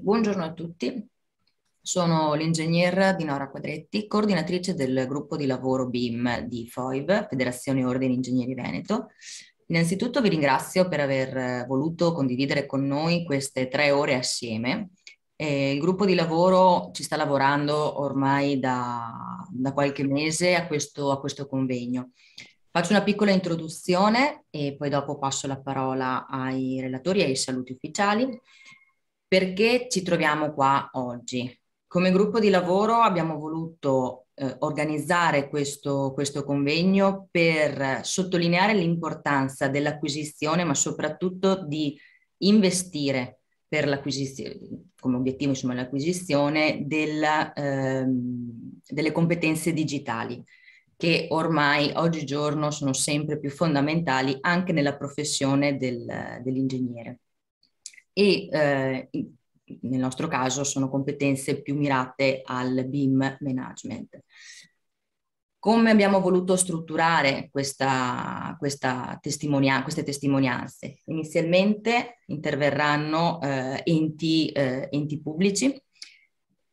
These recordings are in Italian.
Buongiorno a tutti, sono l'ingegner Dinora Quadretti, coordinatrice del gruppo di lavoro BIM di FOIV, Federazione Ordini Ingegneri Veneto. Innanzitutto vi ringrazio per aver voluto condividere con noi queste tre ore assieme. Eh, il gruppo di lavoro ci sta lavorando ormai da, da qualche mese a questo, a questo convegno. Faccio una piccola introduzione e poi dopo passo la parola ai relatori e ai saluti ufficiali. Perché ci troviamo qua oggi? Come gruppo di lavoro abbiamo voluto eh, organizzare questo, questo convegno per sottolineare l'importanza dell'acquisizione, ma soprattutto di investire per l'acquisizione, come obiettivo insomma l'acquisizione della, ehm, delle competenze digitali che ormai oggigiorno sono sempre più fondamentali anche nella professione del, dell'ingegnere e eh, nel nostro caso sono competenze più mirate al BIM management. Come abbiamo voluto strutturare questa, questa testimonia- queste testimonianze? Inizialmente interverranno eh, enti, eh, enti, pubblici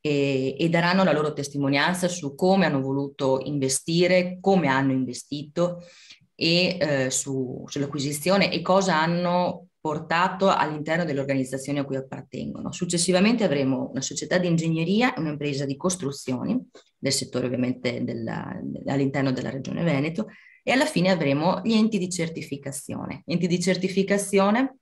e, e, daranno la loro testimonianza su come hanno voluto investire, come hanno investito e eh, su, sull'acquisizione e cosa hanno portato all'interno delle organizzazioni a cui appartengono. Successivamente avremo una società di ingegneria e un'impresa di costruzioni, del settore ovviamente della, all'interno della regione Veneto, e alla fine avremo gli enti di certificazione. Enti di certificazione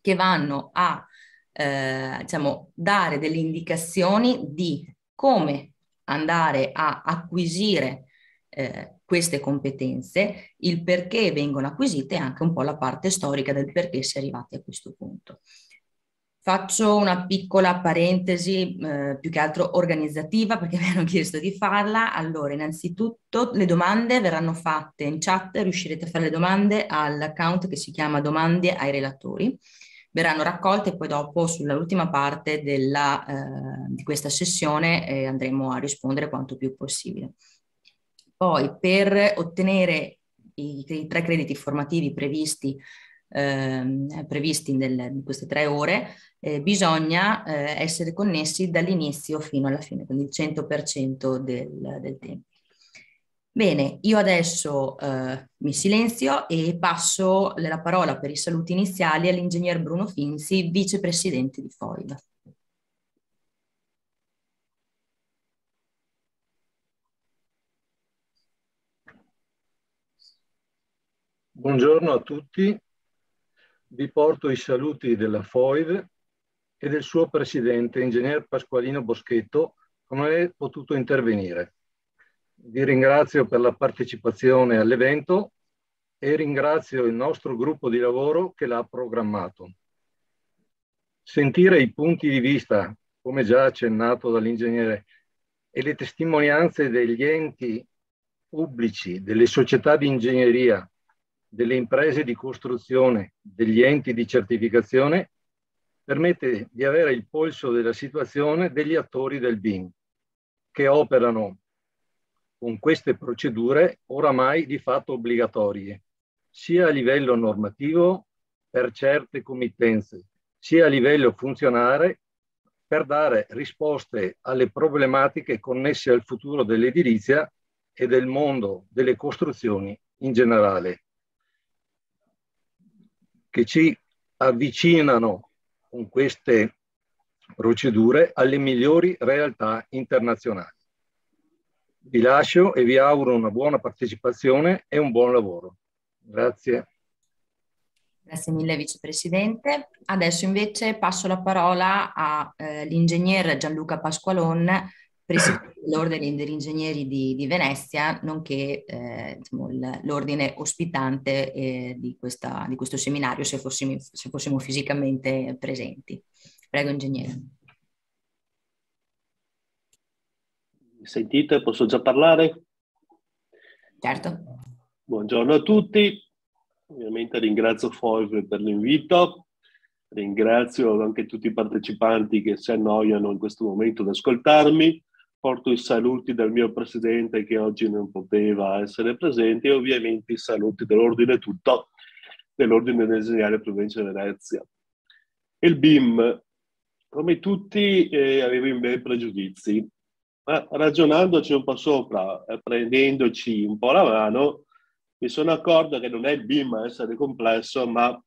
che vanno a eh, diciamo, dare delle indicazioni di come andare a acquisire eh, queste competenze, il perché vengono acquisite e anche un po' la parte storica del perché si è arrivati a questo punto. Faccio una piccola parentesi, eh, più che altro organizzativa, perché mi hanno chiesto di farla. Allora, innanzitutto le domande verranno fatte in chat, riuscirete a fare le domande all'account che si chiama Domande ai relatori. Verranno raccolte poi dopo, sull'ultima parte della, eh, di questa sessione, eh, andremo a rispondere quanto più possibile. Poi per ottenere i, i tre crediti formativi previsti, eh, previsti nel, in queste tre ore, eh, bisogna eh, essere connessi dall'inizio fino alla fine, quindi il 100% del, del tempo. Bene, io adesso eh, mi silenzio e passo la parola per i saluti iniziali all'ingegner Bruno Finzi, vicepresidente di FOIV. Buongiorno a tutti, vi porto i saluti della FOIV e del suo presidente, ingegner Pasqualino Boschetto, come è potuto intervenire. Vi ringrazio per la partecipazione all'evento e ringrazio il nostro gruppo di lavoro che l'ha programmato. Sentire i punti di vista, come già accennato dall'ingegnere, e le testimonianze degli enti pubblici, delle società di ingegneria, delle imprese di costruzione, degli enti di certificazione, permette di avere il polso della situazione degli attori del BIM, che operano con queste procedure oramai di fatto obbligatorie, sia a livello normativo per certe committenze, sia a livello funzionale per dare risposte alle problematiche connesse al futuro dell'edilizia e del mondo delle costruzioni in generale che ci avvicinano con queste procedure alle migliori realtà internazionali. Vi lascio e vi auguro una buona partecipazione e un buon lavoro. Grazie. Grazie mille Vicepresidente. Adesso invece passo la parola all'ingegner eh, Gianluca Pasqualon, Presidente dell'Ordine degli Ingegneri di, di Venezia, nonché eh, diciamo, l'ordine ospitante eh, di, questa, di, questo seminario, se fossimo, se fossimo fisicamente presenti. Prego, Ingegnere. Sentite, posso già parlare? Certo. Buongiorno a tutti, ovviamente ringrazio Foiv per l'invito, ringrazio anche tutti i partecipanti che si annoiano in questo momento ad ascoltarmi porto i saluti del mio presidente che oggi non poteva essere presente e ovviamente i saluti dell'ordine tutto, dell'ordine ingegneri provincia di Venezia. Il BIM come tutti eh, avevo in me pregiudizi, ma ragionandoci un po' sopra e prendendoci un po' la mano, mi sono accorto che non è il BIM a essere complesso, ma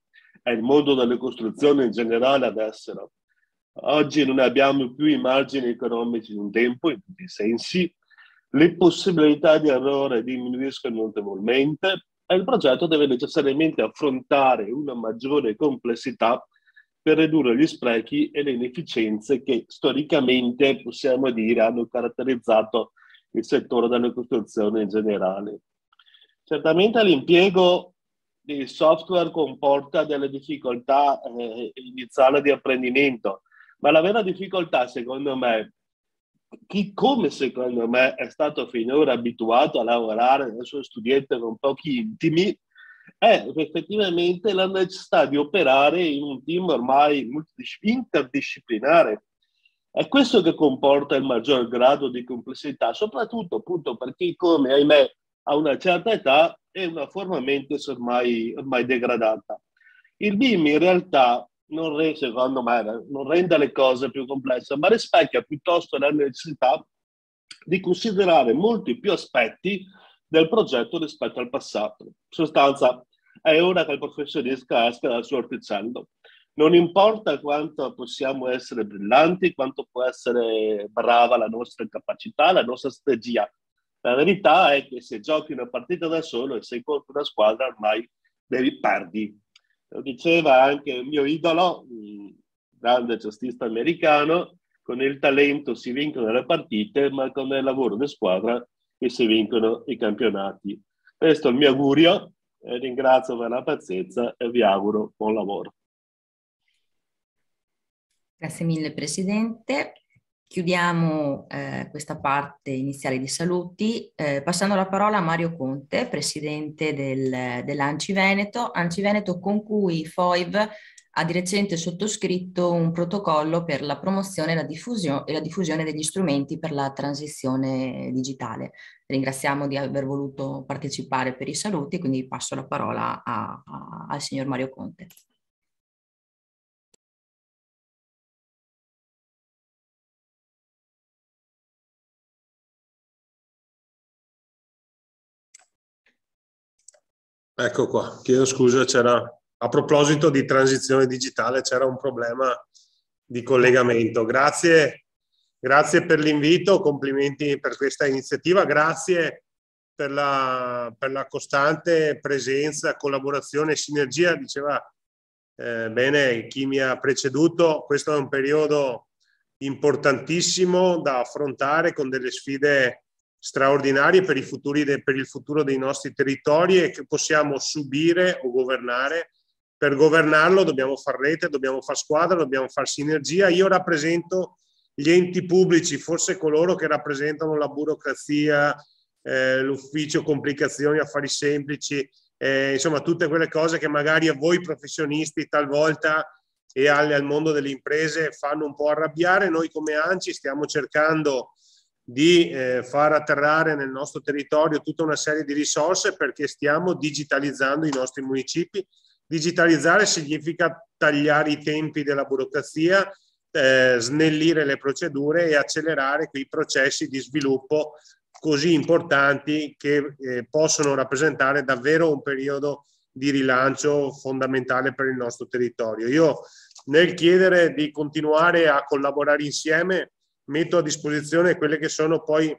è il mondo delle costruzioni in generale ad essere. Oggi non abbiamo più i margini economici di un tempo, in tutti i sensi, le possibilità di errore diminuiscono notevolmente e il progetto deve necessariamente affrontare una maggiore complessità per ridurre gli sprechi e le inefficienze che storicamente, possiamo dire, hanno caratterizzato il settore delle costruzioni in generale. Certamente l'impiego di software comporta delle difficoltà eh, iniziali di apprendimento, ma la vera difficoltà, secondo me, chi come secondo me è stato finora abituato a lavorare nel suo studietto con pochi intimi, è effettivamente la necessità di operare in un team ormai interdisciplinare. È questo che comporta il maggior grado di complessità, soprattutto appunto per chi come, ahimè, a una certa età è una forma mentis ormai, ormai degradata. Il BIM in realtà non re, secondo me, non rende le cose più complesse, ma rispecchia piuttosto la necessità di considerare molti più aspetti del progetto rispetto al passato. In sostanza, è ora che il professionista esca dal suo orticello. Non importa quanto possiamo essere brillanti, quanto può essere brava la nostra capacità, la nostra strategia. La verità è che se giochi una partita da solo e sei contro una squadra, ormai devi perdi lo diceva anche il mio idolo, un grande cestista americano, con il talento si vincono le partite, ma con il lavoro di squadra che si vincono i campionati. Questo è il mio augurio, ringrazio per la pazienza e vi auguro buon lavoro. Grazie mille Presidente. Chiudiamo eh, questa parte iniziale di saluti eh, passando la parola a Mario Conte, presidente del, dell'Anci Veneto, Anci Veneto con cui FOIV ha di recente sottoscritto un protocollo per la promozione e la, e la diffusione degli strumenti per la transizione digitale. Ringraziamo di aver voluto partecipare per i saluti, quindi passo la parola a, a, al signor Mario Conte. Ecco qua, chiedo scusa, c'era a proposito di transizione digitale c'era un problema di collegamento. Grazie, grazie per l'invito, complimenti per questa iniziativa, grazie per la, per la costante presenza, collaborazione e sinergia. Diceva eh, bene chi mi ha preceduto, questo è un periodo importantissimo da affrontare con delle sfide straordinarie per, de, per, il futuro dei nostri territori e che possiamo subire o governare. Per governarlo dobbiamo far rete, dobbiamo far squadra, dobbiamo far sinergia. Io rappresento gli enti pubblici, forse coloro che rappresentano la burocrazia, eh, l'ufficio complicazioni, affari semplici, eh, insomma tutte quelle cose che magari a voi professionisti talvolta e al, al mondo delle imprese fanno un po' arrabbiare. Noi come ANCI stiamo cercando di eh, far atterrare nel nostro territorio tutta una serie di risorse perché stiamo digitalizzando i nostri municipi. Digitalizzare significa tagliare i tempi della burocrazia, eh, snellire le procedure e accelerare quei processi di sviluppo così importanti che eh, possono rappresentare davvero un periodo di rilancio fondamentale per il nostro territorio. Io nel chiedere di continuare a collaborare insieme metto a disposizione quelle che sono poi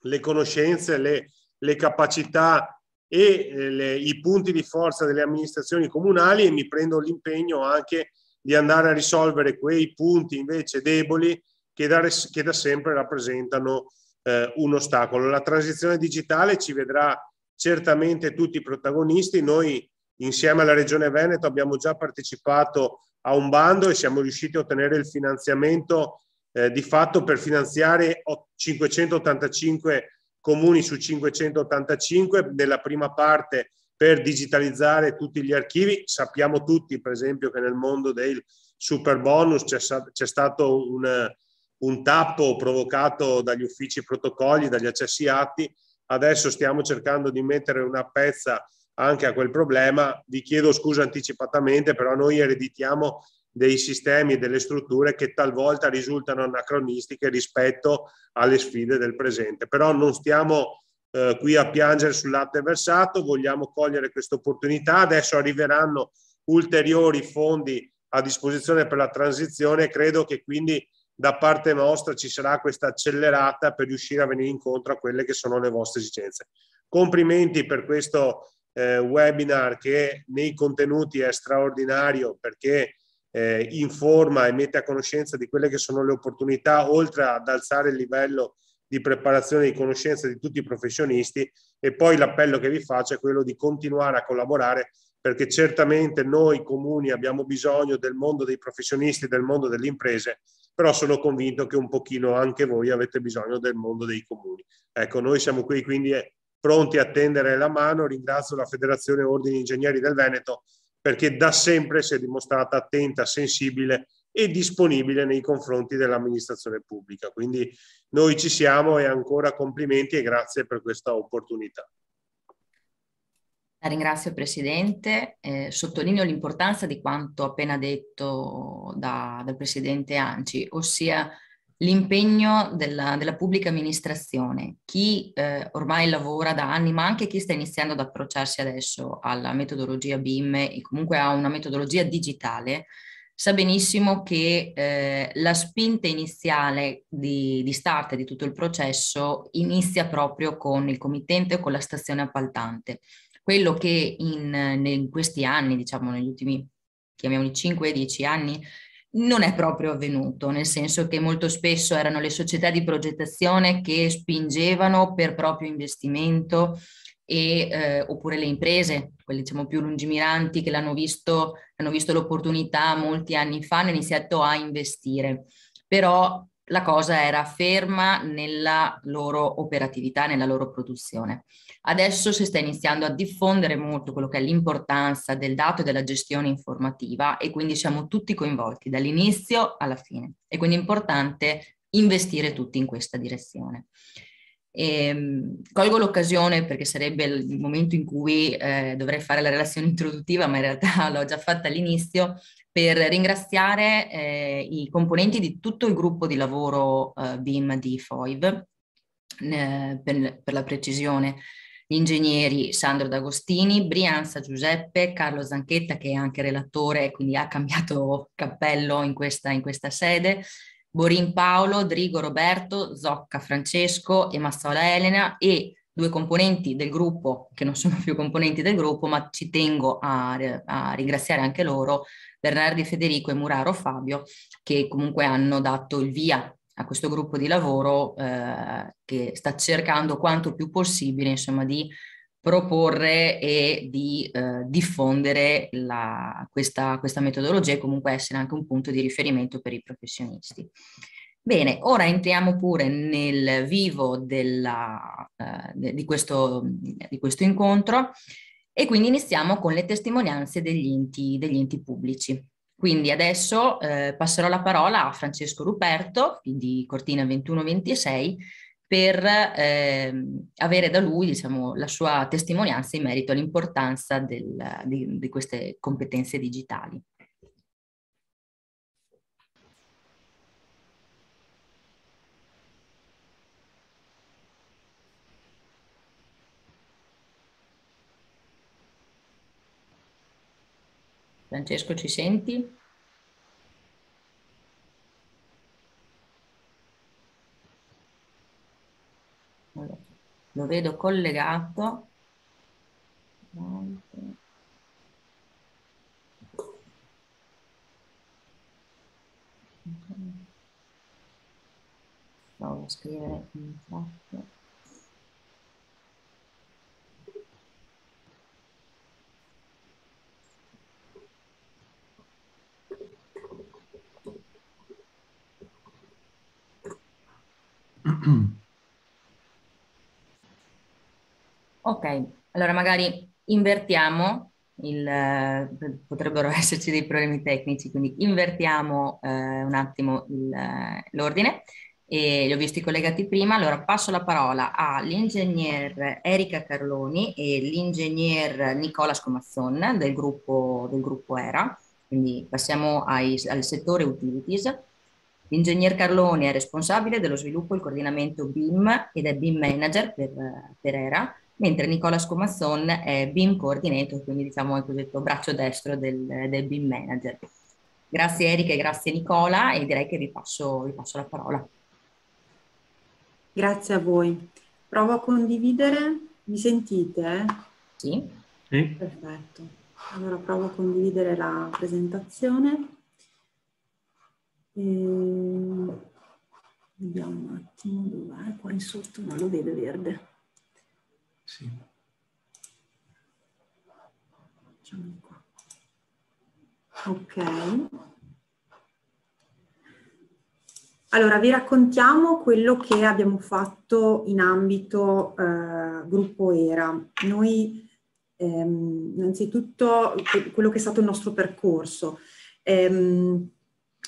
le conoscenze, le, le capacità e eh, le, i punti di forza delle amministrazioni comunali e mi prendo l'impegno anche di andare a risolvere quei punti invece deboli che da, che da sempre rappresentano eh, un ostacolo. La transizione digitale ci vedrà certamente tutti i protagonisti. Noi insieme alla Regione Veneto abbiamo già partecipato a un bando e siamo riusciti a ottenere il finanziamento eh, di fatto per finanziare 585 comuni su 585 nella prima parte per digitalizzare tutti gli archivi. Sappiamo tutti, per esempio, che nel mondo del super bonus c'è, c'è stato un, un tappo provocato dagli uffici protocolli, dagli accessi atti. Adesso stiamo cercando di mettere una pezza anche a quel problema. Vi chiedo scusa anticipatamente, però noi ereditiamo dei sistemi e delle strutture che talvolta risultano anacronistiche rispetto alle sfide del presente. Però non stiamo eh, qui a piangere sul latte versato, vogliamo cogliere questa opportunità. Adesso arriveranno ulteriori fondi a disposizione per la transizione e credo che quindi da parte nostra ci sarà questa accelerata per riuscire a venire incontro a quelle che sono le vostre esigenze. Complimenti per questo eh, webinar che nei contenuti è straordinario perché eh, informa e mette a conoscenza di quelle che sono le opportunità, oltre ad alzare il livello di preparazione e di conoscenza di tutti i professionisti. E poi l'appello che vi faccio è quello di continuare a collaborare perché certamente noi comuni abbiamo bisogno del mondo dei professionisti, del mondo delle imprese, però sono convinto che un pochino anche voi avete bisogno del mondo dei comuni. Ecco, noi siamo qui quindi pronti a tendere la mano. Ringrazio la Federazione Ordini Ingegneri del Veneto perché da sempre si è dimostrata attenta, sensibile e disponibile nei confronti dell'amministrazione pubblica. Quindi noi ci siamo e ancora complimenti e grazie per questa opportunità. La ringrazio Presidente, eh, sottolineo l'importanza di quanto appena detto da, dal Presidente Anci, ossia l'impegno della, della, pubblica amministrazione, chi eh, ormai lavora da anni, ma anche chi sta iniziando ad approcciarsi adesso alla metodologia BIM e comunque a una metodologia digitale, sa benissimo che eh, la spinta iniziale di, di start di tutto il processo inizia proprio con il committente o con la stazione appaltante. Quello che in, in questi anni, diciamo negli ultimi, chiamiamoli 5-10 anni, non è proprio avvenuto, nel senso che molto spesso erano le società di progettazione che spingevano per proprio investimento e, eh, oppure le imprese, quelle diciamo più lungimiranti che l'hanno visto, hanno visto l'opportunità molti anni fa, hanno iniziato a investire. Però la cosa era ferma nella loro operatività, nella loro produzione. Adesso si sta iniziando a diffondere molto quello che è l'importanza del dato e della gestione informativa e quindi siamo tutti coinvolti dall'inizio alla fine. E quindi è importante investire tutti in questa direzione. E, ehm, colgo l'occasione perché sarebbe il momento in cui eh, dovrei fare la relazione introduttiva, ma in realtà l'ho già fatta all'inizio, per ringraziare eh, i componenti di tutto il gruppo di lavoro eh, BIM di FOIV, per, per la precisione gli ingegneri Sandro D'Agostini, Brianza Giuseppe, Carlo Zanchetta che è anche relatore, quindi ha cambiato cappello in questa, in questa sede, Borin Paolo, Drigo Roberto, Zocca Francesco e Massola Elena e due componenti del gruppo che non sono più componenti del gruppo, ma ci tengo a, a ringraziare anche loro, Bernardi Federico e Muraro Fabio, che comunque hanno dato il via a questo gruppo di lavoro eh, che sta cercando quanto più possibile insomma, di proporre e di eh, diffondere la, questa, questa metodologia e comunque essere anche un punto di riferimento per i professionisti. Bene, ora entriamo pure nel vivo della, eh, di, questo, di, questo, incontro e quindi iniziamo con le testimonianze degli enti, degli enti pubblici. Quindi adesso eh, passerò la parola a Francesco Ruperto di Cortina 2126 per eh, avere da lui diciamo, la sua testimonianza in merito all'importanza di, di queste competenze digitali. Francesco, ci senti? Lo vedo collegato. Provo a scrivere in chat. Ok, allora magari invertiamo, il, potrebbero esserci dei problemi tecnici, quindi invertiamo eh, un attimo l'ordine. E li ho visti collegati prima, allora passo la parola all'ingegner Erika Carloni e l'ingegner Nicola Scomazzon del gruppo, del gruppo ERA Quindi passiamo ai, al settore utilities. L'ingegner Carlone è responsabile dello sviluppo e il coordinamento BIM ed è BIM manager per, per ERA, mentre Nicola Scomazzon è BIM coordinator, quindi diciamo il cosiddetto braccio destro del, del BIM manager. Grazie Erika e grazie Nicola e direi che vi passo, vi passo la parola. Grazie a voi. Provo a condividere. Mi sentite? Sì. sì. Perfetto. Allora provo a condividere la presentazione. E... Vediamo un attimo dov'è, qua in sotto non lo vedo verde. Sì. Facciamo qua. Ok. Allora, vi raccontiamo quello che abbiamo fatto in ambito eh, gruppo ERA. Noi, ehm, innanzitutto, quello che è stato il nostro percorso. Ehm,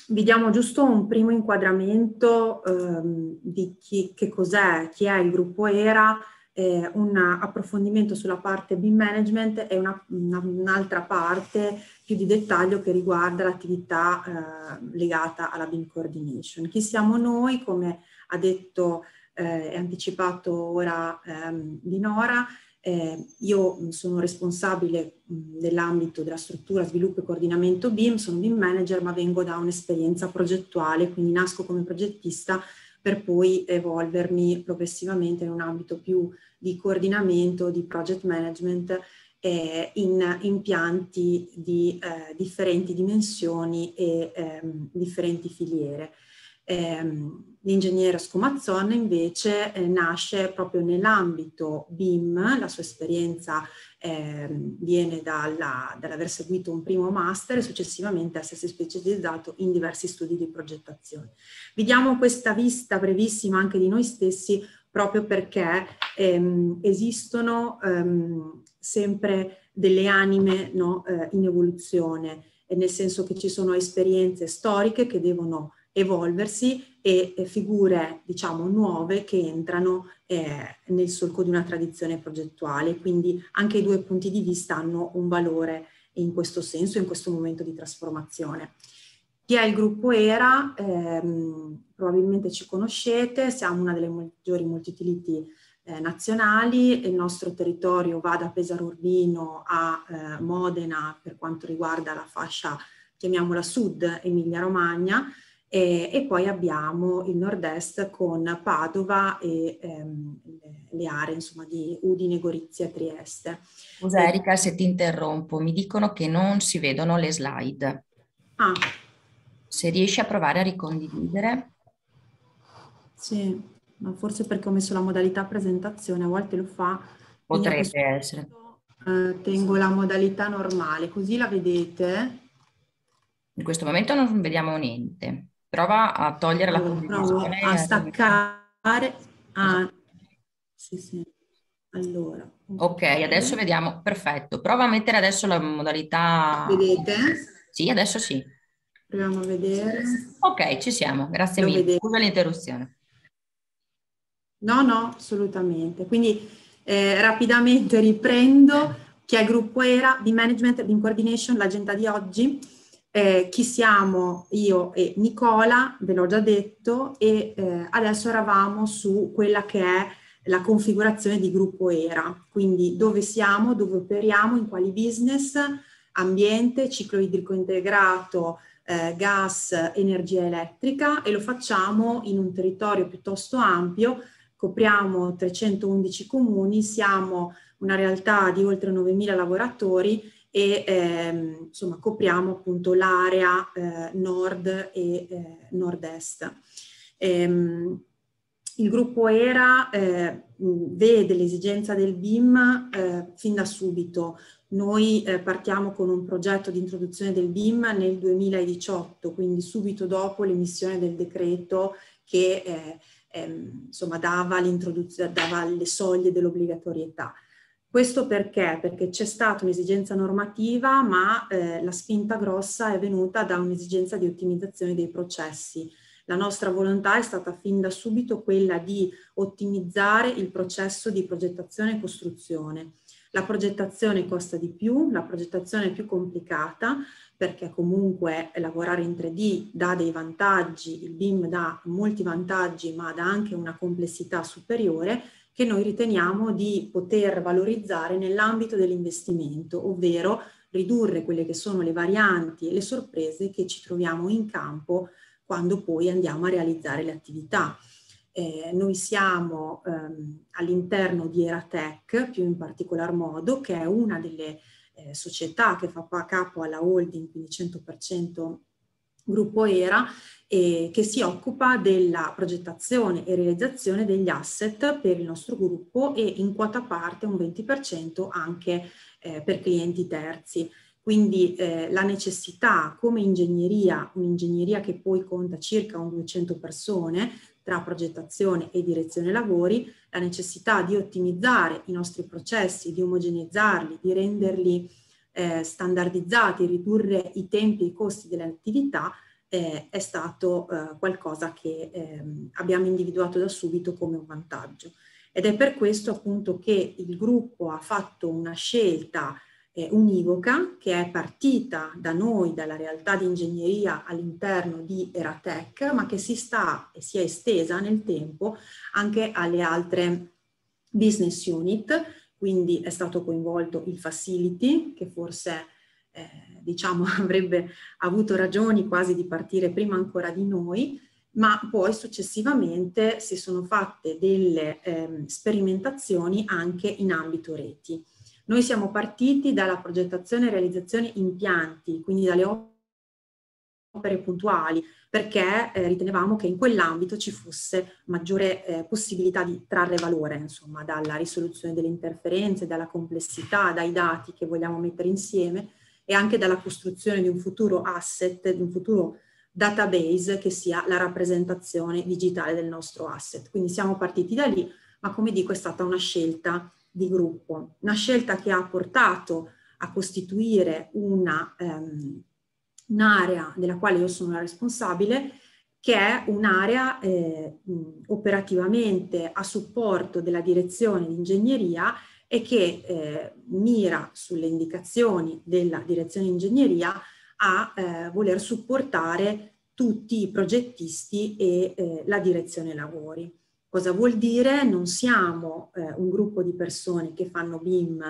vi diamo giusto un primo inquadramento ehm, di chi, che cos'è, chi è il gruppo ERA, eh, un approfondimento sulla parte BIM management e una, una, un'altra parte più di dettaglio che riguarda l'attività eh, legata alla BIM coordination. Chi siamo noi? Come ha detto eh, e anticipato ora ehm, Dinora, eh, io sono responsabile nell'ambito della struttura sviluppo e coordinamento BIM, sono BIM manager ma vengo da un'esperienza progettuale, quindi nasco come progettista per poi evolvermi progressivamente in un ambito più di coordinamento, di project management eh, in impianti di eh, differenti dimensioni e ehm, differenti filiere. Eh, L'ingegnere Scomazzon invece eh, nasce proprio nell'ambito BIM, la sua esperienza eh, viene dalla, dall'aver seguito un primo master e successivamente essersi specializzato in diversi studi di progettazione. Vi diamo questa vista brevissima anche di noi stessi proprio perché ehm, esistono ehm, sempre delle anime no, eh, in evoluzione, nel senso che ci sono esperienze storiche che devono evolversi e, figure diciamo nuove che entrano eh, nel solco di una tradizione progettuale, quindi anche i due punti di vista hanno un valore in questo senso, in questo momento di trasformazione. Chi è il gruppo ERA? Ehm, probabilmente ci conoscete, siamo una delle maggiori multiutility eh, nazionali, il nostro territorio va da Pesaro Urbino a eh, Modena per quanto riguarda la fascia, chiamiamola sud, Emilia Romagna, e, e, poi abbiamo il nord-est con Padova e ehm, le aree insomma, di Udine, Gorizia e Trieste. Scusa Erika se ti interrompo, mi dicono che non si vedono le slide. Ah. Se riesci a provare a ricondividere. Sì, ma forse perché ho messo la modalità presentazione, a volte lo fa. Potrebbe essere. Punto, eh, tengo la modalità normale, così la vedete. In questo momento non vediamo niente. Prova a togliere allora, la condivisione. Provo a staccare. Ah, sì, sì. Allora. Ok, adesso vediamo. Perfetto. Prova a mettere adesso la modalità... Vedete? Sì, adesso sì. Proviamo a vedere. Ok, ci siamo. Grazie Lo mille. Vedete. Scusa l'interruzione. No, no, assolutamente. Quindi eh, rapidamente riprendo. Chi è il gruppo ERA di Management and Coordination, l'agenda di oggi eh, chi siamo io e Nicola, ve l'ho già detto, e eh, adesso eravamo su quella che è la configurazione di gruppo ERA, quindi dove siamo, dove operiamo, in quali business, ambiente, ciclo idrico integrato, eh, gas, energia elettrica e lo facciamo in un territorio piuttosto ampio, copriamo 311 comuni, siamo una realtà di oltre 9.000 lavoratori e ehm, insomma copriamo appunto l'area eh, nord e eh, nord-est. Ehm, il gruppo ERA eh, vede l'esigenza del BIM eh, fin da subito. Noi eh, partiamo con un progetto di introduzione del BIM nel 2018, quindi subito dopo l'emissione del decreto che eh, ehm, insomma dava, dava le soglie dell'obbligatorietà. Questo perché? Perché c'è stata un'esigenza normativa, ma eh, la spinta grossa è venuta da un'esigenza di ottimizzazione dei processi. La nostra volontà è stata fin da subito quella di ottimizzare il processo di progettazione e costruzione. La progettazione costa di più, la progettazione è più complicata perché comunque lavorare in 3D dà dei vantaggi, il BIM dà molti vantaggi ma dà anche una complessità superiore che noi riteniamo di poter valorizzare nell'ambito dell'investimento, ovvero ridurre quelle che sono le varianti e le sorprese che ci troviamo in campo quando poi andiamo a realizzare le attività. Eh, noi siamo ehm, all'interno di Eratech, più in particolar modo, che è una delle eh, società che fa capo alla holding, quindi 100% gruppo ERA, eh, che si occupa della progettazione e realizzazione degli asset per il nostro gruppo e in quota parte un 20% anche eh, per clienti terzi. Quindi eh, la necessità come ingegneria, un'ingegneria che poi conta circa un 200 persone tra progettazione e direzione lavori, la necessità di ottimizzare i nostri processi, di omogeneizzarli, di renderli eh, standardizzati, ridurre i tempi e i costi delle attività, eh, è stato eh, qualcosa che ehm, abbiamo individuato da subito come un vantaggio. Ed è per questo appunto che il gruppo ha fatto una scelta eh, univoca che è partita da noi, dalla realtà di ingegneria all'interno di Eratech, ma che si sta e si è estesa nel tempo anche alle altre business unit, quindi è stato coinvolto il facility, che forse eh, diciamo avrebbe avuto ragioni quasi di partire prima ancora di noi, ma poi successivamente si sono fatte delle eh, sperimentazioni anche in ambito reti. Noi siamo partiti dalla progettazione e realizzazione impianti, quindi dalle opere puntuali, perché eh, ritenevamo che in quell'ambito ci fosse maggiore eh, possibilità di trarre valore, insomma, dalla risoluzione delle interferenze, dalla complessità, dai dati che vogliamo mettere insieme e anche dalla costruzione di un futuro asset, di un futuro database che sia la rappresentazione digitale del nostro asset. Quindi siamo partiti da lì, ma come dico è stata una scelta di gruppo, una scelta che ha portato a costituire una, um, un'area della quale io sono la responsabile, che è un'area eh, operativamente a supporto della direzione di ingegneria e che eh, mira sulle indicazioni della direzione di ingegneria a eh, voler supportare tutti i progettisti e eh, la direzione lavori. Cosa vuol dire? Non siamo eh, un gruppo di persone che fanno BIM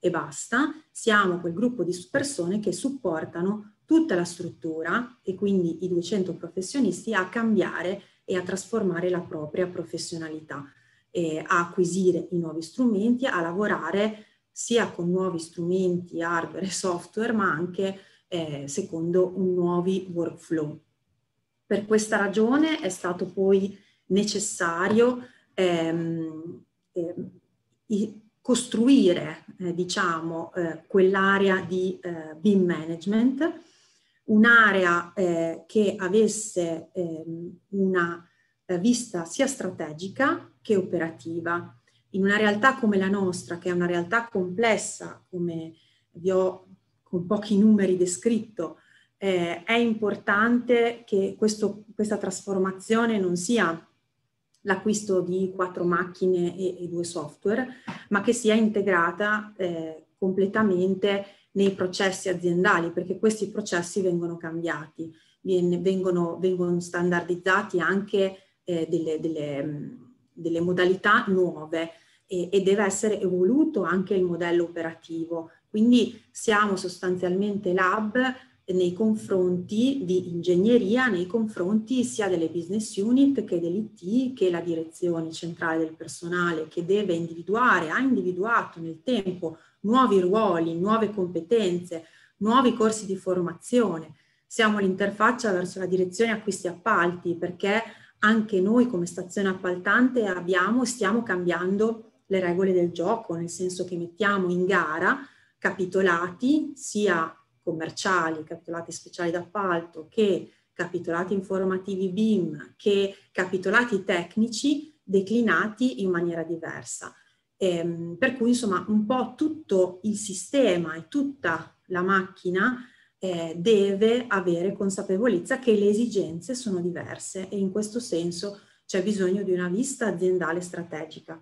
e basta, siamo quel gruppo di persone che supportano tutta la struttura e quindi i 200 professionisti a cambiare e a trasformare la propria professionalità, eh, a acquisire i nuovi strumenti, a lavorare sia con nuovi strumenti, hardware e software, ma anche eh, secondo nuovi workflow. Per questa ragione è stato poi necessario ehm, eh, costruire, eh, diciamo, eh, quell'area di eh, BIM management, un'area eh, che avesse ehm, una eh, vista sia strategica che operativa. In una realtà come la nostra, che è una realtà complessa, come vi ho con pochi numeri descritto, eh, è importante che questo, questa trasformazione non sia l'acquisto di quattro macchine e, e, due software, ma che sia integrata eh, completamente nei processi aziendali, perché questi processi vengono cambiati, vengono, vengono, standardizzati anche eh, delle, delle, delle, modalità nuove e, e deve essere evoluto anche il modello operativo. Quindi siamo sostanzialmente lab nei confronti di ingegneria, nei confronti sia delle business unit che dell'IT, che la direzione centrale del personale, che deve individuare, ha individuato nel tempo nuovi ruoli, nuove competenze, nuovi corsi di formazione. Siamo l'interfaccia verso la direzione acquisti appalti perché anche noi come stazione appaltante abbiamo, stiamo cambiando le regole del gioco, nel senso che mettiamo in gara capitolati sia commerciali, capitolati speciali d'appalto, che capitolati informativi BIM, che capitolati tecnici declinati in maniera diversa. Ehm, per cui insomma un po' tutto il sistema e tutta la macchina eh, deve avere consapevolezza che le esigenze sono diverse e in questo senso c'è bisogno di una vista aziendale strategica.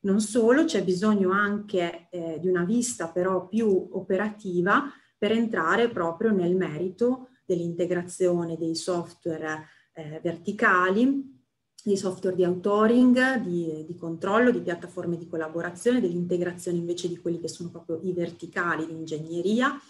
Non solo, c'è bisogno anche eh, di una vista però più operativa per entrare proprio nel merito dell'integrazione dei software eh, verticali, dei software di authoring, di, di, controllo, di piattaforme di collaborazione, dell'integrazione invece di quelli che sono proprio i verticali di ingegneria.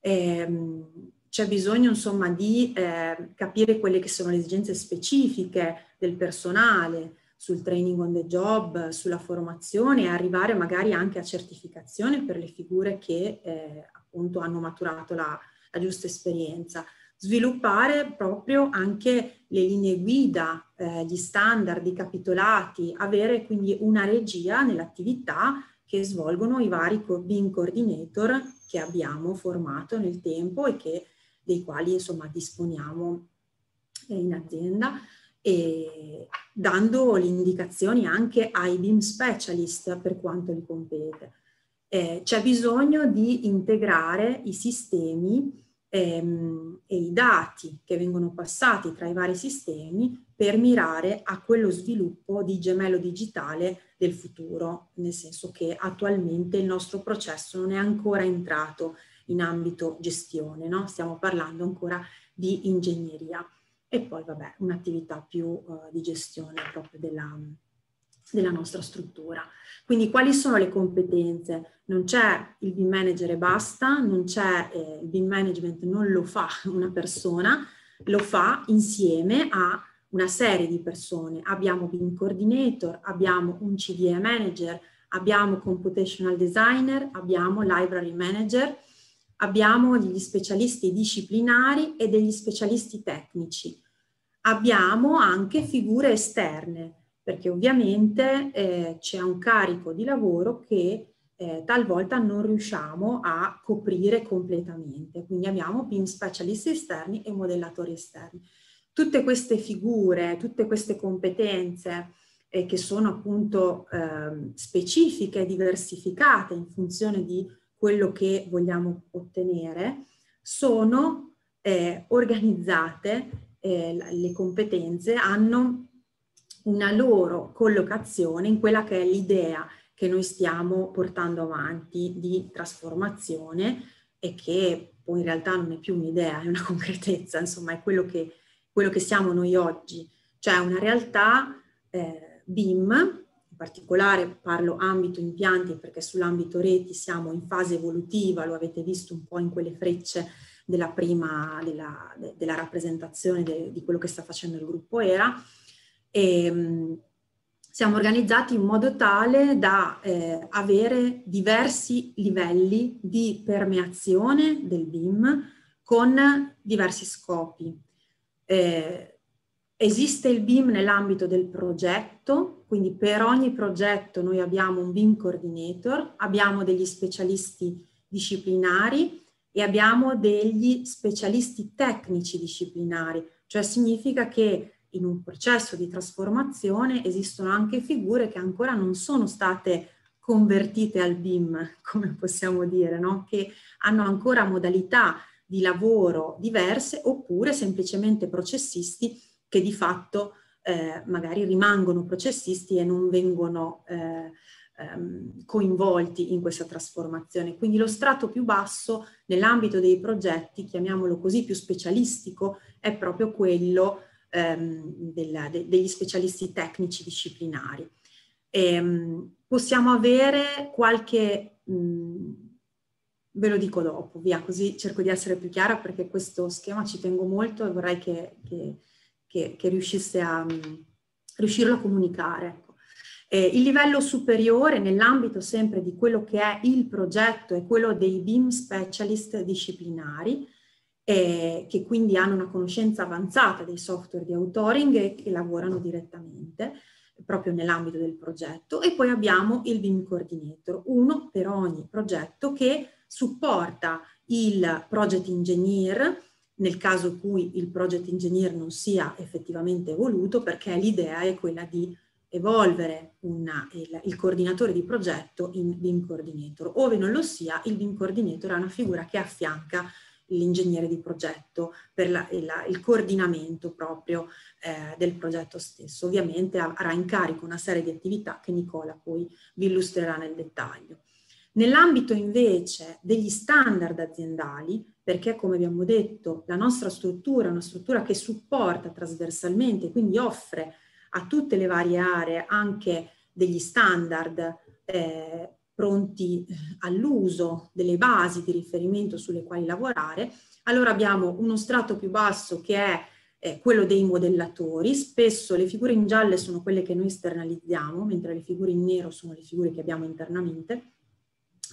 Eh, c'è bisogno insomma di eh, capire quelle che sono le esigenze specifiche del personale sul training on the job, sulla formazione e arrivare magari anche a certificazione per le figure che eh, appunto hanno maturato la, la giusta esperienza sviluppare proprio anche le linee guida, eh, gli standard, i capitolati, avere quindi una regia nell'attività che svolgono i vari BIM coordinator che abbiamo formato nel tempo e che dei quali insomma disponiamo eh, in azienda e dando le indicazioni anche ai BIM specialist per quanto li compete. Eh, c'è bisogno di integrare i sistemi ehm, e i dati che vengono passati tra i vari sistemi per mirare a quello sviluppo di gemello digitale del futuro, nel senso che attualmente il nostro processo non è ancora entrato in ambito gestione, no? stiamo parlando ancora di ingegneria e poi vabbè un'attività più uh, di gestione proprio della, della nostra struttura. Quindi quali sono le competenze? Non c'è il BIM manager e basta, non c'è eh, il BIM management, non lo fa una persona, lo fa insieme a una serie di persone. Abbiamo BIM coordinator, abbiamo un CDE manager, abbiamo computational designer, abbiamo library manager, abbiamo degli specialisti disciplinari e degli specialisti tecnici. Abbiamo anche figure esterne, perché ovviamente eh, c'è un carico di lavoro che eh, talvolta non riusciamo a coprire completamente. Quindi abbiamo BIM specialisti esterni e modellatori esterni. Tutte queste figure, tutte queste competenze eh, che sono appunto ehm, specifiche, diversificate in funzione di quello che vogliamo ottenere, sono eh, organizzate, eh, le competenze hanno una loro collocazione in quella che è l'idea che noi stiamo portando avanti di trasformazione e che poi in realtà non è più un'idea, è una concretezza, insomma è quello che, quello che siamo noi oggi, cioè una realtà eh, BIM in particolare parlo ambito impianti perché sull'ambito reti siamo in fase evolutiva, lo avete visto un po' in quelle frecce della prima, della, de, della rappresentazione de, di quello che sta facendo il gruppo ERA. E, ehm, siamo organizzati in modo tale da eh, avere diversi livelli di permeazione del BIM con diversi scopi. Eh, Esiste il BIM nell'ambito del progetto, quindi per ogni progetto noi abbiamo un BIM coordinator, abbiamo degli specialisti disciplinari e abbiamo degli specialisti tecnici disciplinari, cioè significa che in un processo di trasformazione esistono anche figure che ancora non sono state convertite al BIM, come possiamo dire, no? che hanno ancora modalità di lavoro diverse oppure semplicemente processisti che di fatto eh, magari rimangono processisti e non vengono eh, ehm, coinvolti in questa trasformazione. Quindi lo strato più basso nell'ambito dei progetti, chiamiamolo così, più specialistico, è proprio quello ehm, della, de, degli specialisti tecnici disciplinari. E, ehm, possiamo avere qualche... Mh, ve lo dico dopo, via, così cerco di essere più chiara perché questo schema ci tengo molto e vorrei che, che che, che riuscisse a riuscirlo a comunicare. Eh, il livello superiore nell'ambito sempre di quello che è il progetto è quello dei BIM specialist disciplinari, eh, che quindi hanno una conoscenza avanzata dei software di authoring e che lavorano direttamente proprio nell'ambito del progetto e poi abbiamo il BIM coordinator, uno per ogni progetto che supporta il project engineer nel caso in cui il project engineer non sia effettivamente evoluto, perché l'idea è quella di evolvere una, il, il, coordinatore di progetto in BIM coordinator. Ove non lo sia, il BIM coordinator è una figura che affianca l'ingegnere di progetto per la, il, il, coordinamento proprio eh, del progetto stesso. Ovviamente avrà in carico una serie di attività che Nicola poi vi illustrerà nel dettaglio. Nell'ambito invece degli standard aziendali, perché come abbiamo detto la nostra struttura è una struttura che supporta trasversalmente, quindi offre a tutte le varie aree anche degli standard eh, pronti eh, all'uso, delle basi di riferimento sulle quali lavorare, allora abbiamo uno strato più basso che è eh, quello dei modellatori, spesso le figure in gialle sono quelle che noi esternalizziamo, mentre le figure in nero sono le figure che abbiamo internamente,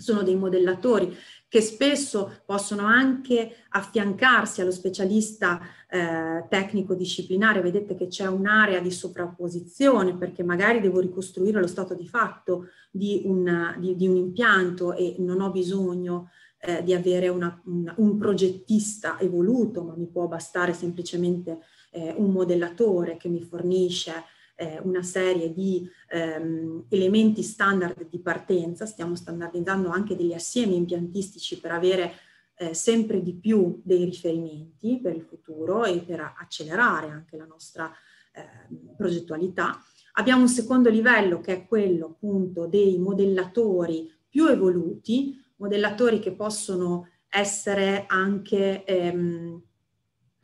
sono dei modellatori che spesso possono anche affiancarsi allo specialista eh, tecnico disciplinare. Vedete che c'è un'area di sovrapposizione perché magari devo ricostruire lo stato di fatto di, una, di, di un impianto e non ho bisogno eh, di avere una, una, un progettista evoluto, ma mi può bastare semplicemente eh, un modellatore che mi fornisce eh, una serie di ehm, elementi standard di partenza, stiamo standardizzando anche degli assiemi impiantistici per avere eh, sempre di più dei riferimenti per il futuro e per accelerare anche la nostra eh, progettualità. Abbiamo un secondo livello che è quello appunto dei modellatori più evoluti, modellatori che possono essere anche ehm,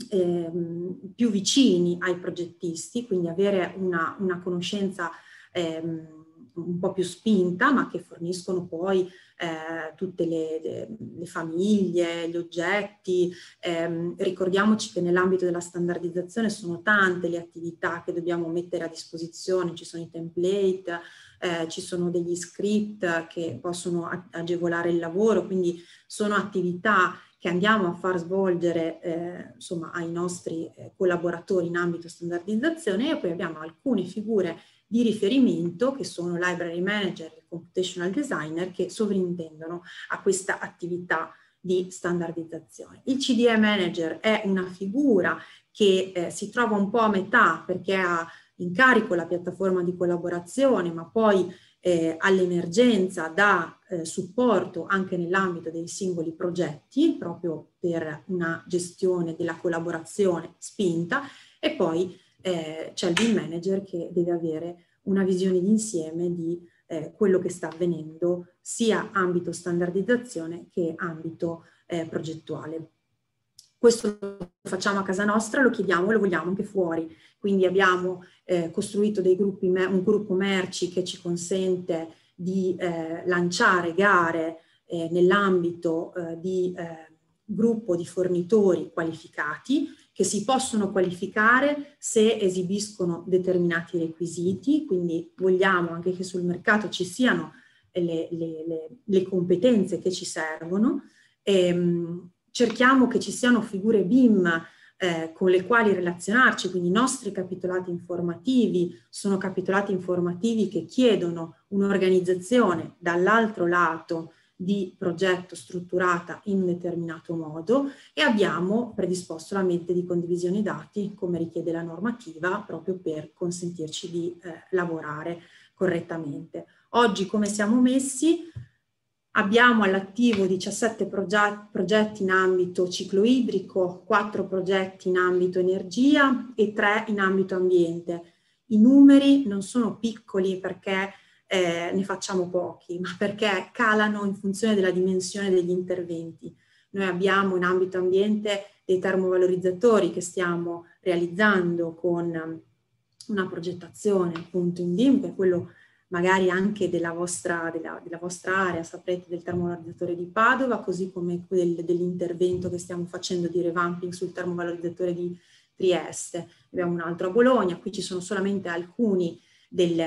ehm, più vicini ai progettisti, quindi avere una, una conoscenza ehm, un po' più spinta, ma che forniscono poi eh, tutte le, le, le, famiglie, gli oggetti. Eh, ricordiamoci che nell'ambito della standardizzazione sono tante le attività che dobbiamo mettere a disposizione, ci sono i template, eh, ci sono degli script che possono agevolare il lavoro, quindi sono attività che andiamo a far svolgere eh, insomma, ai nostri eh, collaboratori in ambito standardizzazione e poi abbiamo alcune figure di riferimento che sono library manager e computational designer che sovrintendono a questa attività di standardizzazione. Il CDE manager è una figura che eh, si trova un po' a metà perché ha in carico la piattaforma di collaborazione, ma poi eh, all'emergenza dà eh, supporto anche nell'ambito dei singoli progetti, proprio per una gestione della collaborazione spinta, e poi eh, c'è il BIM manager che deve avere una visione d'insieme di eh, quello che sta avvenendo sia ambito standardizzazione che ambito eh, progettuale. Questo lo facciamo a casa nostra, lo chiediamo e lo vogliamo anche fuori. Quindi abbiamo eh, costruito gruppi, un gruppo merci che ci consente di eh, lanciare gare eh, nell'ambito eh, di eh, gruppo di fornitori qualificati che si possono qualificare se esibiscono determinati requisiti, quindi vogliamo anche che sul mercato ci siano le, le, le, le competenze che ci servono. E, ehm, cerchiamo che ci siano figure BIM eh, con le quali relazionarci, quindi i nostri capitolati informativi sono capitolati informativi che chiedono un'organizzazione dall'altro lato di progetto strutturata in un determinato modo e abbiamo predisposto la mente di condivisione dati come richiede la normativa proprio per consentirci di eh, lavorare correttamente. Oggi come siamo messi? Abbiamo all'attivo 17 progetti in ambito ciclo idrico, 4 progetti in ambito energia e 3 in ambito ambiente. I numeri non sono piccoli perché eh, ne facciamo pochi, ma perché calano in funzione della dimensione degli interventi. Noi abbiamo in ambito ambiente dei termovalorizzatori che stiamo realizzando con una progettazione appunto in DIM, che è quello magari anche della vostra, della, della vostra area, saprete del termovalorizzatore di Padova, così come quel dell'intervento che stiamo facendo di revamping sul termovalorizzatore di Trieste. Abbiamo un altro a Bologna, qui ci sono solamente alcuni del,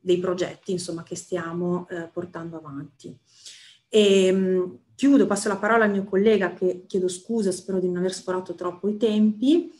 dei progetti insomma, che stiamo eh, portando avanti. E, mh, chiudo, passo la parola al mio collega che chiedo scusa, spero di non aver sforato troppo i tempi.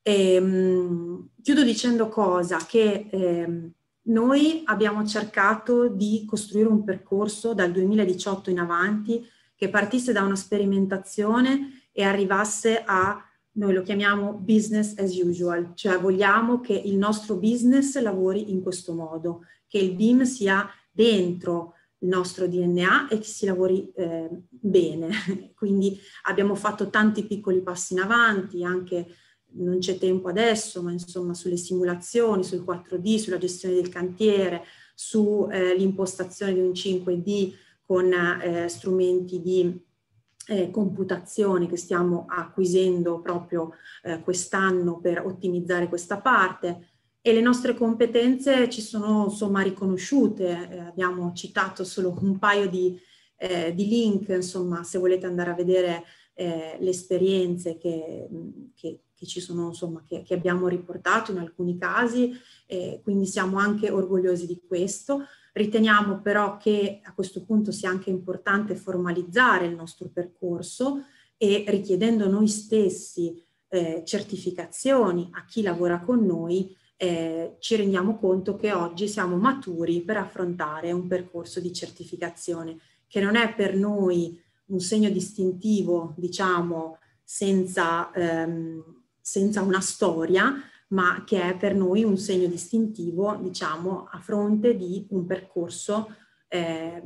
E, mh, chiudo dicendo cosa? Che eh, noi abbiamo cercato di costruire un percorso dal 2018 in avanti che partisse da una sperimentazione e arrivasse a, noi lo chiamiamo business as usual, cioè vogliamo che il nostro business lavori in questo modo, che il BIM sia dentro il nostro DNA e che si lavori eh, bene. Quindi abbiamo fatto tanti piccoli passi in avanti, anche non c'è tempo adesso, ma insomma sulle simulazioni, sul 4D, sulla gestione del cantiere, sull'impostazione eh, di un 5D con eh, strumenti di eh, computazione che stiamo acquisendo proprio eh, quest'anno per ottimizzare questa parte. E le nostre competenze ci sono insomma riconosciute, eh, abbiamo citato solo un paio di, eh, di, link, insomma se volete andare a vedere le esperienze che, che, che ci sono, insomma, che, che, abbiamo riportato in alcuni casi, quindi siamo anche orgogliosi di questo. Riteniamo però che a questo punto sia anche importante formalizzare il nostro percorso e richiedendo noi stessi eh, certificazioni a chi lavora con noi, eh, ci rendiamo conto che oggi siamo maturi per affrontare un percorso di certificazione che non è per noi un segno distintivo, diciamo, senza, ehm, senza una storia, ma che è per noi un segno distintivo, diciamo, a fronte di un percorso eh,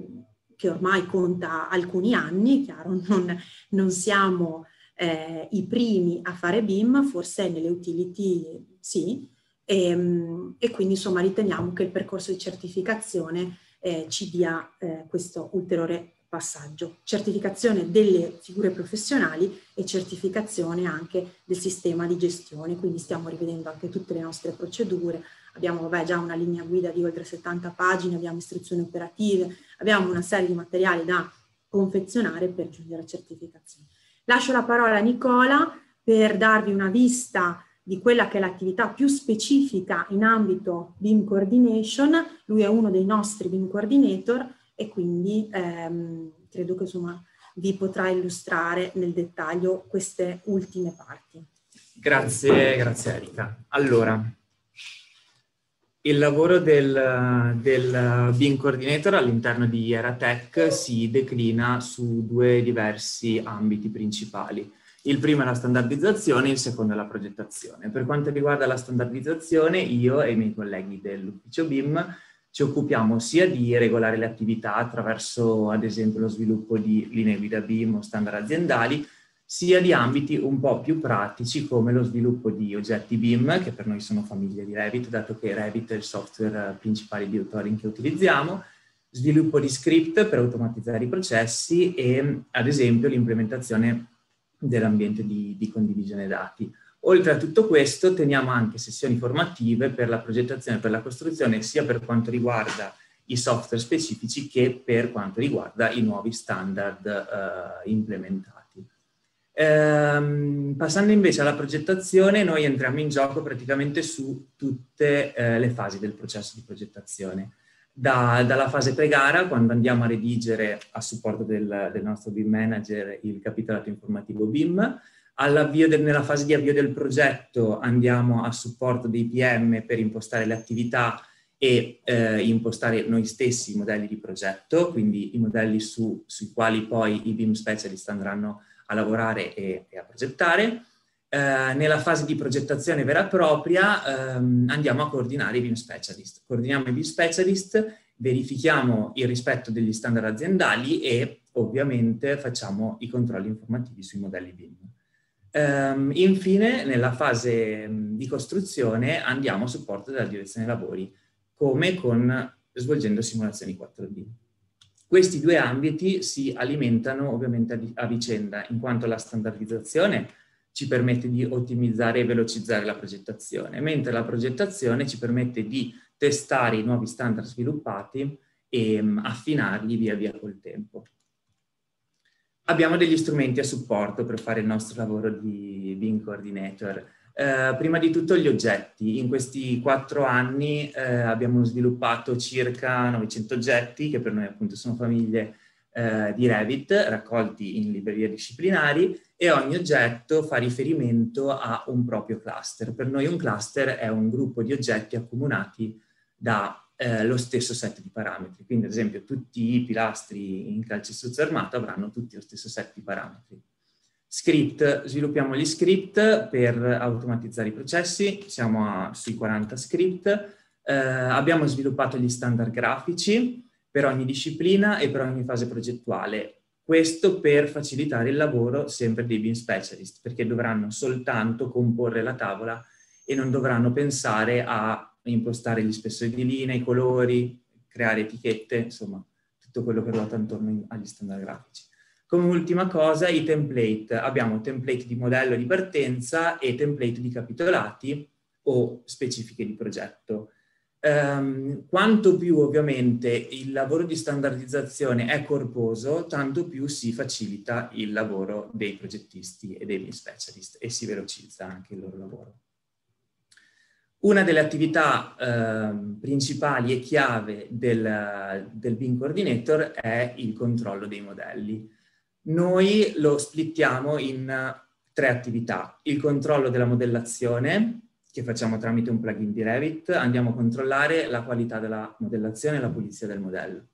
che ormai conta alcuni anni, chiaro, non, non siamo eh, i primi a fare BIM, forse nelle utility sì, e, ehm, e, quindi insomma riteniamo che il percorso di certificazione eh, ci dia eh, questo ulteriore passaggio. Certificazione delle figure professionali e certificazione anche del sistema di gestione, quindi stiamo rivedendo anche tutte le nostre procedure, abbiamo vabbè, già una linea guida di oltre 70 pagine, abbiamo istruzioni operative, abbiamo una serie di materiali da confezionare per giungere a certificazione. Lascio la parola a Nicola per darvi una vista di quella che è l'attività più specifica in ambito BIM Coordination. Lui è uno dei nostri BIM Coordinator e quindi ehm, credo che insomma vi potrà illustrare nel dettaglio queste ultime parti. Grazie, grazie Erika. Allora, il lavoro del, del BIM Coordinator all'interno di Eratech si declina su due diversi ambiti principali. Il primo è la standardizzazione, il secondo è la progettazione. Per quanto riguarda la standardizzazione, io e i miei colleghi dell'ufficio BIM ci occupiamo sia di regolare le attività attraverso, ad esempio, lo sviluppo di linee guida BIM o standard aziendali, sia di ambiti un po' più pratici come lo sviluppo di oggetti BIM, che per noi sono famiglie di Revit, dato che Revit è il software principale di authoring che utilizziamo, sviluppo di script per automatizzare i processi e, ad esempio, l'implementazione dell'ambiente di, di condivisione dati. Oltre a tutto questo teniamo anche sessioni formative per la progettazione e per la costruzione sia per quanto riguarda i software specifici che per quanto riguarda i nuovi standard eh, implementati. Ehm, passando invece alla progettazione, noi entriamo in gioco praticamente su tutte eh, le fasi del processo di progettazione da, dalla fase pre-gara, quando andiamo a redigere a supporto del, del, nostro BIM manager il capitolato informativo BIM, del, nella fase di avvio del progetto andiamo a supporto dei PM per impostare le attività e eh, impostare noi stessi i modelli di progetto, quindi i modelli su, sui quali poi i BIM specialist andranno a lavorare e, e a progettare. Eh, nella fase di progettazione vera e propria ehm, andiamo a coordinare i BIM specialist. Coordiniamo i BIM specialist, verifichiamo il rispetto degli standard aziendali e ovviamente facciamo i controlli informativi sui modelli BIM. Um, infine, nella fase di costruzione andiamo a supporto della direzione lavori, come con svolgendo simulazioni 4D. Questi due ambiti si alimentano ovviamente a, vicenda, in quanto la standardizzazione ci permette di ottimizzare e velocizzare la progettazione, mentre la progettazione ci permette di testare i nuovi standard sviluppati e affinarli via via col tempo. Abbiamo degli strumenti a supporto per fare il nostro lavoro di BIM Coordinator. Eh, prima di tutto gli oggetti. In questi quattro anni eh, abbiamo sviluppato circa 900 oggetti, che per noi appunto sono famiglie eh, di Revit, raccolti in librerie disciplinari, e ogni oggetto fa riferimento a un proprio cluster. Per noi un cluster è un gruppo di oggetti accomunati da eh, lo stesso set di parametri. Quindi, ad esempio, tutti i pilastri in calcestruzzo armato avranno tutti lo stesso set di parametri. Script, sviluppiamo gli script per automatizzare i processi, siamo a, sui 40 script. Eh, abbiamo sviluppato gli standard grafici, per ogni disciplina e per ogni fase progettuale. Questo per facilitare il lavoro sempre dei BIM specialist, perché dovranno soltanto comporre la tavola e non dovranno pensare a impostare gli spessori di linea, i colori, creare etichette, insomma, tutto quello che ruota intorno agli standard grafici. Come ultima cosa, i template. Abbiamo template di modello di partenza e template di capitolati o specifiche di progetto. Um, quanto più ovviamente il lavoro di standardizzazione è corposo, tanto più si facilita il lavoro dei progettisti e degli specialist e si velocizza anche il loro lavoro. Una delle attività eh, principali e chiave del, del BIM Coordinator è il controllo dei modelli. Noi lo splittiamo in tre attività. Il controllo della modellazione, che facciamo tramite un plugin di Revit, andiamo a controllare la qualità della modellazione e la pulizia del modello.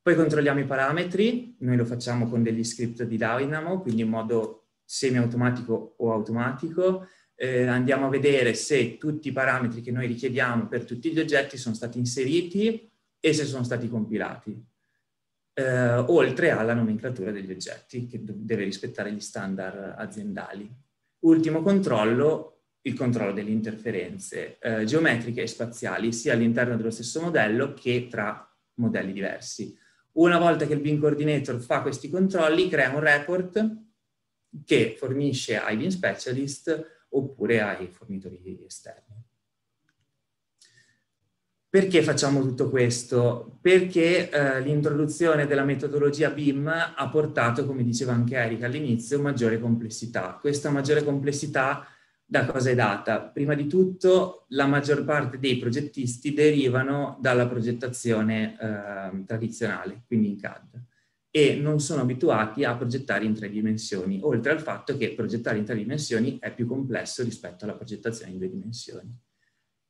Poi controlliamo i parametri, noi lo facciamo con degli script di Dynamo, quindi in modo semi-automatico o automatico. Eh, andiamo a vedere se tutti i parametri che noi richiediamo per tutti gli oggetti sono stati inseriti e se sono stati compilati. Eh, oltre alla nomenclatura degli oggetti, che deve rispettare gli standard aziendali. Ultimo controllo, il controllo delle interferenze eh, geometriche e spaziali sia all'interno dello stesso modello che tra modelli diversi. Una volta che il BIM Coordinator fa questi controlli, crea un report che fornisce ai BIM Specialist oppure ai fornitori esterni. Perché facciamo tutto questo? Perché eh, l'introduzione della metodologia BIM ha portato, come diceva anche Erika all'inizio, maggiore complessità. Questa maggiore complessità da cosa è data? Prima di tutto la maggior parte dei progettisti derivano dalla progettazione eh, tradizionale, quindi in CAD, e non sono abituati a progettare in tre dimensioni, oltre al fatto che progettare in tre dimensioni è più complesso rispetto alla progettazione in due dimensioni.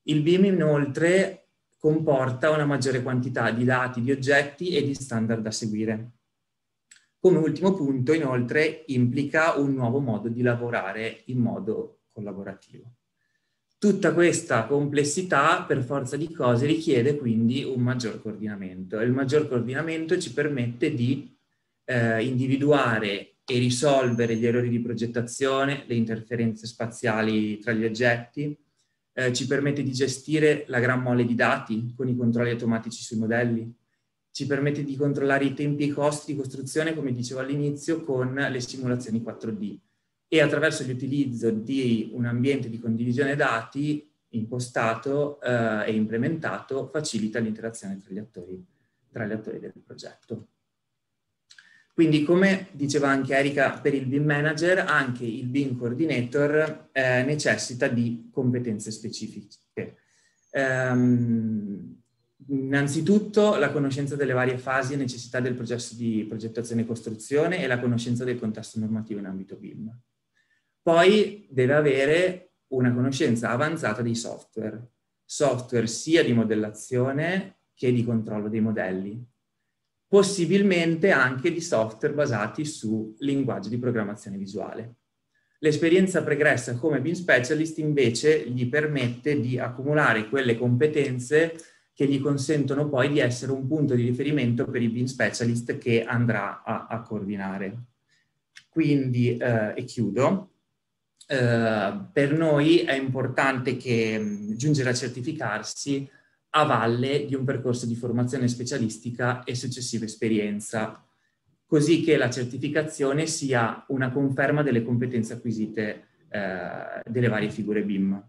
Il BIM inoltre comporta una maggiore quantità di dati, di oggetti e di standard da seguire. Come ultimo punto, inoltre, implica un nuovo modo di lavorare in modo collaborativo. Tutta questa complessità, per forza di cose, richiede quindi un maggior coordinamento. E il maggior coordinamento ci permette di eh, individuare e risolvere gli errori di progettazione, le interferenze spaziali tra gli oggetti, eh, ci permette di gestire la gran mole di dati con i controlli automatici sui modelli, ci permette di controllare i tempi e i costi di costruzione, come dicevo all'inizio, con le simulazioni 4D e attraverso l'utilizzo di un ambiente di condivisione dati impostato eh, e implementato facilita l'interazione tra gli attori, tra gli attori del progetto. Quindi come diceva anche Erika per il BIM Manager, anche il BIM Coordinator eh, necessita di competenze specifiche. Um, innanzitutto la conoscenza delle varie fasi e necessità del processo di progettazione e costruzione e la conoscenza del contesto normativo in ambito BIM. Poi deve avere una conoscenza avanzata dei software, software sia di modellazione che di controllo dei modelli, possibilmente anche di software basati su linguaggi di programmazione visuale. L'esperienza pregressa come BIM Specialist invece gli permette di accumulare quelle competenze che gli consentono poi di essere un punto di riferimento per il BIM Specialist che andrà a, a coordinare. Quindi, eh, e chiudo, eh, per noi è importante che mh, giungere a certificarsi a valle di un percorso di formazione specialistica e successiva esperienza, così che la certificazione sia una conferma delle competenze acquisite eh, delle varie figure BIM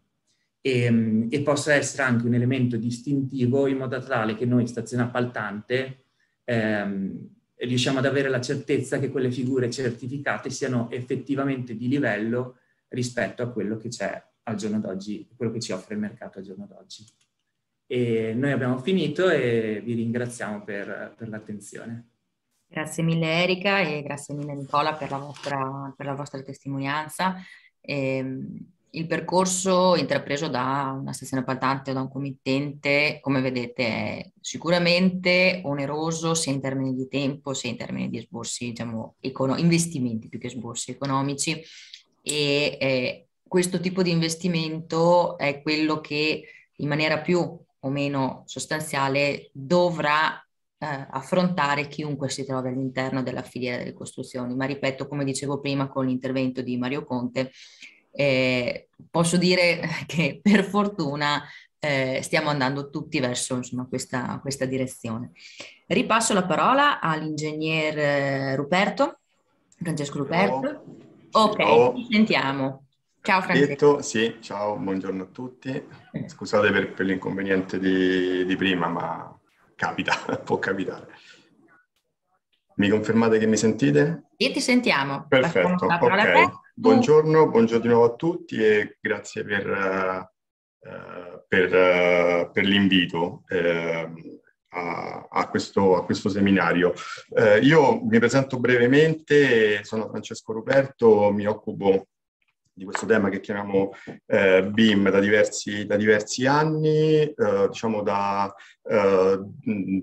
e, e, possa essere anche un elemento distintivo in modo tale che noi, stazione appaltante, ehm, riusciamo ad avere la certezza che quelle figure certificate siano effettivamente di livello rispetto a quello che c'è al giorno d'oggi, quello che ci offre il mercato al giorno d'oggi. E noi abbiamo finito e vi ringraziamo per, per l'attenzione. Grazie mille Erika e grazie mille Nicola per la vostra, per la vostra testimonianza. E, ehm, il percorso intrapreso da una stazione appaltante o da un committente, come vedete, è sicuramente oneroso sia in termini di tempo sia in termini di sborsi, diciamo, econo- investimenti più che sborsi economici e eh, questo tipo di investimento è quello che in maniera più o meno sostanziale dovrà eh, affrontare chiunque si trovi all'interno della filiera delle costruzioni. Ma ripeto, come dicevo prima con l'intervento di Mario Conte, eh, posso dire che per fortuna eh, stiamo andando tutti verso insomma, questa, questa, direzione. Ripasso la parola all'ingegner eh, Ruperto, Francesco Ruperto. Ciao. Ok, ciao. ci sentiamo. Ciao Francesco. sì, ciao, buongiorno a tutti. Scusate per, per l'inconveniente di, di prima, ma capita, può capitare. Mi confermate che mi sentite? Sì, ti sentiamo. Perfetto, ok. Buongiorno, buongiorno di nuovo a tutti e grazie per, uh, per, uh, per l'invito uh, a, a, questo, a, questo, seminario. io mi presento brevemente, sono Francesco Roberto, mi occupo di questo tema che chiamiamo eh, BIM da diversi, da diversi anni, eh, diciamo da eh,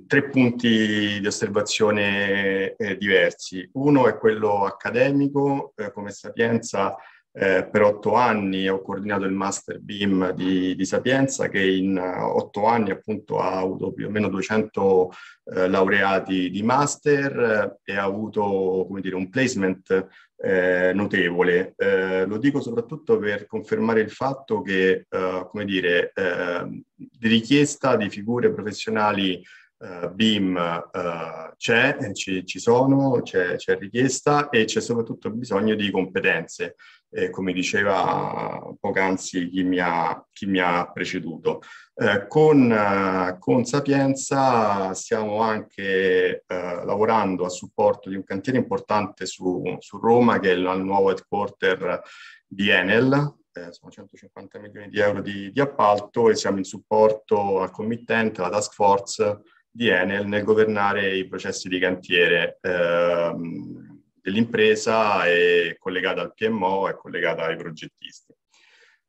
tre punti di osservazione eh, diversi. Uno è quello accademico, eh, come Sapienza eh, per otto anni ho coordinato il Master BIM di, di Sapienza che in otto anni appunto ha avuto più o meno 200 laureati di Master e ha avuto come dire, un placement eh, notevole. Eh, lo dico soprattutto per confermare il fatto che, eh, come dire, eh, di richiesta di figure professionali eh, BIM eh, c'è, ci, ci, sono, c'è, c'è richiesta e c'è soprattutto bisogno di competenze eh, come diceva poc'anzi chi mi ha, chi mi ha preceduto. Eh, con, eh, con, Sapienza stiamo anche eh, lavorando a supporto di un cantiere importante su, su Roma, che è il, il nuovo headquarter di Enel, eh, sono 150 milioni di euro di, di, appalto e siamo in supporto al committente, alla task force di Enel nel governare i processi di cantiere. Ehm, dell'impresa è collegata al PMO, è collegata ai progettisti.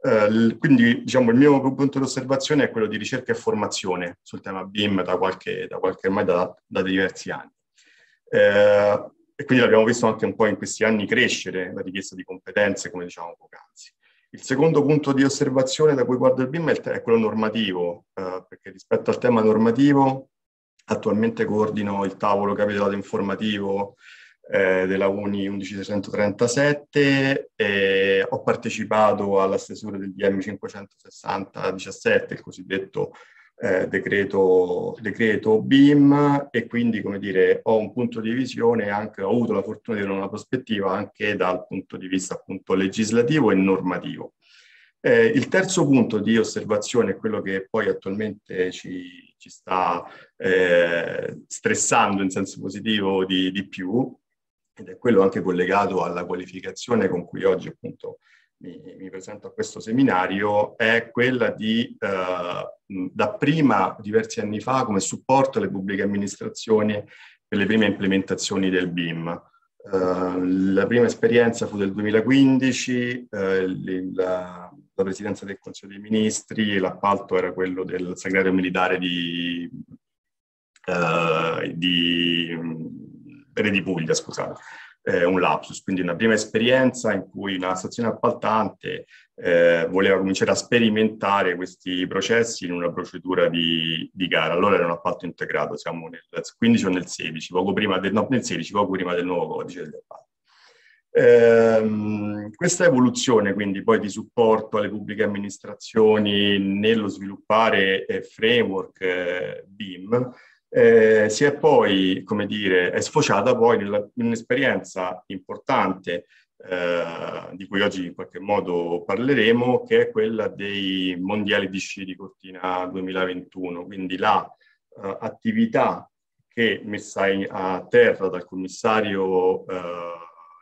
Uh, quindi diciamo, il mio punto di osservazione è quello di ricerca e formazione sul tema BIM da qualche, da qualche ormai da, da diversi anni. Uh, e quindi l'abbiamo visto anche un po' in questi anni crescere la richiesta di competenze, come diciamo poc'anzi. Il secondo punto di osservazione da cui guardo il BIM è, quello normativo, uh, perché rispetto al tema normativo attualmente coordino il tavolo capitolato informativo eh, della Uni 11637 e ho partecipato alla stesura del DM 560-17, il cosiddetto eh, decreto, decreto BIM e quindi come dire ho un punto di visione anche ho avuto la fortuna di avere una prospettiva anche dal punto di vista appunto legislativo e normativo. Eh, il terzo punto di osservazione è quello che poi attualmente ci, ci sta eh, stressando in senso positivo di, di più, ed è quello anche collegato alla qualificazione con cui oggi appunto mi, mi presento a questo seminario, è quella di, eh, dapprima, diversi anni fa, come supporto alle pubbliche amministrazioni per le prime implementazioni del BIM. Uh, la prima esperienza fu del 2015, uh, il, la, la, presidenza del Consiglio dei Ministri, l'appalto era quello del segretario militare di, uh, di Re di Puglia, scusate, eh, un lapsus, quindi una prima esperienza in cui una stazione appaltante eh, voleva cominciare a sperimentare questi processi in una procedura di, di, gara. Allora era un appalto integrato, siamo nel 15 o nel 16, poco prima del, no, nel 16, poco prima del nuovo codice degli appalti. Eh, questa evoluzione quindi poi di supporto alle pubbliche amministrazioni nello sviluppare eh, framework eh, BIM eh, si è poi, come dire, è sfociata poi in un'esperienza importante eh, di cui oggi in qualche modo parleremo, che è quella dei mondiali di sci di Cortina 2021, quindi la uh, attività che messa in, a terra dal commissario uh,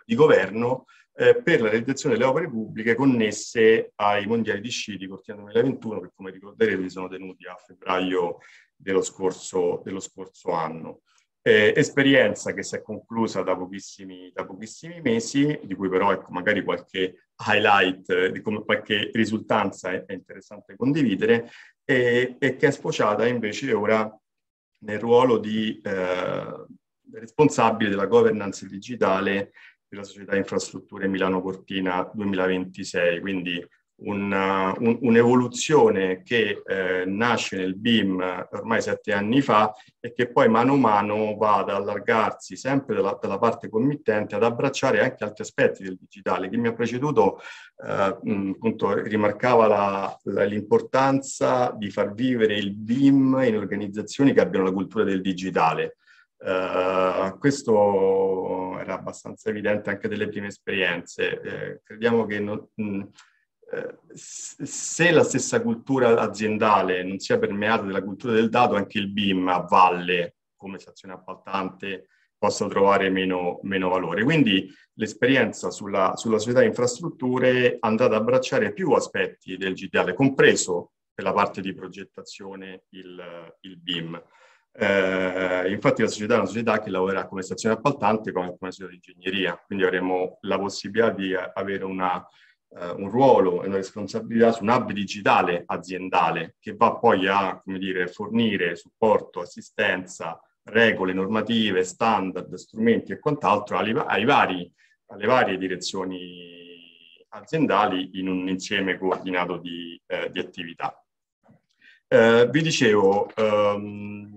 di governo eh, per la realizzazione delle opere pubbliche connesse ai mondiali di sci di Cortina 2021, che come ricorderete sono tenuti a febbraio dello scorso, dello scorso anno. Eh, esperienza che si è conclusa da pochissimi, da pochissimi, mesi, di cui però ecco, magari qualche highlight, eh, di come qualche risultanza è, è interessante condividere, e, e, che è sfociata invece ora nel ruolo di eh, responsabile della governance digitale della società infrastrutture Milano Cortina 2026, quindi un, un, un'evoluzione che eh, nasce nel BIM ormai sette anni fa e che poi mano a mano va ad allargarsi sempre dalla, dalla parte committente ad abbracciare anche altri aspetti del digitale. Chi mi ha preceduto eh, appunto rimarcava la, la, l'importanza di far vivere il BIM in organizzazioni che abbiano la cultura del digitale. Uh, questo era abbastanza evidente anche delle prime esperienze. Eh, crediamo che non, mh, eh, se la stessa cultura aziendale non sia permeata della cultura del dato, anche il BIM a valle, come stazione appaltante, possa trovare meno, meno valore. Quindi l'esperienza sulla, sulla società infrastrutture andrà ad abbracciare più aspetti del digitale, compreso per la parte di progettazione il, il BIM. Eh, infatti la società è una società che lavorerà come stazione appaltante come, come società di ingegneria, quindi avremo la possibilità di avere una, uh, un ruolo e una responsabilità su un hub digitale aziendale che va poi a dire, fornire supporto, assistenza, regole, normative, standard, strumenti e quant'altro ai, ai vari, alle varie direzioni aziendali in un insieme coordinato di, eh, di attività. Eh, vi dicevo, um,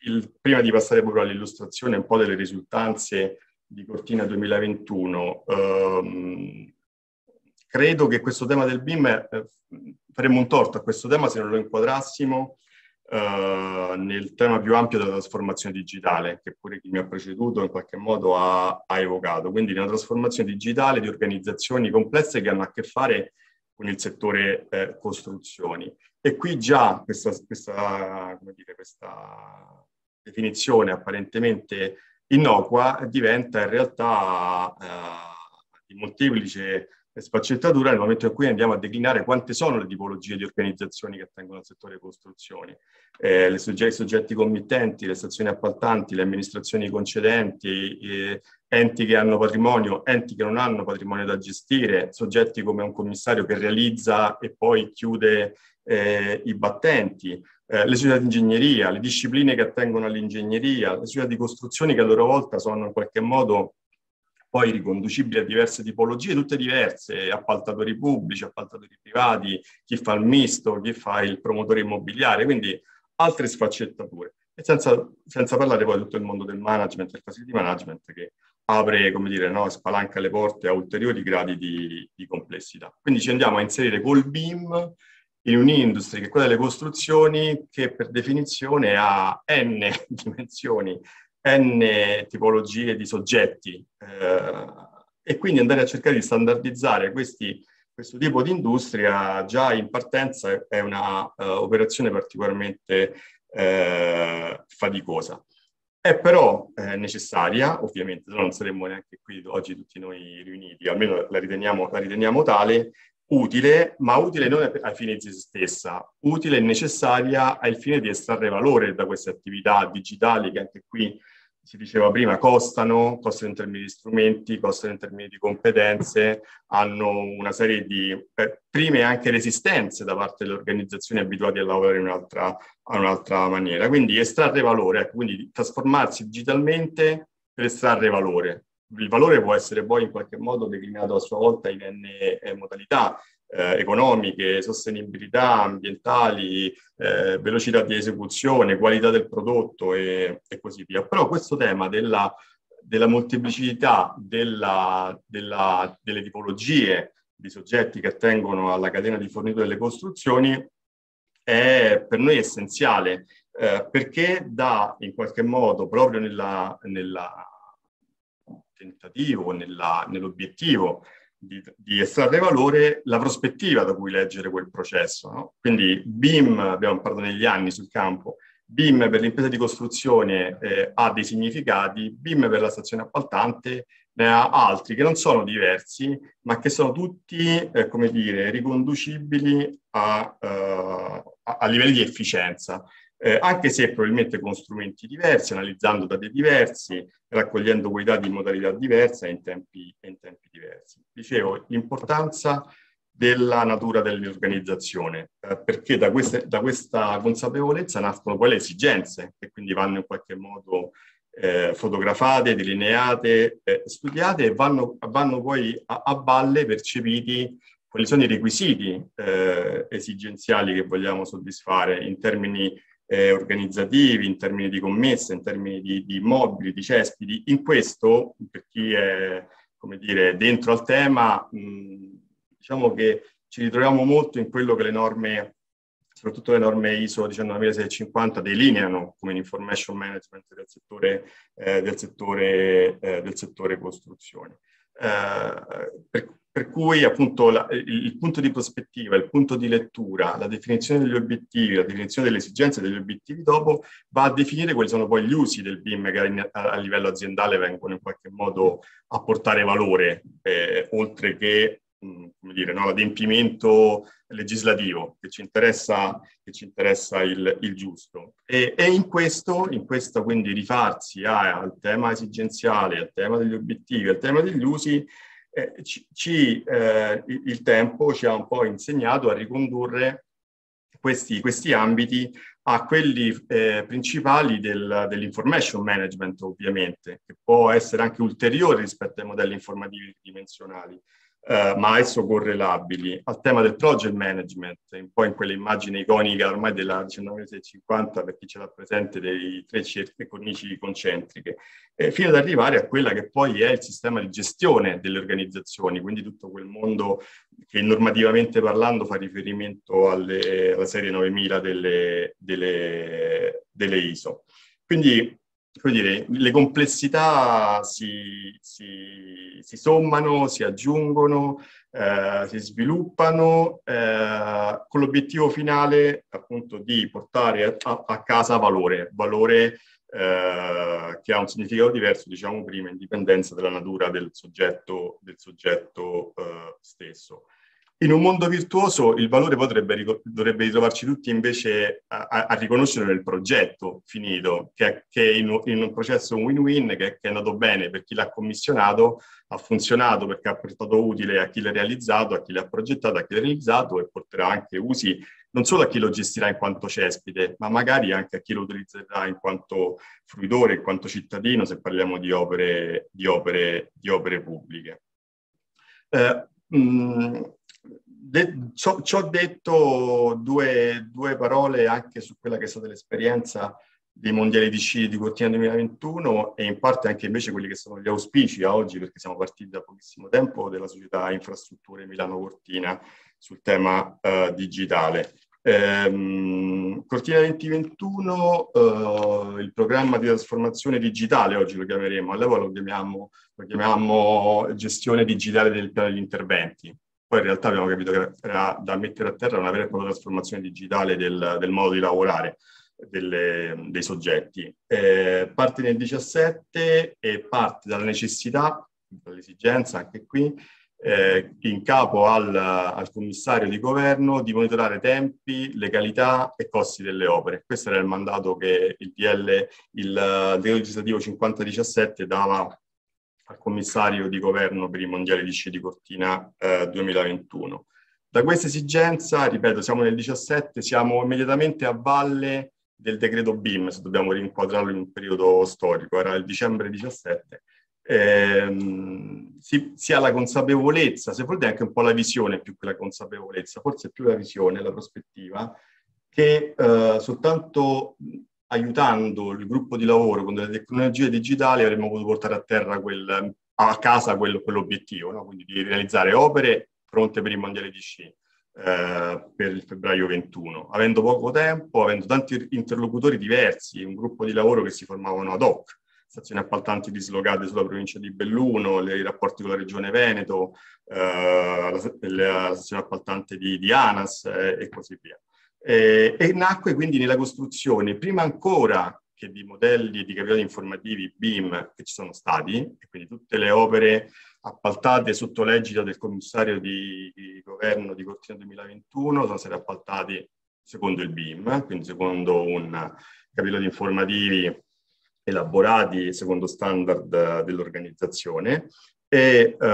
il, prima di passare proprio all'illustrazione un po' delle risultanze di Cortina 2021, ehm, credo che questo tema del BIM, eh, faremmo un torto a questo tema se non lo inquadrassimo eh, nel tema più ampio della trasformazione digitale, che pure chi mi ha preceduto in qualche modo ha, ha evocato. Quindi una trasformazione digitale di organizzazioni complesse che hanno a che fare con il settore eh, costruzioni. E qui già questa, questa, dire, questa definizione apparentemente innocua diventa in realtà eh, di molteplice sfaccettatura nel momento in cui andiamo a declinare quante sono le tipologie di organizzazioni che attengono al settore costruzioni. Eh, le soggetti, soggetti committenti, le stazioni appaltanti, le amministrazioni concedenti, eh, enti che hanno patrimonio, enti che non hanno patrimonio da gestire, soggetti come un commissario che realizza e poi chiude eh, i battenti, eh, le società di ingegneria, le discipline che attengono all'ingegneria, le società di costruzioni che a loro volta sono in qualche modo poi riconducibili a diverse tipologie, tutte diverse, appaltatori pubblici, appaltatori privati, chi fa il misto, chi fa il promotore immobiliare, quindi altre sfaccettature. E senza, senza parlare poi di tutto il mondo del management, del facility management, che apre, come dire, no, spalanca le porte a ulteriori gradi di, di complessità. Quindi ci andiamo a inserire col BIM in un'industria che è quella delle costruzioni che per definizione ha n dimensioni, n tipologie di soggetti eh, e quindi andare a cercare di standardizzare questi, questo tipo di industria già in partenza è un'operazione uh, particolarmente uh, faticosa. È però eh, necessaria, ovviamente, non saremmo neanche qui oggi tutti noi riuniti, almeno la riteniamo, la riteniamo tale, utile, ma utile non ai fini di se stessa, utile e necessaria al fine di estrarre valore da queste attività digitali che anche qui si diceva prima, costano, costano in termini di strumenti, costano in termini di competenze, hanno una serie di prime anche resistenze da parte delle organizzazioni abituate a lavorare in un'altra, in un'altra maniera. Quindi estrarre valore, ecco, quindi trasformarsi digitalmente per estrarre valore il valore può essere poi in qualche modo declinato a sua volta in n eh, modalità eh, economiche, sostenibilità ambientali, eh, velocità di esecuzione, qualità del prodotto e, e così via. Però questo tema della, della molteplicità della, della, delle tipologie di soggetti che attengono alla catena di fornitura delle costruzioni è per noi essenziale eh, perché dà in qualche modo proprio nella, nella tentativo, nell'obiettivo di, di, estrarre valore, la prospettiva da cui leggere quel processo. No? Quindi BIM, abbiamo parlato negli anni sul campo, BIM per l'impresa di costruzione eh, ha dei significati, BIM per la stazione appaltante ne ha altri che non sono diversi, ma che sono tutti, eh, come dire, riconducibili a, uh, a, a livelli di efficienza eh, anche se probabilmente con strumenti diversi, analizzando dati diversi, raccogliendo quei dati in modalità diversa e in tempi, in tempi diversi. Dicevo, l'importanza della natura dell'organizzazione, eh, perché da, queste, da, questa consapevolezza nascono poi le esigenze che quindi vanno in qualche modo eh, fotografate, delineate, eh, studiate e vanno, vanno poi a, a, valle percepiti quali sono i requisiti eh, esigenziali che vogliamo soddisfare in termini eh, organizzativi, in termini di commesse, in termini di, di immobili, di cespiti. In questo, per chi è come dire, dentro al tema, mh, diciamo che ci ritroviamo molto in quello che le norme, soprattutto le norme ISO 19650, delineano come information management del settore, eh, del settore, eh, del settore costruzione. Eh, per, per, cui appunto la, il, il, punto di prospettiva, il punto di lettura, la definizione degli obiettivi, la definizione delle esigenze degli obiettivi dopo va a definire quali sono poi gli usi del BIM che a, a livello aziendale vengono in qualche modo a portare valore, eh, oltre che come dire, no, l'adempimento legislativo che ci interessa, che ci interessa il, il giusto. E, e, in questo, in questo quindi rifarsi a, al tema esigenziale, al tema degli obiettivi, al tema degli usi, eh, ci, eh, il tempo ci ha un po' insegnato a ricondurre questi, questi ambiti a quelli eh, principali del, dell'information management, ovviamente, che può essere anche ulteriore rispetto ai modelli informativi dimensionali eh, ma esso correlabili al tema del project management, un po' in quell'immagine iconica ormai della 1950 per chi ce l'ha presente dei tre cornici concentriche, eh, fino ad arrivare a quella che poi è il sistema di gestione delle organizzazioni, quindi tutto quel mondo che normativamente parlando fa riferimento alle, alla serie 9000 delle, delle, delle ISO. Quindi come dire, le complessità si, si, si sommano, si aggiungono, eh, si sviluppano eh, con l'obiettivo finale appunto di portare a, a casa valore, valore eh, che ha un significato diverso, diciamo prima, in dipendenza dalla natura del soggetto, del soggetto eh, stesso. In un mondo virtuoso il valore potrebbe, dovrebbe ritrovarci tutti invece a, a, riconoscere nel progetto finito, che, che in, in, un processo win-win, che, che, è andato bene per chi l'ha commissionato, ha funzionato perché ha portato utile a chi l'ha realizzato, a chi l'ha progettato, a chi l'ha realizzato e porterà anche usi non solo a chi lo gestirà in quanto cespite, ma magari anche a chi lo utilizzerà in quanto fruitore, in quanto cittadino, se parliamo di opere, di opere, di opere pubbliche. Eh, mh, de, ci ho detto due, due, parole anche su quella che è stata l'esperienza dei mondiali di sci di Cortina 2021 e in parte anche invece quelli che sono gli auspici a oggi, perché siamo partiti da pochissimo tempo, della società Infrastrutture Milano Cortina sul tema uh, digitale. Um, Cortina 2021, uh, il programma di trasformazione digitale, oggi lo chiameremo, all'epoca lo chiamiamo, lo chiamiamo gestione digitale del piano degli interventi poi in realtà abbiamo capito che era da mettere a terra una vera e propria trasformazione digitale del, del modo di lavorare delle, dei soggetti. Eh, parte nel 17 e parte dalla necessità, dall'esigenza anche qui, eh, in capo al, al, commissario di governo di monitorare tempi, legalità e costi delle opere. Questo era il mandato che il PL, il decreto legislativo 5017 dava al commissario di governo per i mondiali di sci di Cortina eh, 2021. Da questa esigenza, ripeto, siamo nel 17, siamo immediatamente a valle del decreto BIM, se dobbiamo rinquadrarlo in un periodo storico, era il dicembre 17. Eh, si, si, ha la consapevolezza, se volete anche un po' la visione più che la consapevolezza, forse più la visione, la prospettiva, che eh, soltanto aiutando il gruppo di lavoro con delle tecnologie digitali avremmo potuto portare a terra quel, a casa quello, quell'obiettivo, no? quindi di realizzare opere pronte per il mondiale di sci eh, per il febbraio 21. Avendo poco tempo, avendo tanti interlocutori diversi, un gruppo di lavoro che si formavano ad hoc, stazioni appaltanti dislocate sulla provincia di Belluno, i rapporti con la regione Veneto, eh, la, la, stazione appaltante di, di ANAS eh, e così via. Eh, e nacque quindi nella costruzione, prima ancora che di modelli di capitali informativi BIM che ci sono stati, e quindi tutte le opere appaltate sotto l'egida del commissario di, di governo di Cortina 2021 sono state appaltate secondo il BIM, quindi secondo un capitolo informativi elaborati secondo standard dell'organizzazione. E, uh,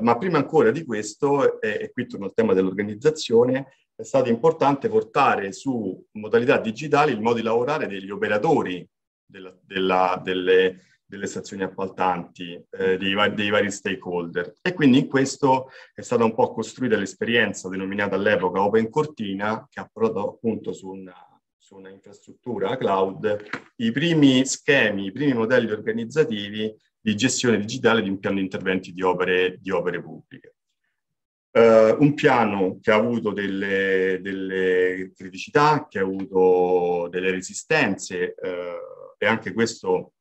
ma prima ancora di questo, e, e qui torno al tema dell'organizzazione, è stato importante portare su modalità digitali il modo di lavorare degli operatori della, della, delle, delle stazioni appaltanti, eh, dei, dei, vari stakeholder. E quindi in questo è stata un po' costruita l'esperienza denominata all'epoca Open Cortina, che ha prodotto appunto su una, su una infrastruttura cloud i primi schemi, i primi modelli organizzativi di gestione digitale di un piano di interventi di opere, di opere pubbliche. Uh, un piano che ha avuto delle, delle, criticità, che ha avuto delle resistenze uh, e anche questo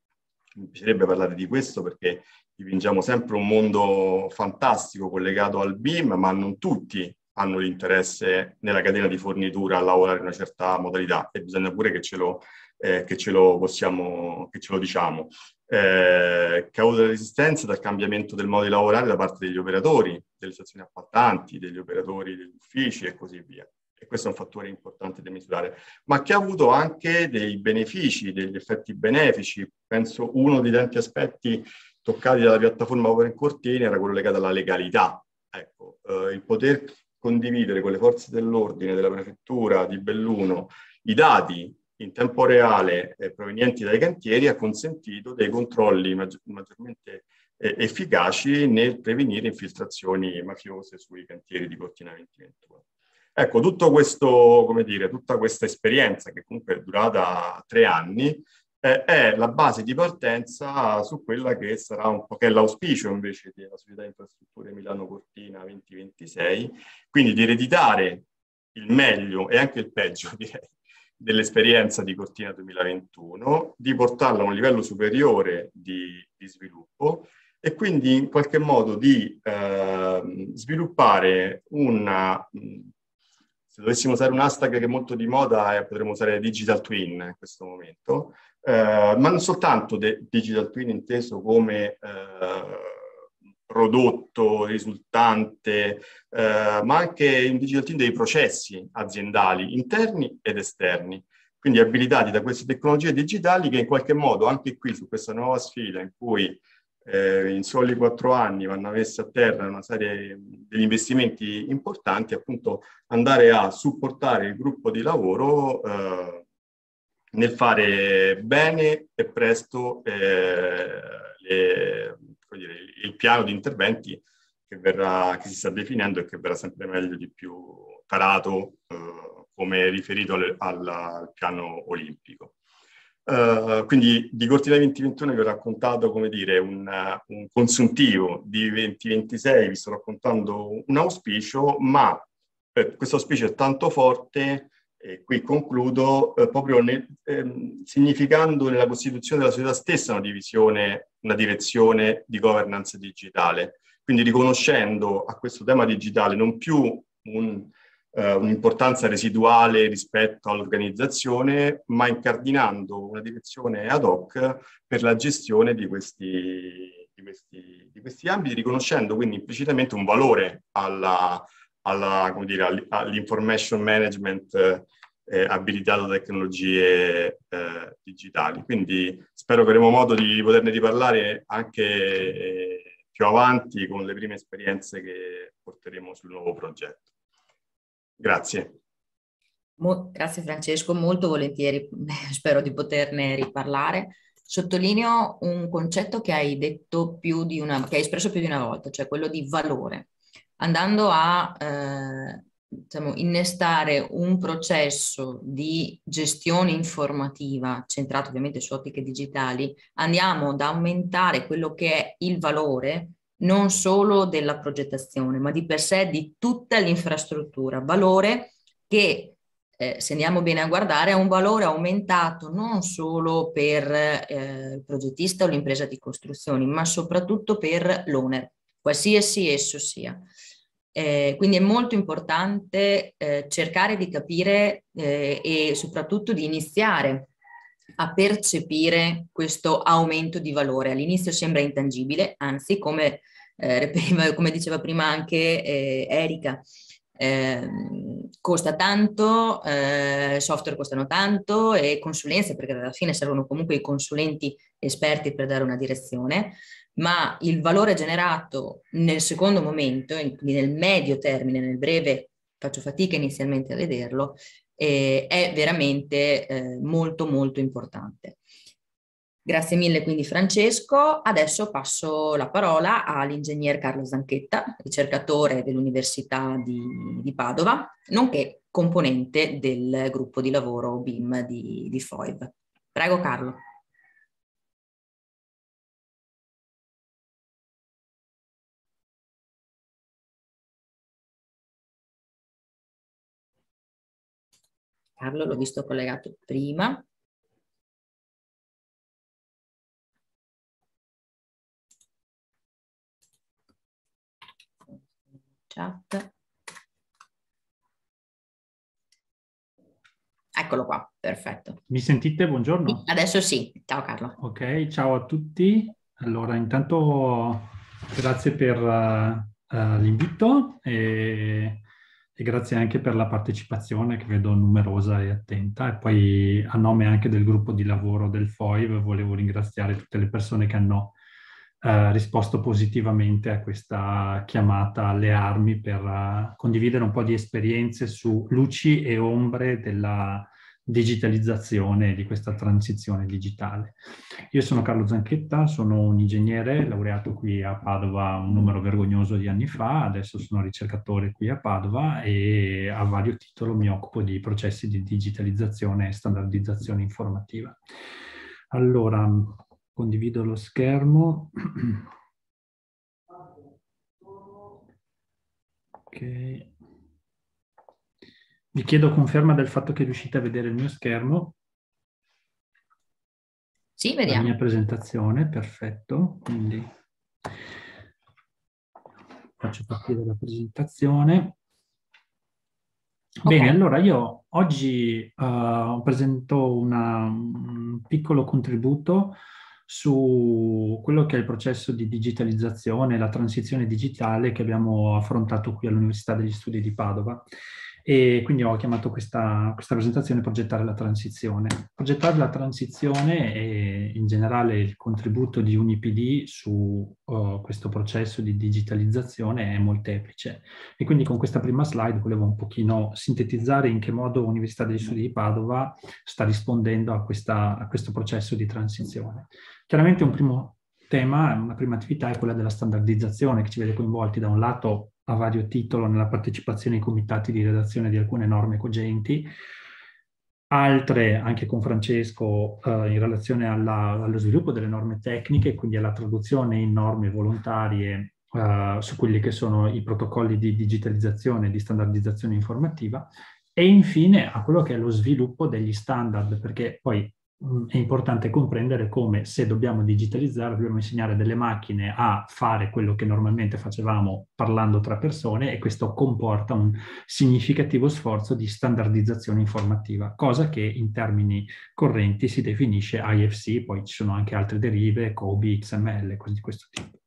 mi piacerebbe parlare di questo perché dipingiamo sempre un mondo fantastico collegato al BIM, ma non tutti hanno l'interesse nella catena di fornitura a lavorare in una certa modalità e bisogna pure che ce lo, eh, che ce lo possiamo, che ce lo diciamo. Eh, avuto resistenza dal cambiamento del modo di lavorare da parte degli operatori, delle stazioni appaltanti, degli operatori degli uffici e così via e questo è un fattore importante da misurare, ma che ha avuto anche dei benefici, degli effetti benefici. Penso uno dei tanti aspetti toccati dalla piattaforma Open Cortina era quello legato alla legalità. Ecco, eh, il poter condividere con le forze dell'ordine della prefettura di Belluno i dati in tempo reale eh, provenienti dai cantieri ha consentito dei controlli maggi- maggiormente eh, efficaci nel prevenire infiltrazioni mafiose sui cantieri di Cortina 2021. Ecco, tutto questo, come dire, tutta questa esperienza che comunque è durata tre anni eh, è la base di partenza su quella che sarà un po' che è l'auspicio invece della Società Infrastrutture Milano Cortina 2026, quindi di ereditare il meglio e anche il peggio, direi, dell'esperienza di Cortina 2021, di portarla a un livello superiore di, di sviluppo e quindi in qualche modo di eh, sviluppare una se dovessimo usare un hashtag che è molto di moda, eh, potremmo usare digital twin in questo momento, eh, ma non soltanto digital twin inteso come eh, prodotto risultante, eh, ma anche un digital twin dei processi aziendali interni ed esterni. Quindi abilitati da queste tecnologie digitali che in qualche modo anche qui su questa nuova sfida in cui eh, in soli quattro anni vanno messi a terra una serie degli investimenti importanti, appunto andare a supportare il gruppo di lavoro eh, nel fare bene e presto eh, le, dire, il piano di interventi che, verrà, che si sta definendo e che verrà sempre meglio di più tarato eh, come riferito al, al piano olimpico. Uh, quindi di Cortina 2021 vi ho raccontato, come dire, un, un consuntivo di 2026, vi sto raccontando un auspicio, ma eh, questo auspicio è tanto forte, e qui concludo, eh, proprio nel, ehm, significando nella Costituzione della società stessa una divisione, una direzione di governance digitale, quindi riconoscendo a questo tema digitale non più un eh, un'importanza residuale rispetto all'organizzazione, ma incardinando una direzione ad hoc per la gestione di questi, di questi, di questi ambiti, riconoscendo quindi implicitamente un valore alla, alla, dire, all'information management eh, abilitato da tecnologie eh, digitali. Quindi spero che avremo modo di poterne riparlare anche eh, più avanti con le prime esperienze che porteremo sul nuovo progetto. Grazie. Mo, grazie Francesco, molto volentieri, spero di poterne riparlare. Sottolineo un concetto che hai detto più di una, che hai espresso più di una volta, cioè quello di valore, andando a eh, diciamo, innestare un processo di gestione informativa centrato ovviamente su ottiche digitali, andiamo ad aumentare quello che è il valore non solo della progettazione, ma di per sé di tutta l'infrastruttura, valore che eh, se andiamo bene a guardare, ha un valore aumentato non solo per eh, il progettista o l'impresa di costruzioni, ma soprattutto per l'owner, qualsiasi esso sia. Eh, quindi è molto importante eh, cercare di capire eh, e soprattutto di iniziare a percepire questo aumento di valore. All'inizio sembra intangibile, anzi, come, eh, come diceva prima anche eh, Erika, eh, costa tanto, eh, software costano tanto e consulenze, perché alla fine servono comunque i consulenti esperti per dare una direzione, ma il valore generato nel secondo momento, quindi nel medio termine, nel breve, faccio fatica inizialmente a vederlo, eh, è veramente eh, molto molto importante. Grazie mille quindi Francesco. Adesso passo la parola all'ingegner Carlo Zanchetta, ricercatore dell'Università di, di, Padova, nonché componente del gruppo di lavoro BIM di, di FOIV. Prego Carlo. Carlo l'ho visto collegato prima. Chat. Eccolo qua, perfetto. Mi sentite? Buongiorno. Adesso sì, ciao Carlo. Ok, ciao a tutti. Allora, intanto grazie per uh, l'invito e e grazie anche per la partecipazione che vedo numerosa e attenta. E poi a nome anche del gruppo di lavoro del FOIV volevo ringraziare tutte le persone che hanno eh, risposto positivamente a questa chiamata alle armi per uh, condividere un po' di esperienze su luci e ombre della digitalizzazione di questa transizione digitale. Io sono Carlo Zanchetta, sono un ingegnere laureato qui a Padova un numero vergognoso di anni fa, adesso sono ricercatore qui a Padova e a vario titolo mi occupo di processi di digitalizzazione e standardizzazione informativa. Allora, condivido lo schermo. Ok. Vi chiedo conferma del fatto che riuscite a vedere il mio schermo. Sì, vediamo. La mia presentazione, perfetto. Quindi faccio partire la presentazione. Okay. Bene, allora io oggi uh, presento una, un piccolo contributo su quello che è il processo di digitalizzazione, la transizione digitale che abbiamo affrontato qui all'Università degli Studi di Padova. E quindi ho chiamato questa, questa presentazione Progettare la transizione. Progettare la transizione e in generale il contributo di UniPD su uh, questo processo di digitalizzazione è molteplice. E quindi con questa prima slide volevo un pochino sintetizzare in che modo l'Università degli Studi di Padova sta rispondendo a, questa, a questo processo di transizione. Chiaramente un primo tema, una prima attività è quella della standardizzazione che ci vede coinvolti da un lato a vario titolo nella partecipazione ai comitati di redazione di alcune norme cogenti, altre anche con Francesco eh, in relazione alla, allo sviluppo delle norme tecniche, quindi alla traduzione in norme volontarie eh, su quelli che sono i protocolli di digitalizzazione e di standardizzazione informativa, e infine a quello che è lo sviluppo degli standard, perché poi è importante comprendere come se dobbiamo digitalizzare dobbiamo insegnare delle macchine a fare quello che normalmente facevamo parlando tra persone e questo comporta un significativo sforzo di standardizzazione informativa, cosa che in termini correnti si definisce IFC, poi ci sono anche altre derive, COBI, XML, cose di questo tipo.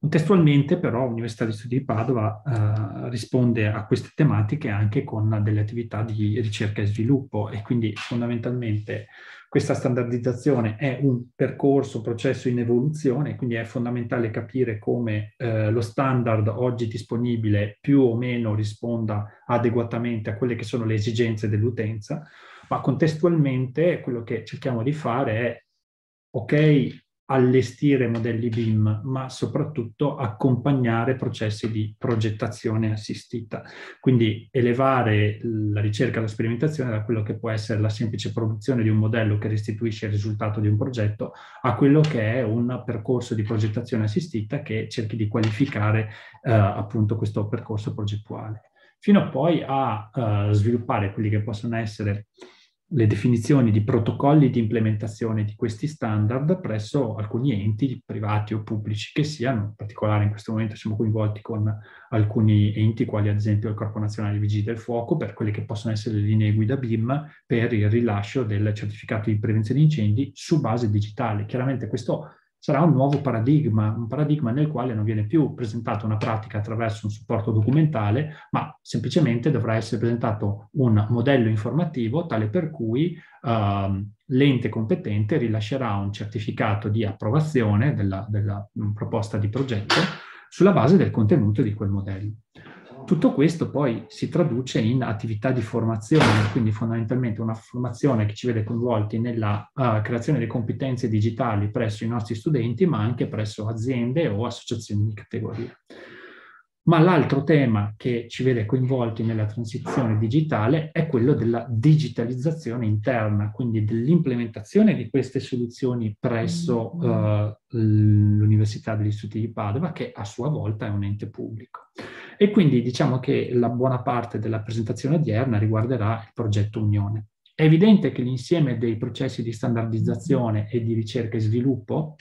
Contestualmente però l'Università di Studi di Padova eh, risponde a queste tematiche anche con delle attività di ricerca e sviluppo e quindi fondamentalmente questa standardizzazione è un percorso, un processo in evoluzione, quindi è fondamentale capire come eh, lo standard oggi disponibile più o meno risponda adeguatamente a quelle che sono le esigenze dell'utenza, ma contestualmente quello che cerchiamo di fare è ok, allestire modelli BIM, ma soprattutto accompagnare processi di progettazione assistita. Quindi elevare la ricerca e la sperimentazione da quello che può essere la semplice produzione di un modello che restituisce il risultato di un progetto a quello che è un percorso di progettazione assistita che cerchi di qualificare eh, appunto questo percorso progettuale. Fino poi a uh, sviluppare quelli che possono essere le definizioni di protocolli di implementazione di questi standard presso alcuni enti privati o pubblici che siano, in particolare in questo momento siamo coinvolti con alcuni enti quali ad esempio il Corpo Nazionale dei Vigili del Fuoco per quelle che possono essere le linee guida BIM per il rilascio del certificato di prevenzione incendi su base digitale. Chiaramente questo sarà un nuovo paradigma, un paradigma nel quale non viene più presentata una pratica attraverso un supporto documentale, ma semplicemente dovrà essere presentato un modello informativo tale per cui uh, l'ente competente rilascerà un certificato di approvazione della, della proposta di progetto sulla base del contenuto di quel modello. Tutto questo poi si traduce in attività di formazione, quindi fondamentalmente una formazione che ci vede coinvolti nella uh, creazione di competenze digitali presso i nostri studenti, ma anche presso aziende o associazioni di categoria. Ma l'altro tema che ci vede coinvolti nella transizione digitale è quello della digitalizzazione interna, quindi dell'implementazione di queste soluzioni presso uh, l'Università degli Studi di Padova, che a sua volta è un ente pubblico. E quindi diciamo che la buona parte della presentazione odierna riguarderà il progetto Unione. È evidente che l'insieme dei processi di standardizzazione e di ricerca e sviluppo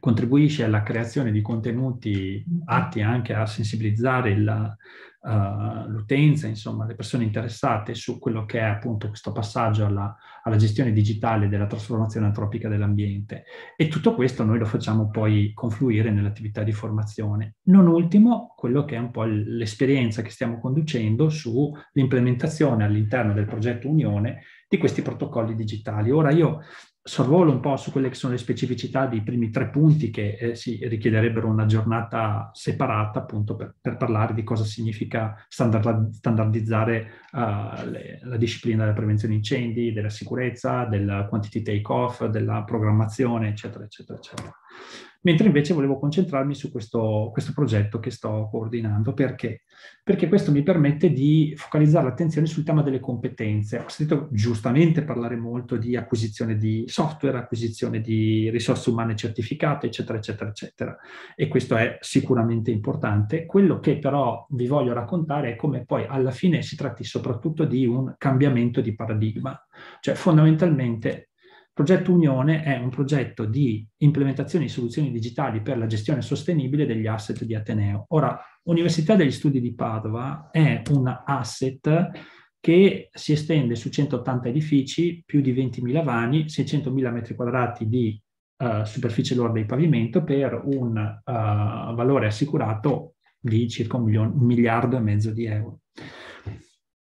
contribuisce alla creazione di contenuti atti anche a sensibilizzare il, uh, l'utenza, insomma, le persone interessate su quello che è appunto questo passaggio alla, alla, gestione digitale della trasformazione antropica dell'ambiente. E tutto questo noi lo facciamo poi confluire nell'attività di formazione. Non ultimo, quello che è un po' l'esperienza che stiamo conducendo sull'implementazione all'interno del progetto Unione di questi protocolli digitali. Ora io sorvolo un po' su quelle che sono le specificità dei primi tre punti che eh, si richiederebbero una giornata separata appunto per, per parlare di cosa significa standard, standardizzare uh, le, la disciplina della prevenzione incendi, della sicurezza, del quantity take-off, della programmazione, eccetera, eccetera, eccetera mentre invece volevo concentrarmi su questo, questo progetto che sto coordinando. Perché? Perché questo mi permette di focalizzare l'attenzione sul tema delle competenze. Ho sentito giustamente parlare molto di acquisizione di software, acquisizione di risorse umane certificate, eccetera, eccetera, eccetera. E questo è sicuramente importante. Quello che però vi voglio raccontare è come poi alla fine si tratti soprattutto di un cambiamento di paradigma. Cioè fondamentalmente Progetto Unione è un progetto di implementazione di soluzioni digitali per la gestione sostenibile degli asset di Ateneo. Ora, Università degli Studi di Padova è un asset che si estende su 180 edifici, più di 20.000 vani, 600.000 metri quadrati di uh, superficie lorda di pavimento per un uh, valore assicurato di circa un, milione, un miliardo e mezzo di euro.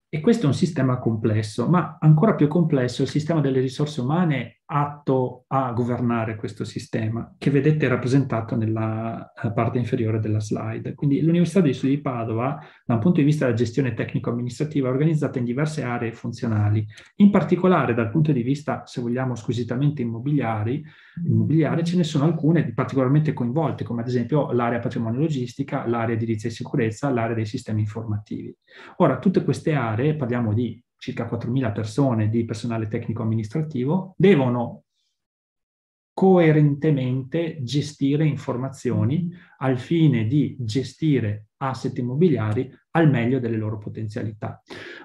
E questo è un sistema complesso, ma ancora più complesso è il sistema delle risorse umane atto a governare questo sistema, che vedete rappresentato nella eh, parte inferiore della slide. Quindi l'Università degli Studi di Padova, da un punto di vista della gestione tecnico-amministrativa, è organizzata in diverse aree funzionali, in particolare dal punto di vista, se vogliamo, squisitamente immobiliari, immobiliare, ce ne sono alcune particolarmente coinvolte, come ad esempio l'area patrimonio logistica, l'area edilizia e sicurezza, l'area dei sistemi informativi. Ora, tutte queste aree, parliamo di circa 4.000 persone di personale tecnico-amministrativo, devono coerentemente gestire informazioni al fine di gestire asset immobiliari al meglio delle loro potenzialità.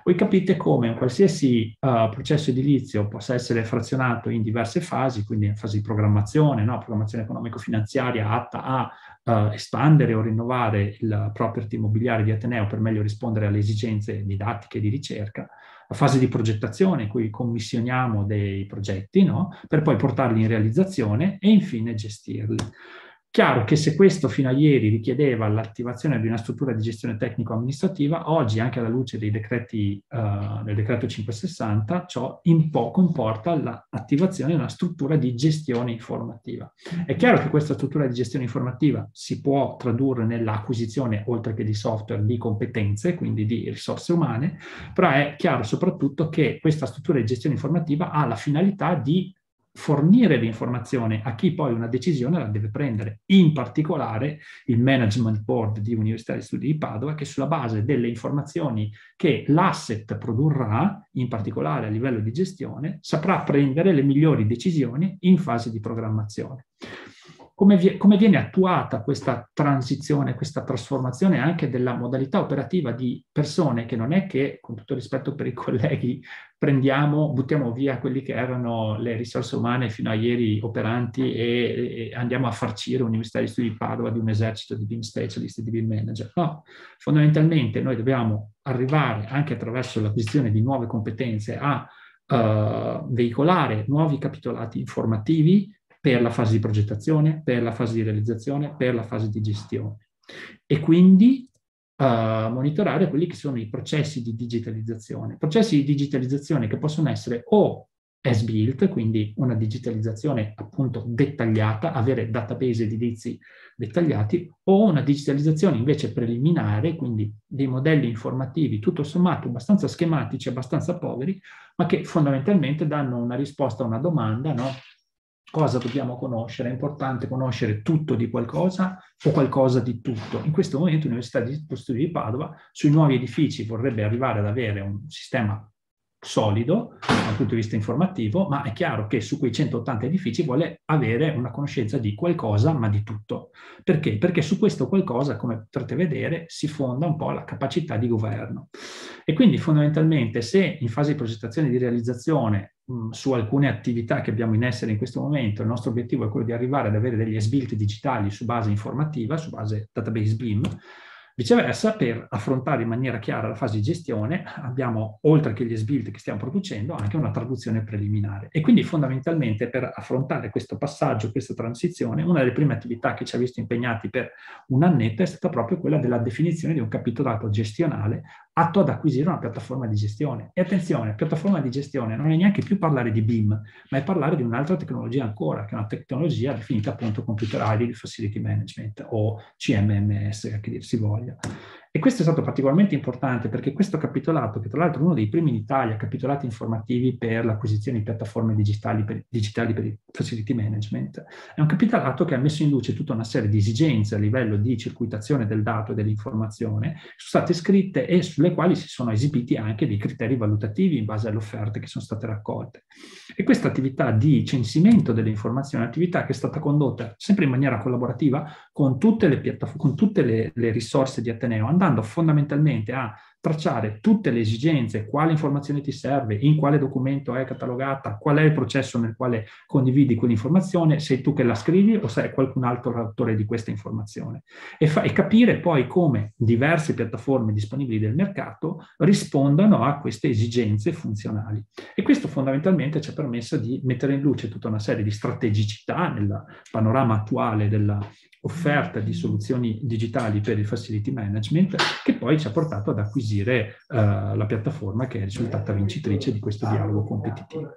Voi capite come un qualsiasi uh, processo edilizio possa essere frazionato in diverse fasi, quindi in fase di programmazione, no? programmazione economico-finanziaria atta a uh, espandere o rinnovare il property immobiliare di Ateneo per meglio rispondere alle esigenze didattiche di ricerca, la fase di progettazione in cui commissioniamo dei progetti no? per poi portarli in realizzazione e infine gestirli. Chiaro che se questo fino a ieri richiedeva l'attivazione di una struttura di gestione tecnico-amministrativa, oggi anche alla luce decreti, uh, del decreto 560, ciò in po' comporta l'attivazione di una struttura di gestione informativa. È chiaro che questa struttura di gestione informativa si può tradurre nell'acquisizione, oltre che di software, di competenze, quindi di risorse umane, però è chiaro soprattutto che questa struttura di gestione informativa ha la finalità di fornire l'informazione a chi poi una decisione la deve prendere, in particolare il Management Board di Università di Studi di Padova, che sulla base delle informazioni che l'asset produrrà, in particolare a livello di gestione, saprà prendere le migliori decisioni in fase di programmazione come, vi, come, viene attuata questa transizione, questa trasformazione anche della modalità operativa di persone che non è che, con tutto rispetto per i colleghi, prendiamo, buttiamo via quelli che erano le risorse umane fino a ieri operanti e, e andiamo a farcire l'Università di Studi di Padova di un esercito di BIM specialist di BIM manager. No, fondamentalmente noi dobbiamo arrivare anche attraverso l'acquisizione di nuove competenze a uh, veicolare nuovi capitolati informativi per la fase di progettazione, per la fase di realizzazione, per la fase di gestione. E quindi uh, monitorare quelli che sono i processi di digitalizzazione. Processi di digitalizzazione che possono essere o as built, quindi una digitalizzazione appunto dettagliata, avere database edilizi dettagliati, o una digitalizzazione invece preliminare, quindi dei modelli informativi tutto sommato abbastanza schematici, abbastanza poveri, ma che fondamentalmente danno una risposta a una domanda, no? Cosa dobbiamo conoscere? È importante conoscere tutto di qualcosa o qualcosa di tutto. In questo momento l'Università di Studi di Padova sui nuovi edifici vorrebbe arrivare ad avere un sistema solido dal punto di vista informativo, ma è chiaro che su quei 180 edifici vuole avere una conoscenza di qualcosa, ma di tutto. Perché? Perché su questo qualcosa, come potrete vedere, si fonda un po' la capacità di governo. E quindi fondamentalmente se in fase di progettazione e di realizzazione mh, su alcune attività che abbiamo in essere in questo momento, il nostro obiettivo è quello di arrivare ad avere degli SBILT digitali su base informativa, su base database BIM, Viceversa, per affrontare in maniera chiara la fase di gestione, abbiamo, oltre che gli SBILT che stiamo producendo, anche una traduzione preliminare. E quindi fondamentalmente per affrontare questo passaggio, questa transizione, una delle prime attività che ci ha visto impegnati per un annetto è stata proprio quella della definizione di un capitolato gestionale atto ad acquisire una piattaforma di gestione. E attenzione, piattaforma di gestione non è neanche più parlare di BIM, ma è parlare di un'altra tecnologia ancora, che è una tecnologia definita appunto Computer Aided Facility Management o CMMS, che dir si voglia. E questo è stato particolarmente importante perché questo capitolato, che tra l'altro è uno dei primi in Italia, capitolati informativi per l'acquisizione di piattaforme digitali per, digitali per il facility management, è un capitolato che ha messo in luce tutta una serie di esigenze a livello di circuitazione del dato e dell'informazione, sono state scritte e sulle quali si sono esibiti anche dei criteri valutativi in base alle offerte che sono state raccolte. E questa attività di censimento delle informazioni è un'attività che è stata condotta sempre in maniera collaborativa con tutte le, con tutte le, le risorse di Ateneo, andando fondamentalmente a tracciare tutte le esigenze, quale informazione ti serve, in quale documento è catalogata, qual è il processo nel quale condividi quell'informazione, sei tu che la scrivi o sei qualcun altro l'autore di questa informazione. E, fa, e capire poi come diverse piattaforme disponibili del mercato rispondano a queste esigenze funzionali. E questo fondamentalmente ci ha permesso di mettere in luce tutta una serie di strategicità nel panorama attuale della, offerta di soluzioni digitali per il facility management che poi ci ha portato ad acquisire uh, la piattaforma che è risultata vincitrice di questo dialogo competitivo.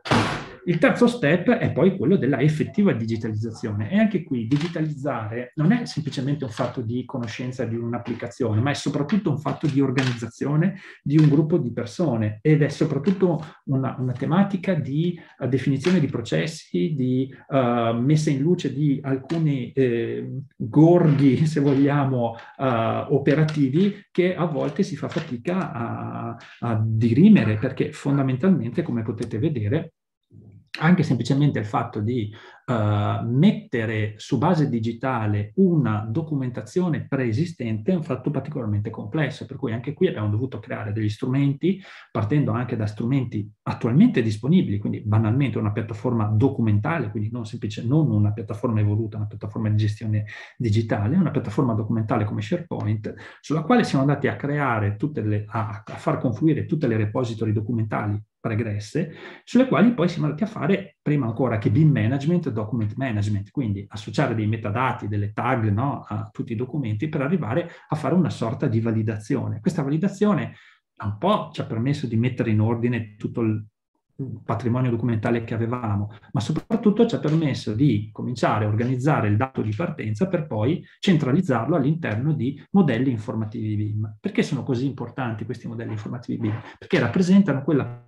Il terzo step è poi quello della effettiva digitalizzazione. E anche qui digitalizzare non è semplicemente un fatto di conoscenza di un'applicazione, ma è soprattutto un fatto di organizzazione di un gruppo di persone. Ed è soprattutto una, una tematica di uh, definizione di processi, di uh, messa in luce di alcuni eh, gorghi, se vogliamo, uh, operativi che a volte si fa fatica a, a dirimere perché fondamentalmente, come potete vedere, anche semplicemente il fatto di uh, mettere su base digitale una documentazione preesistente è un fatto particolarmente complesso, per cui anche qui abbiamo dovuto creare degli strumenti, partendo anche da strumenti attualmente disponibili, quindi banalmente una piattaforma documentale, quindi non, semplice, non una piattaforma evoluta, una piattaforma di gestione digitale, una piattaforma documentale come SharePoint, sulla quale siamo andati a creare tutte le, a, a far confluire tutte le repository documentali pregresse, sulle quali poi siamo andati a fare, prima ancora che BIM management, document management, quindi associare dei metadati, delle tag no, a tutti i documenti per arrivare a fare una sorta di validazione. Questa validazione un po' ci ha permesso di mettere in ordine tutto il patrimonio documentale che avevamo, ma soprattutto ci ha permesso di cominciare a organizzare il dato di partenza per poi centralizzarlo all'interno di modelli informativi BIM. Perché sono così importanti questi modelli informativi BIM? Perché rappresentano quella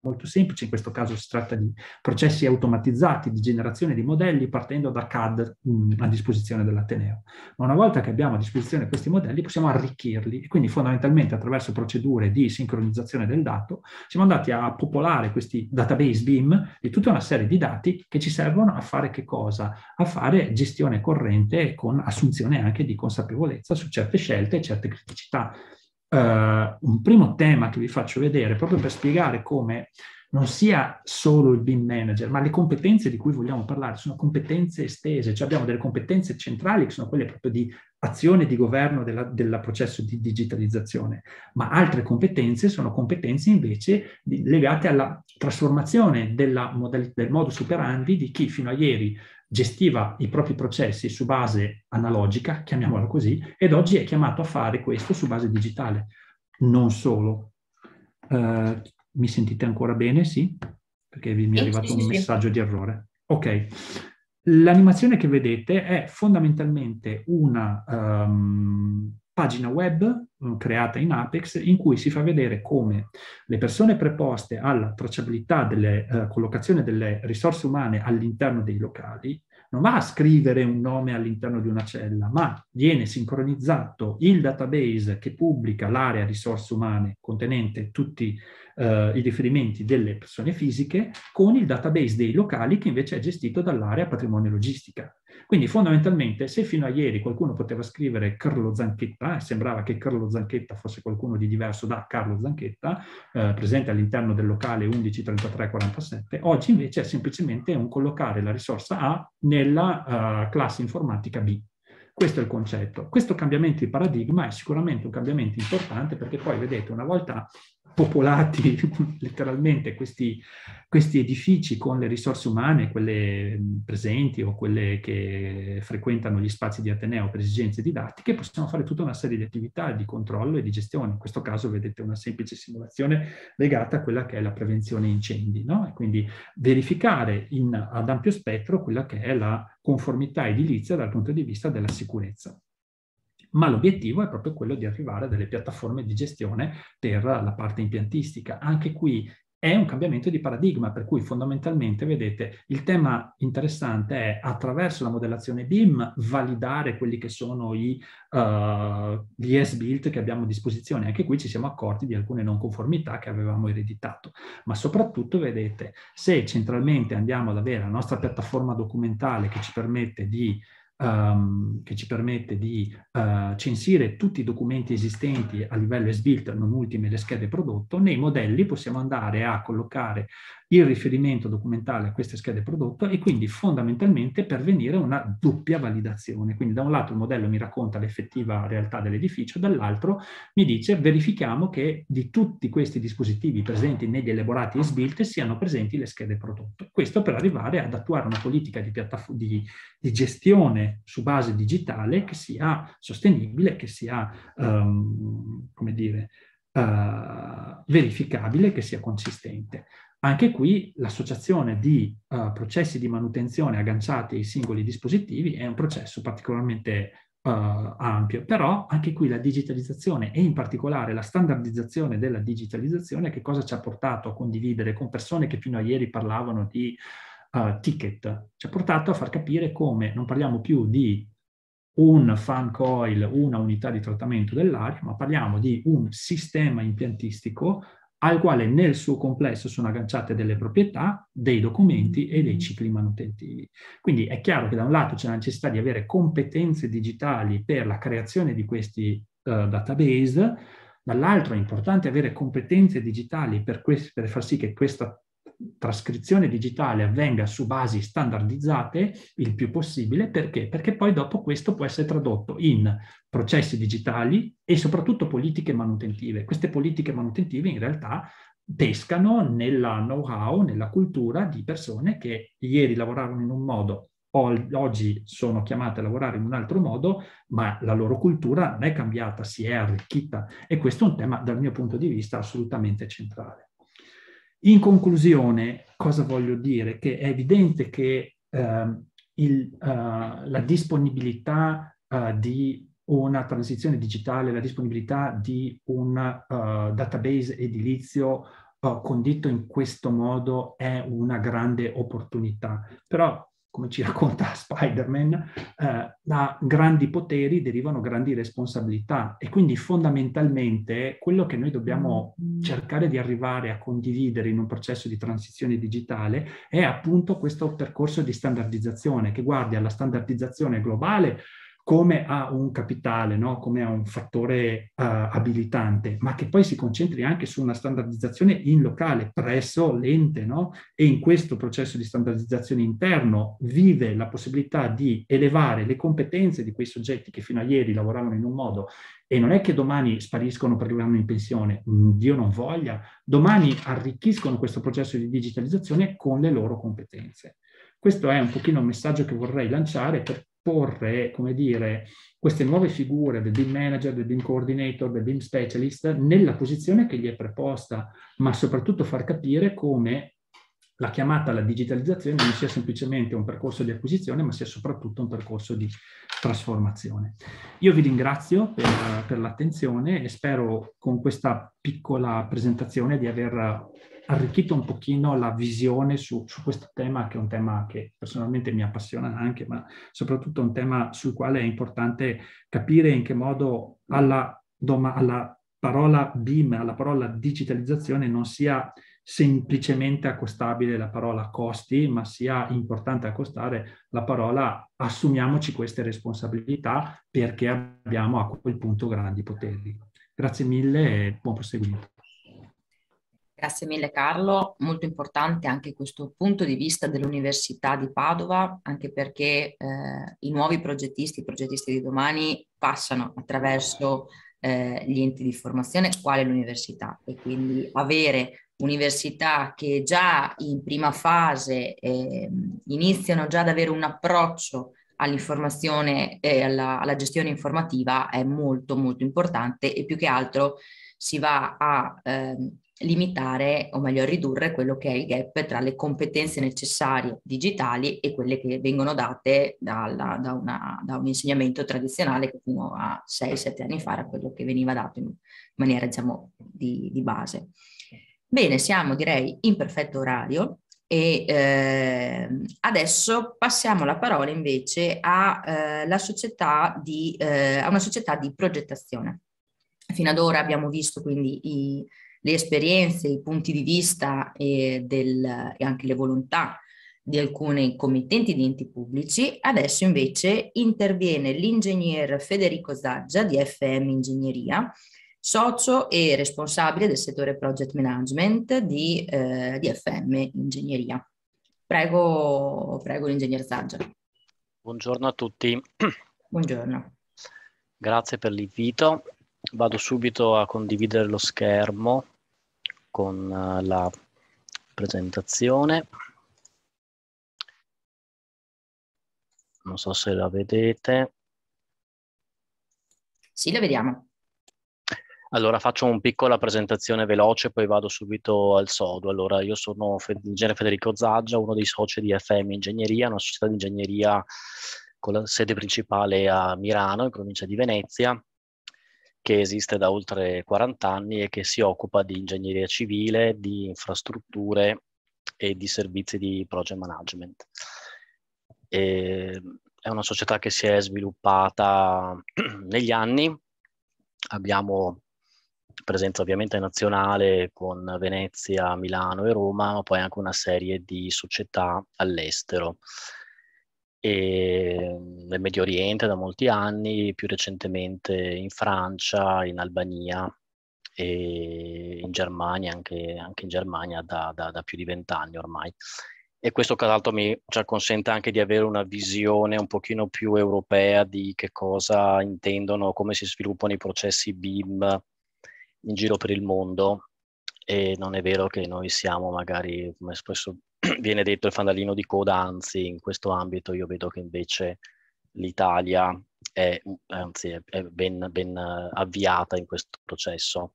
molto semplice, in questo caso si tratta di processi automatizzati di generazione di modelli partendo da CAD mh, mm, a disposizione dell'Ateneo. Ma una volta che abbiamo a disposizione questi modelli possiamo arricchirli e quindi fondamentalmente attraverso procedure di sincronizzazione del dato siamo andati a popolare questi database BIM di tutta una serie di dati che ci servono a fare che cosa? A fare gestione corrente con assunzione anche di consapevolezza su certe scelte e certe criticità un primo tema che vi faccio vedere proprio per spiegare come non sia solo il BIM manager, ma le competenze di cui vogliamo parlare sono competenze estese, cioè abbiamo delle competenze centrali che sono quelle proprio di azione di governo del processo di digitalizzazione, ma altre competenze sono competenze invece legate alla trasformazione della modalità, del modus operandi di chi fino a ieri gestiva i propri processi su base analogica, chiamiamola così, ed oggi è chiamato a fare questo su base digitale. Non solo. Uh, mi sentite ancora bene? Sì? Perché mi è arrivato un messaggio di errore. Ok. L'animazione che vedete è fondamentalmente una um, pagina web creata in Apex in cui si fa vedere come le persone preposte alla tracciabilità delle uh, collocazione delle risorse umane all'interno dei locali non va a scrivere un nome all'interno di una cella, ma viene sincronizzato il database che pubblica l'area risorse umane contenente tutti eh, i riferimenti delle persone fisiche con il database dei locali che invece è gestito dall'area patrimonio logistica. Quindi fondamentalmente se fino a ieri qualcuno poteva scrivere Carlo Zanchetta e sembrava che Carlo Zanchetta fosse qualcuno di diverso da Carlo Zanchetta, eh, presente all'interno del locale 113347, oggi invece è semplicemente un collocare la risorsa A nella uh, classe informatica B. Questo è il concetto. Questo cambiamento di paradigma è sicuramente un cambiamento importante perché poi, vedete, una volta popolati letteralmente questi, questi, edifici con le risorse umane, quelle presenti o quelle che frequentano gli spazi di Ateneo per esigenze didattiche, possiamo fare tutta una serie di attività di controllo e di gestione. In questo caso vedete una semplice simulazione legata a quella che è la prevenzione incendi, no? Quindi verificare in, ad ampio spettro quella che è la conformità edilizia dal punto di vista della sicurezza ma l'obiettivo è proprio quello di arrivare a delle piattaforme di gestione per la parte impiantistica. Anche qui è un cambiamento di paradigma, per cui fondamentalmente, vedete, il tema interessante è attraverso la modellazione BIM validare quelli che sono i, uh, gli S-built che abbiamo a disposizione. Anche qui ci siamo accorti di alcune non conformità che avevamo ereditato. Ma soprattutto, vedete, se centralmente andiamo ad avere la nostra piattaforma documentale che ci permette di um, che ci permette di uh, censire tutti i documenti esistenti a livello SBILT, non ultime le schede prodotto, nei modelli possiamo andare a collocare il riferimento documentale a queste schede prodotto e quindi fondamentalmente pervenire a una doppia validazione. Quindi da un lato il modello mi racconta l'effettiva realtà dell'edificio, dall'altro mi dice verifichiamo che di tutti questi dispositivi presenti negli elaborati SBILT siano presenti le schede prodotto. Questo per arrivare ad attuare una politica di, di, di gestione su base digitale che sia sostenibile, che sia, um, come dire, uh, verificabile, che sia consistente. Anche qui l'associazione di uh, processi di manutenzione agganciati ai singoli dispositivi è un processo particolarmente uh, ampio, però anche qui la digitalizzazione e in particolare la standardizzazione della digitalizzazione che cosa ci ha portato a condividere con persone che fino a ieri parlavano di uh, ticket, ci ha portato a far capire come non parliamo più di un fan coil, una unità di trattamento dell'aria, ma parliamo di un sistema impiantistico al quale nel suo complesso sono agganciate delle proprietà, dei documenti e dei cicli manutentivi. Quindi è chiaro che da un lato c'è la necessità di avere competenze digitali per la creazione di questi uh, database, dall'altro è importante avere competenze digitali per, per far sì che questa trascrizione digitale avvenga su basi standardizzate il più possibile, perché? Perché poi dopo questo può essere tradotto in processi digitali e soprattutto politiche manutentive. Queste politiche manutentive in realtà pescano nella know-how, nella cultura di persone che ieri lavoravano in un modo, oggi sono chiamate a lavorare in un altro modo, ma la loro cultura non è cambiata, si è arricchita e questo è un tema dal mio punto di vista assolutamente centrale. In conclusione, cosa voglio dire? Che è evidente che uh, il, uh, la disponibilità uh, di una transizione digitale, la disponibilità di un database edilizio condito in questo modo è una grande opportunità. Però come ci racconta Spider-Man, eh, da grandi poteri derivano grandi responsabilità. E quindi fondamentalmente quello che noi dobbiamo cercare di arrivare a condividere in un processo di transizione digitale è appunto questo percorso di standardizzazione che guardi alla standardizzazione globale come a un capitale, no? come a un fattore uh, abilitante, ma che poi si concentri anche su una standardizzazione in locale, presso l'ente, no? e in questo processo di standardizzazione interno vive la possibilità di elevare le competenze di quei soggetti che fino a ieri lavoravano in un modo e non è che domani spariscono perché vanno in pensione, mm, Dio non voglia, domani arricchiscono questo processo di digitalizzazione con le loro competenze. Questo è un pochino il messaggio che vorrei lanciare per porre, come dire, queste nuove figure del BIM manager, del BIM coordinator, del BIM specialist nella posizione che gli è preposta, ma soprattutto far capire come la chiamata alla digitalizzazione non sia semplicemente un percorso di acquisizione, ma sia soprattutto un percorso di trasformazione. Io vi ringrazio per, per l'attenzione e spero con questa piccola presentazione di aver arricchito un pochino la visione su, su, questo tema, che è un tema che personalmente mi appassiona anche, ma soprattutto un tema sul quale è importante capire in che modo alla, alla parola BIM, alla parola digitalizzazione non sia semplicemente accostabile la parola costi, ma sia importante accostare la parola assumiamoci queste responsabilità perché abbiamo a quel punto grandi poteri. Grazie mille e buon proseguimento. Grazie mille Carlo, molto importante anche questo punto di vista dell'Università di Padova, anche perché eh, i nuovi progettisti, i progettisti di domani passano attraverso eh, gli enti di formazione, quale l'università. E quindi avere università che già in prima fase eh, iniziano già ad avere un approccio all'informazione e alla, alla, gestione informativa è molto molto importante e più che altro si va a eh, limitare o meglio ridurre quello che è il gap tra le competenze necessarie digitali e quelle che vengono date dalla, da, una, da, un insegnamento tradizionale che fino a 6-7 anni fa era quello che veniva dato in maniera diciamo di, di base. Bene, siamo direi in perfetto orario e eh, adesso passiamo la parola invece a, eh, società di, eh, a una società di progettazione. Fino ad ora abbiamo visto quindi i, le esperienze, i punti di vista e, del, e anche le volontà di alcuni committenti di enti pubblici. Adesso invece interviene l'ingegner Federico Zaggia di FM Ingegneria, socio e responsabile del settore project management di, eh, di FM Ingegneria. Prego, prego l'ingegner Zaggia. Buongiorno a tutti. Buongiorno. Grazie per l'invito. Vado subito a condividere lo schermo con uh, la presentazione. Non so se la vedete. Sì, la vediamo. Allora faccio una piccola presentazione veloce, poi vado subito al sodo. Allora, io sono l'ingegnere Federico Zaggia, uno dei soci di FM Ingegneria, una società di ingegneria con la sede principale a Milano, in provincia di Venezia, che esiste da oltre 40 anni e che si occupa di ingegneria civile, di infrastrutture e di servizi di project management. E è una società che si è sviluppata negli anni. Abbiamo presenza ovviamente nazionale con Venezia, Milano e Roma, ma poi anche una serie di società all'estero. E nel Medio Oriente da molti anni, più recentemente in Francia, in Albania e in Germania, anche, anche in Germania da, da, da più di vent'anni ormai. E questo tra mi cioè, consente anche di avere una visione un pochino più europea di che cosa intendono, come si sviluppano i processi BIM in giro per il mondo e non è vero che noi siamo magari, come spesso viene detto, il fanalino di coda, anzi in questo ambito io vedo che invece l'Italia è, anzi, è ben, ben avviata in questo processo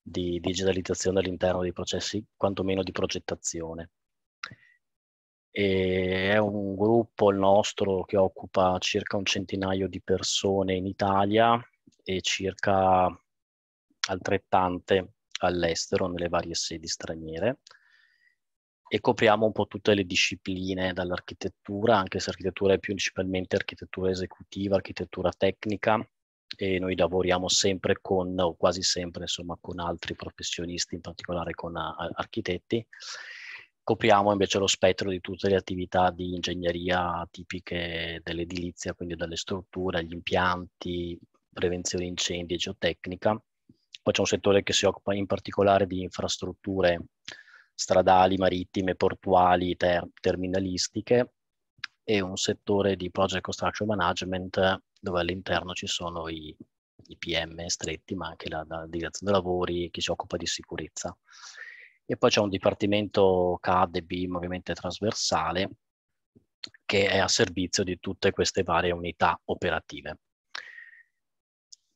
di digitalizzazione all'interno dei processi, quantomeno di progettazione. E è un gruppo, il nostro, che occupa circa un centinaio di persone in Italia e circa altrettante all'estero nelle varie sedi straniere e copriamo un po' tutte le discipline dall'architettura, anche se l'architettura è principalmente architettura esecutiva, architettura tecnica e noi lavoriamo sempre con, o quasi sempre, insomma, con altri professionisti, in particolare con architetti. Copriamo invece lo spettro di tutte le attività di ingegneria tipiche dell'edilizia, quindi dalle strutture, agli impianti, prevenzione incendi e geotecnica poi c'è un settore che si occupa in particolare di infrastrutture stradali, marittime, portuali, ter- terminalistiche e un settore di project construction management dove all'interno ci sono i, i PM stretti, ma anche la, la direzione dei lavori, chi si occupa di sicurezza. E poi c'è un dipartimento CAD e BIM ovviamente trasversale che è a servizio di tutte queste varie unità operative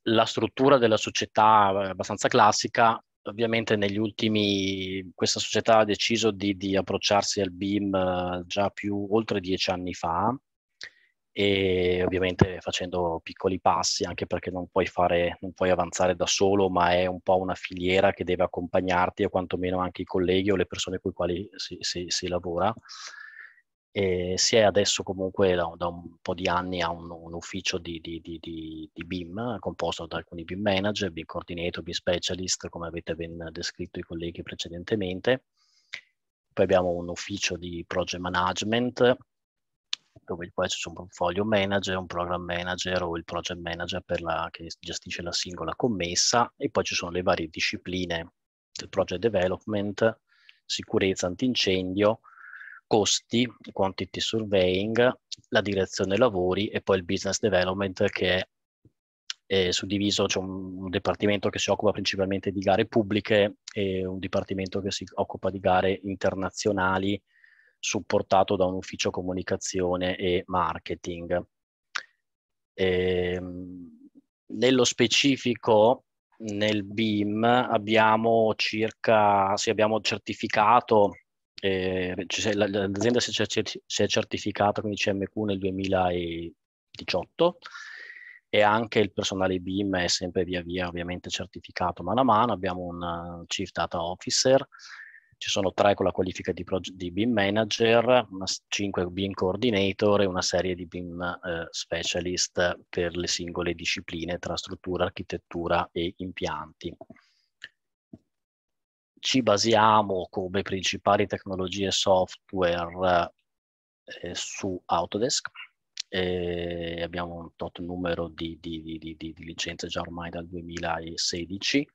la struttura della società è abbastanza classica, ovviamente negli ultimi, questa società ha deciso di, di approcciarsi al BIM uh, già più oltre dieci anni fa e ovviamente facendo piccoli passi anche perché non puoi fare, non puoi avanzare da solo, ma è un po' una filiera che deve accompagnarti o quantomeno anche i colleghi o le persone con i quali si, si, si lavora. E si è adesso comunque da, da, un po' di anni a un, un ufficio di, di, di, di, BIM composto da alcuni BIM manager, BIM coordinator, BIM specialist, come avete ben descritto i colleghi precedentemente. Poi abbiamo un ufficio di project management dove poi c'è un portfolio manager, un program manager o il project manager la, che gestisce la singola commessa e poi ci sono le varie discipline del project development, sicurezza antincendio, costi, quantity surveying, la direzione lavori e poi il business development che è, è suddiviso, c'è un, un, dipartimento che si occupa principalmente di gare pubbliche e un dipartimento che si occupa di gare internazionali supportato da un ufficio comunicazione e marketing. E, ehm, nello specifico nel BIM abbiamo circa, sì, abbiamo certificato eh, l'azienda si è, si è certificata con i CMQ nel 2018 e anche il personale BIM è sempre via via ovviamente certificato mano a mano. Abbiamo un uh, Chief Data Officer, ci sono tre con la qualifica di, di BIM Manager, una, cinque BIM Coordinator e una serie di BIM eh, Specialist per le singole discipline tra struttura, architettura e impianti ci basiamo come principali tecnologie software eh, su Autodesk. Eh, abbiamo un tot numero di, di, di, di, licenze già ormai dal 2016.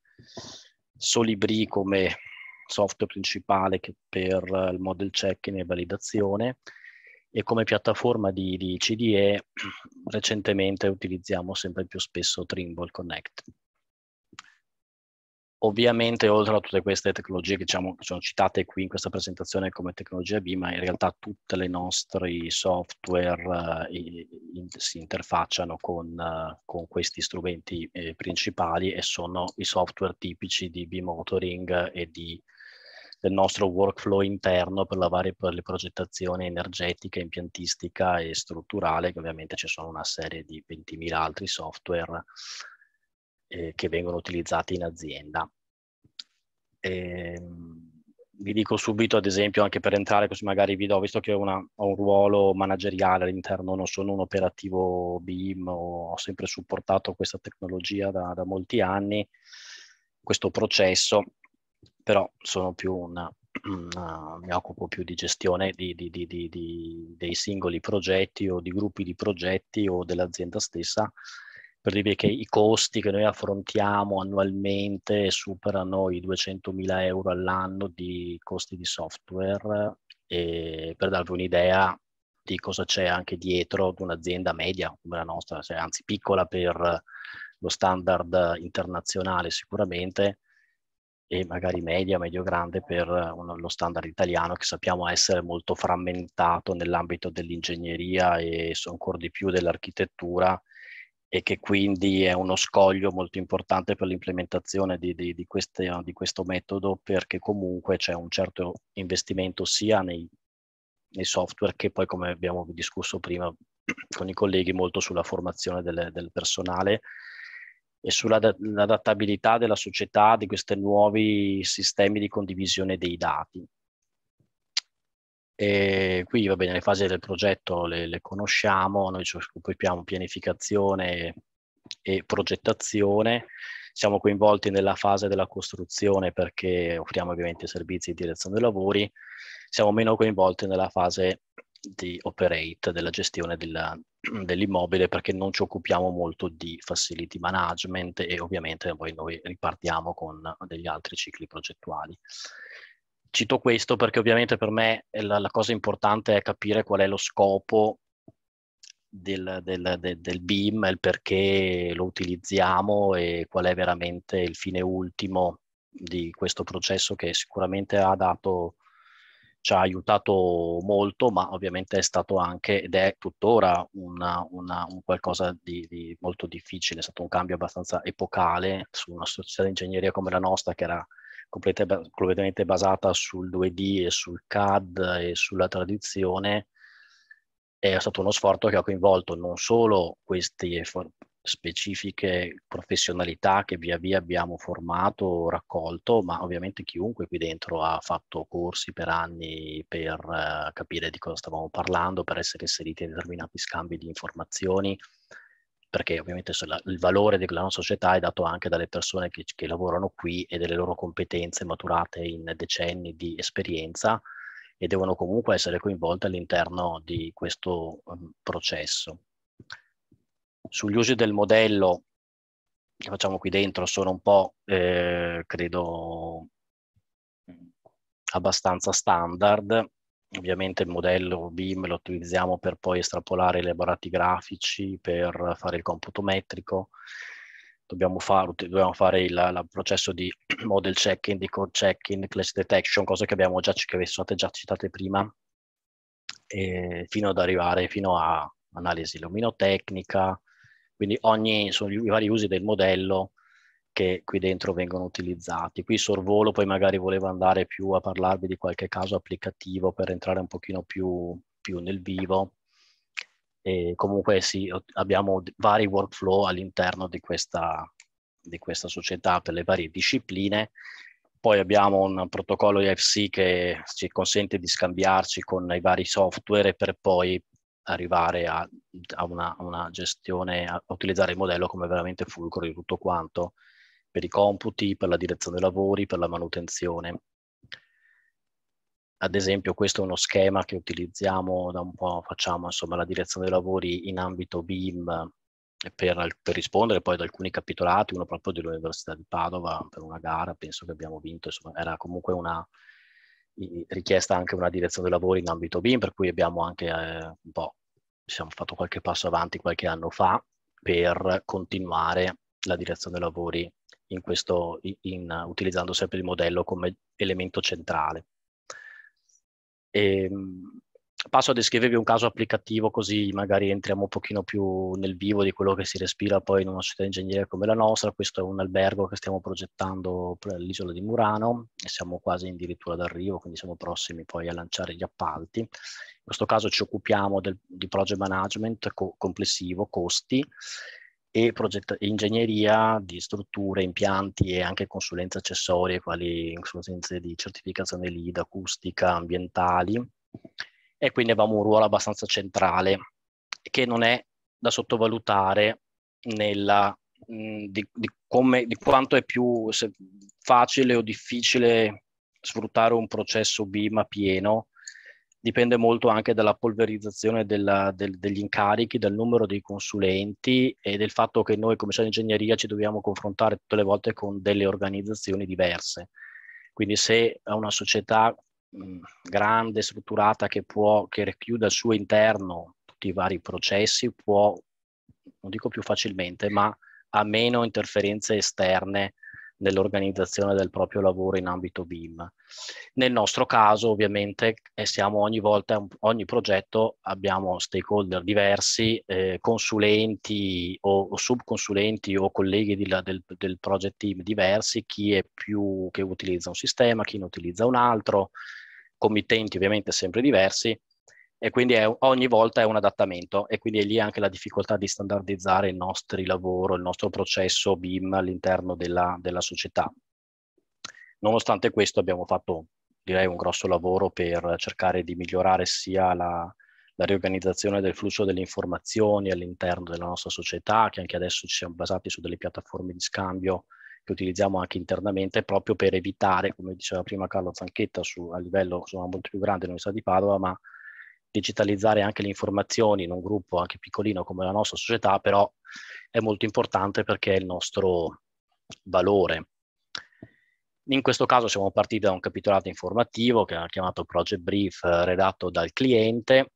Solibri come software principale per il model checking e validazione e come piattaforma di, di CDE recentemente utilizziamo sempre più spesso Trimble Connect. Ovviamente, oltre a tutte queste tecnologie che, diciamo, sono citate qui in questa presentazione come tecnologia B, ma in realtà tutti i nostri software uh, in, si interfacciano con, uh, con questi strumenti eh, principali e sono i software tipici di B-Motoring e di, del nostro workflow interno per, lavare, per le progettazioni energetica, impiantistica e strutturale, che ovviamente ci sono una serie di 20.000 altri software eh, che vengono utilizzati in azienda. E, ehm, vi dico subito, ad esempio, anche per entrare così magari vi do, visto che ho, una, ho un ruolo manageriale all'interno, non sono un operativo BIM, ho, sempre supportato questa tecnologia da, da, molti anni, questo processo, però sono più una, una mi occupo più di gestione di, di, di, dei singoli progetti o di gruppi di progetti o dell'azienda stessa per dire che i costi che noi affrontiamo annualmente superano i 200.000 euro all'anno di costi di software e per darvi un'idea di cosa c'è anche dietro ad un'azienda media come la nostra, cioè, anzi piccola per lo standard internazionale sicuramente e magari media, medio-grande per uno, lo standard italiano che sappiamo essere molto frammentato nell'ambito dell'ingegneria e ancora di più dell'architettura e che quindi è uno scoglio molto importante per l'implementazione di, di, di, queste, di questo metodo perché comunque c'è un certo investimento sia nei, nei, software che poi come abbiamo discusso prima con i colleghi molto sulla formazione delle, del personale e sull'adattabilità della società di questi nuovi sistemi di condivisione dei dati. E qui va bene, le fasi del progetto le, le conosciamo, noi ci occupiamo pianificazione e progettazione, siamo coinvolti nella fase della costruzione perché offriamo ovviamente servizi di direzione dei lavori, siamo meno coinvolti nella fase di operate, della gestione dell'immobile perché non ci occupiamo molto di facility management e ovviamente poi noi ripartiamo con degli altri cicli progettuali. Cito questo perché ovviamente per me la, la cosa importante è capire qual è lo scopo del, del, del, del, BIM, il perché lo utilizziamo e qual è veramente il fine ultimo di questo processo che sicuramente ha dato, ci ha aiutato molto, ma ovviamente è stato anche ed è tuttora una, una, un qualcosa di, di, molto difficile, è stato un cambio abbastanza epocale su una società di ingegneria come la nostra che era completamente basata sul 2D e sul CAD e sulla tradizione, è stato uno sforzo che ha coinvolto non solo queste specifiche professionalità che via via abbiamo formato, raccolto, ma ovviamente chiunque qui dentro ha fatto corsi per anni per uh, capire di cosa stavamo parlando, per essere inseriti in determinati scambi di informazioni, perché ovviamente il valore della nostra società è dato anche dalle persone che, che lavorano qui e delle loro competenze maturate in decenni di esperienza e devono comunque essere coinvolte all'interno di questo um, processo. Sugli usi del modello che facciamo qui dentro sono un po', eh, credo, abbastanza standard. Ovviamente il modello BIM lo utilizziamo per poi estrapolare elaborati grafici, per fare il computo metrico. Dobbiamo fare, dobbiamo fare il, il, processo di model checking, di code checking, class detection, cose che abbiamo già, che sono state già citate prima, fino ad arrivare fino a analisi luminotecnica, quindi ogni, sono i vari usi del modello che qui dentro vengono utilizzati. Qui sorvolo, poi magari volevo andare più a parlarvi di qualche caso applicativo per entrare un pochino più, più nel vivo. E comunque sì, abbiamo vari workflow all'interno di questa, di questa società per le varie discipline. Poi abbiamo un protocollo IFC che ci consente di scambiarci con i vari software per poi arrivare a, a una, una, gestione, a utilizzare il modello come veramente fulcro di tutto quanto, per i computi, per la direzione dei lavori, per la manutenzione. Ad esempio questo è uno schema che utilizziamo da un po', facciamo insomma la direzione dei lavori in ambito BIM per, per, rispondere poi ad alcuni capitolati, uno proprio dell'Università di Padova per una gara, penso che abbiamo vinto, insomma era comunque una, richiesta anche una direzione dei lavori in ambito BIM, per cui abbiamo anche eh, un po', siamo fatto qualche passo avanti qualche anno fa per continuare la direzione dei lavori in questo, in, in, utilizzando sempre il modello come elemento centrale. E, ehm, passo a descrivervi un caso applicativo così magari entriamo un pochino più nel vivo di quello che si respira poi in una società ingegneria come la nostra. Questo è un albergo che stiamo progettando per l'isola di Murano e siamo quasi addirittura d'arrivo, quindi siamo prossimi poi a lanciare gli appalti. In questo caso ci occupiamo del, di project management co- complessivo, costi e progetta- ingegneria di strutture, impianti e anche consulenze accessorie, quali consulenze di certificazione lead, acustica, ambientali. E quindi avevamo un ruolo abbastanza centrale che non è da sottovalutare nella, mh, di, di, come, di, quanto è più facile o difficile sfruttare un processo BIM pieno dipende molto anche dalla polverizzazione della, del, degli incarichi, dal numero dei consulenti e del fatto che noi come di ingegneria ci dobbiamo confrontare tutte le volte con delle organizzazioni diverse. Quindi se una società grande, strutturata, che, può, che racchiude al suo interno tutti i vari processi, può, non dico più facilmente, ma ha meno interferenze esterne nell'organizzazione del proprio lavoro in ambito BIM. Nel nostro caso, ovviamente, eh, siamo ogni volta, ogni progetto abbiamo stakeholder diversi, eh, consulenti o, o, subconsulenti o colleghi di, del, del project team diversi, chi è più che utilizza un sistema, chi ne utilizza un altro, committenti ovviamente sempre diversi e quindi è, ogni volta è un adattamento e quindi è lì anche la difficoltà di standardizzare il nostro lavoro, il nostro processo BIM all'interno della, della società. Nonostante questo abbiamo fatto direi un grosso lavoro per cercare di migliorare sia la, la riorganizzazione del flusso delle informazioni all'interno della nostra società, che anche adesso ci siamo basati su delle piattaforme di scambio che utilizziamo anche internamente proprio per evitare, come diceva prima Carlo Zanchetta, su, a livello insomma, molto più grande dell'Università di Padova, ma digitalizzare anche le informazioni in un gruppo anche piccolino come la nostra società, però è molto importante perché è il nostro valore. In questo caso siamo partiti da un capitolato informativo che era chiamato Project Brief, eh, redatto dal cliente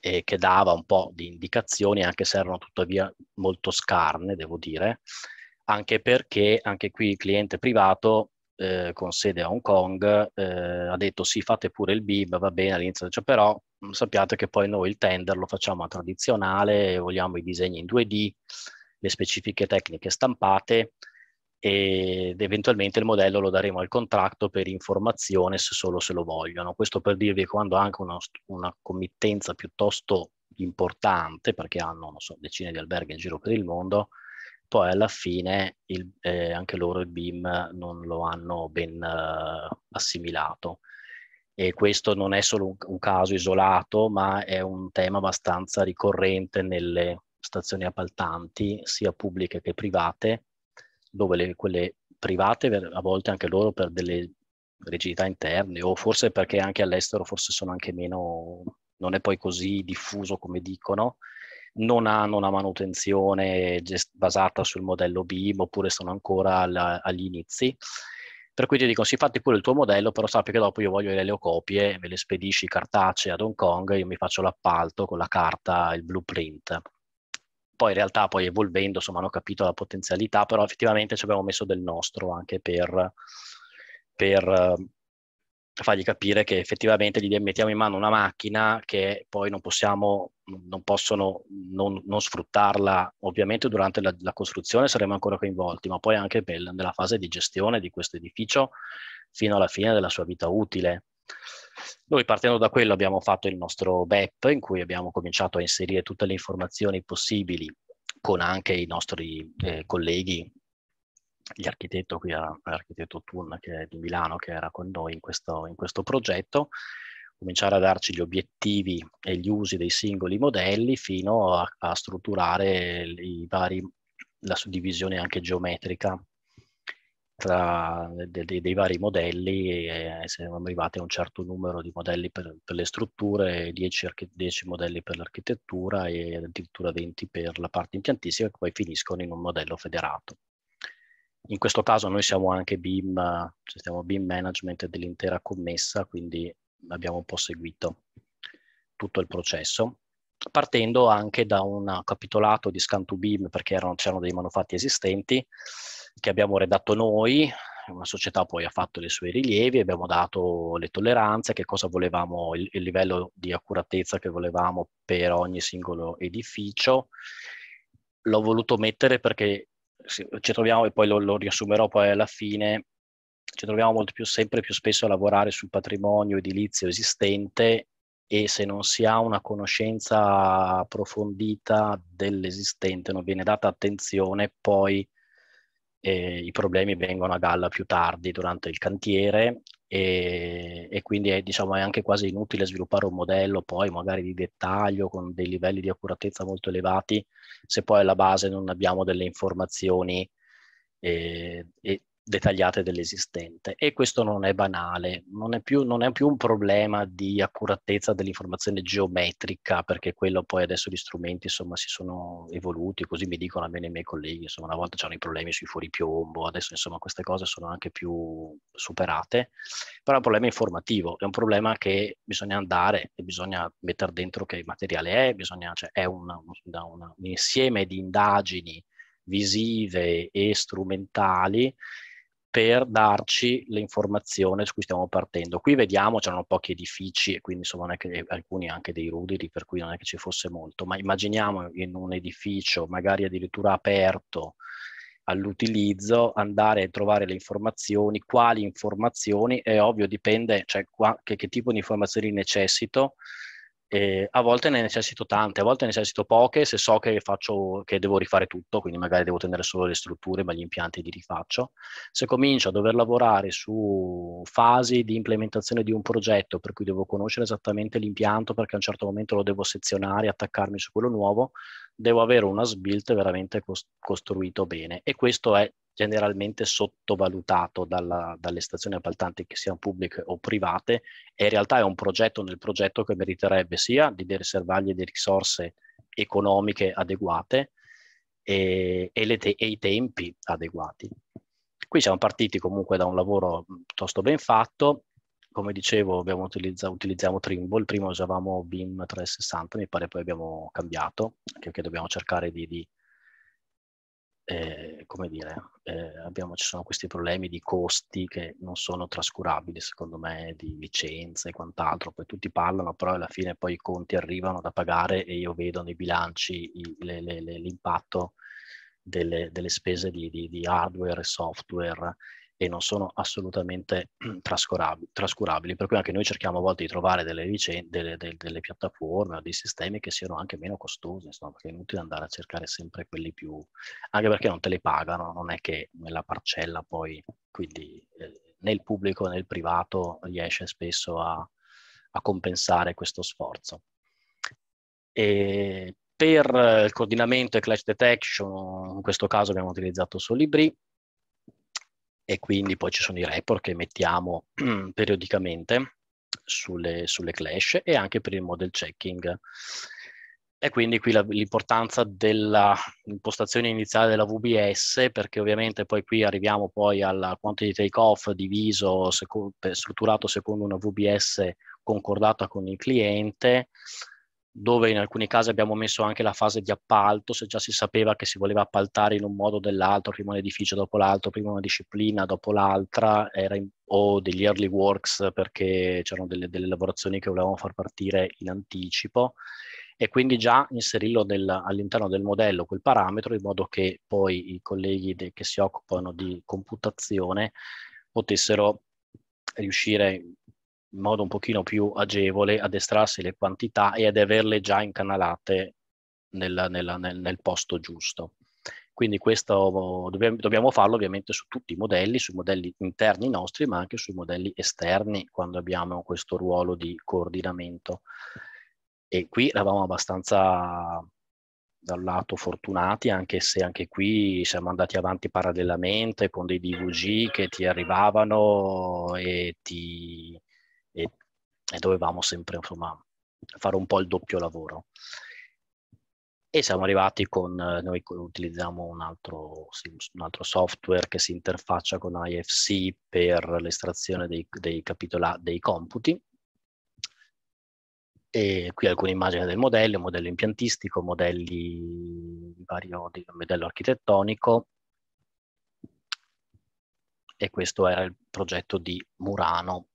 e che dava un po' di indicazioni, anche se erano tuttavia molto scarne, devo dire, anche perché anche qui il cliente privato eh, con sede a Hong Kong eh, ha detto sì fate pure il BIM, va bene all'inizio, cioè, però sappiate che poi noi il tender lo facciamo a tradizionale, vogliamo i disegni in 2D, le specifiche tecniche stampate ed eventualmente il modello lo daremo al contratto per informazione se solo se lo vogliono. Questo per dirvi quando anche una, una committenza piuttosto importante, perché hanno so, decine di alberghi in giro per il mondo, poi alla fine il, eh, anche loro il BIM non lo hanno ben eh, assimilato. E questo non è solo un, un, caso isolato, ma è un tema abbastanza ricorrente nelle stazioni appaltanti, sia pubbliche che private, dove le, quelle private a volte anche loro per delle rigidità interne o forse perché anche all'estero forse sono anche meno, non è poi così diffuso come dicono, non hanno una manutenzione gest- basata sul modello BIM oppure sono ancora alla, agli inizi. Per cui ti dico, sì, fatti pure il tuo modello, però sappi che dopo io voglio le leocopie, me le spedisci cartacee ad Hong Kong, io mi faccio l'appalto con la carta, il blueprint. Poi in realtà, poi evolvendo, insomma, hanno capito la potenzialità, però effettivamente ci abbiamo messo del nostro anche per, per fargli capire che effettivamente gli mettiamo in mano una macchina che poi non possiamo, non possono non, non sfruttarla. Ovviamente durante la, la, costruzione saremo ancora coinvolti, ma poi anche per, nella fase di gestione di questo edificio fino alla fine della sua vita utile. Noi partendo da quello abbiamo fatto il nostro BEP in cui abbiamo cominciato a inserire tutte le informazioni possibili con anche i nostri eh, colleghi gli architetto qui l'architetto Thun che è di Milano che era con noi in questo, in questo progetto, cominciare a darci gli obiettivi e gli usi dei singoli modelli fino a, a strutturare i vari, la suddivisione anche geometrica tra, de, de, dei vari modelli e siamo arrivati a un certo numero di modelli per, per le strutture, 10, 10, modelli per l'architettura e addirittura 20 per la parte impiantistica che poi finiscono in un modello federato. In questo caso noi siamo anche BIM, cioè siamo BIM management dell'intera commessa, quindi abbiamo un po' seguito tutto il processo, partendo anche da un capitolato di scan to BIM perché erano, c'erano dei manufatti esistenti che abbiamo redatto noi, una società poi ha fatto i suoi rilievi, abbiamo dato le tolleranze, che cosa volevamo, il, il livello di accuratezza che volevamo per ogni singolo edificio. L'ho voluto mettere perché ci troviamo, e poi lo, lo, riassumerò poi alla fine, ci troviamo molto più, sempre più spesso a lavorare sul patrimonio edilizio esistente e se non si ha una conoscenza approfondita dell'esistente, non viene data attenzione, poi eh, i problemi vengono a galla più tardi durante il cantiere e, e, quindi è, diciamo, è anche quasi inutile sviluppare un modello poi magari di dettaglio con dei livelli di accuratezza molto elevati se poi alla base non abbiamo delle informazioni eh, e, dettagliate dell'esistente e questo non è banale, non è, più, non è più un problema di accuratezza dell'informazione geometrica perché quello poi adesso gli strumenti insomma si sono evoluti, così mi dicono a me i miei colleghi, insomma una volta c'erano i problemi sui fuori piombo, adesso insomma queste cose sono anche più superate, però è un problema informativo, è un problema che bisogna andare e bisogna mettere dentro che materiale è, bisogna, cioè è una, una, una, un insieme di indagini visive e strumentali per darci l'informazione su cui stiamo partendo. Qui vediamo c'erano pochi edifici e quindi insomma non è che alcuni anche dei ruderi per cui non è che ci fosse molto, ma immaginiamo in un edificio magari addirittura aperto all'utilizzo andare a trovare le informazioni, quali informazioni, è ovvio dipende, cioè qua, che, che tipo di informazioni necessito, e a volte ne necessito tante, a volte ne necessito poche se so che, faccio, che devo rifare tutto, quindi magari devo tenere solo le strutture, ma gli impianti li rifaccio. Se comincio a dover lavorare su fasi di implementazione di un progetto, per cui devo conoscere esattamente l'impianto perché a un certo momento lo devo sezionare attaccarmi su quello nuovo, devo avere una sbuild veramente costruito bene. E questo è generalmente sottovalutato dalla, dalle stazioni appaltanti che siano pubbliche o private e in realtà è un progetto nel progetto che meriterebbe sia di riservargli delle risorse economiche adeguate e, e, te- e, i tempi adeguati. Qui siamo partiti comunque da un lavoro piuttosto ben fatto, come dicevo utilizzato, utilizziamo Trimble, prima usavamo BIM 360, mi pare poi abbiamo cambiato, perché dobbiamo cercare di, di eh, come dire, eh, abbiamo, ci sono questi problemi di costi che non sono trascurabili, secondo me, di licenze e quant'altro. Poi tutti parlano, però alla fine poi i conti arrivano da pagare e io vedo nei bilanci l'impatto delle, delle spese di, di, di hardware e software e non sono assolutamente trascurabili, per cui anche noi cerchiamo a volte di trovare delle, vicende, delle, delle, delle piattaforme o dei sistemi che siano anche meno costosi, insomma, perché è inutile andare a cercare sempre quelli più, anche perché non te le pagano, non è che nella parcella poi, quindi eh, né pubblico né il privato riesce spesso a, a compensare questo sforzo. E per il coordinamento e clash detection, in questo caso abbiamo utilizzato Solibri, e quindi poi ci sono i report che mettiamo periodicamente sulle, sulle clash e anche per il model checking. E quindi qui la, l'importanza dell'impostazione iniziale della VBS, perché ovviamente poi qui arriviamo poi al quantity take off diviso, seco- strutturato secondo una VBS concordata con il cliente, dove in alcuni casi abbiamo messo anche la fase di appalto, se già si sapeva che si voleva appaltare in un modo o dell'altro, prima un edificio dopo l'altro, prima una disciplina dopo l'altra, in, o degli early works perché c'erano delle, delle, lavorazioni che volevamo far partire in anticipo e quindi già inserirlo nel, all'interno del modello quel parametro in modo che poi i colleghi de, che si occupano di computazione potessero riuscire in modo un pochino più agevole ad estrarsi le quantità e ad averle già incanalate nel, nel, nel, nel posto giusto. Quindi questo dobbiamo farlo ovviamente su tutti i modelli, sui modelli interni nostri, ma anche sui modelli esterni quando abbiamo questo ruolo di coordinamento. E qui eravamo abbastanza da un lato fortunati, anche se anche qui siamo andati avanti parallelamente con dei DVG che ti arrivavano e ti, e dovevamo sempre insomma, fare un po' il doppio lavoro. E siamo arrivati con, noi utilizziamo un altro, un altro software che si interfaccia con IFC per l'estrazione dei, dei, capitola, dei computi. E qui alcune immagini del modello, modello impiantistico, modelli vario, modello architettonico. E questo era il progetto di Murano,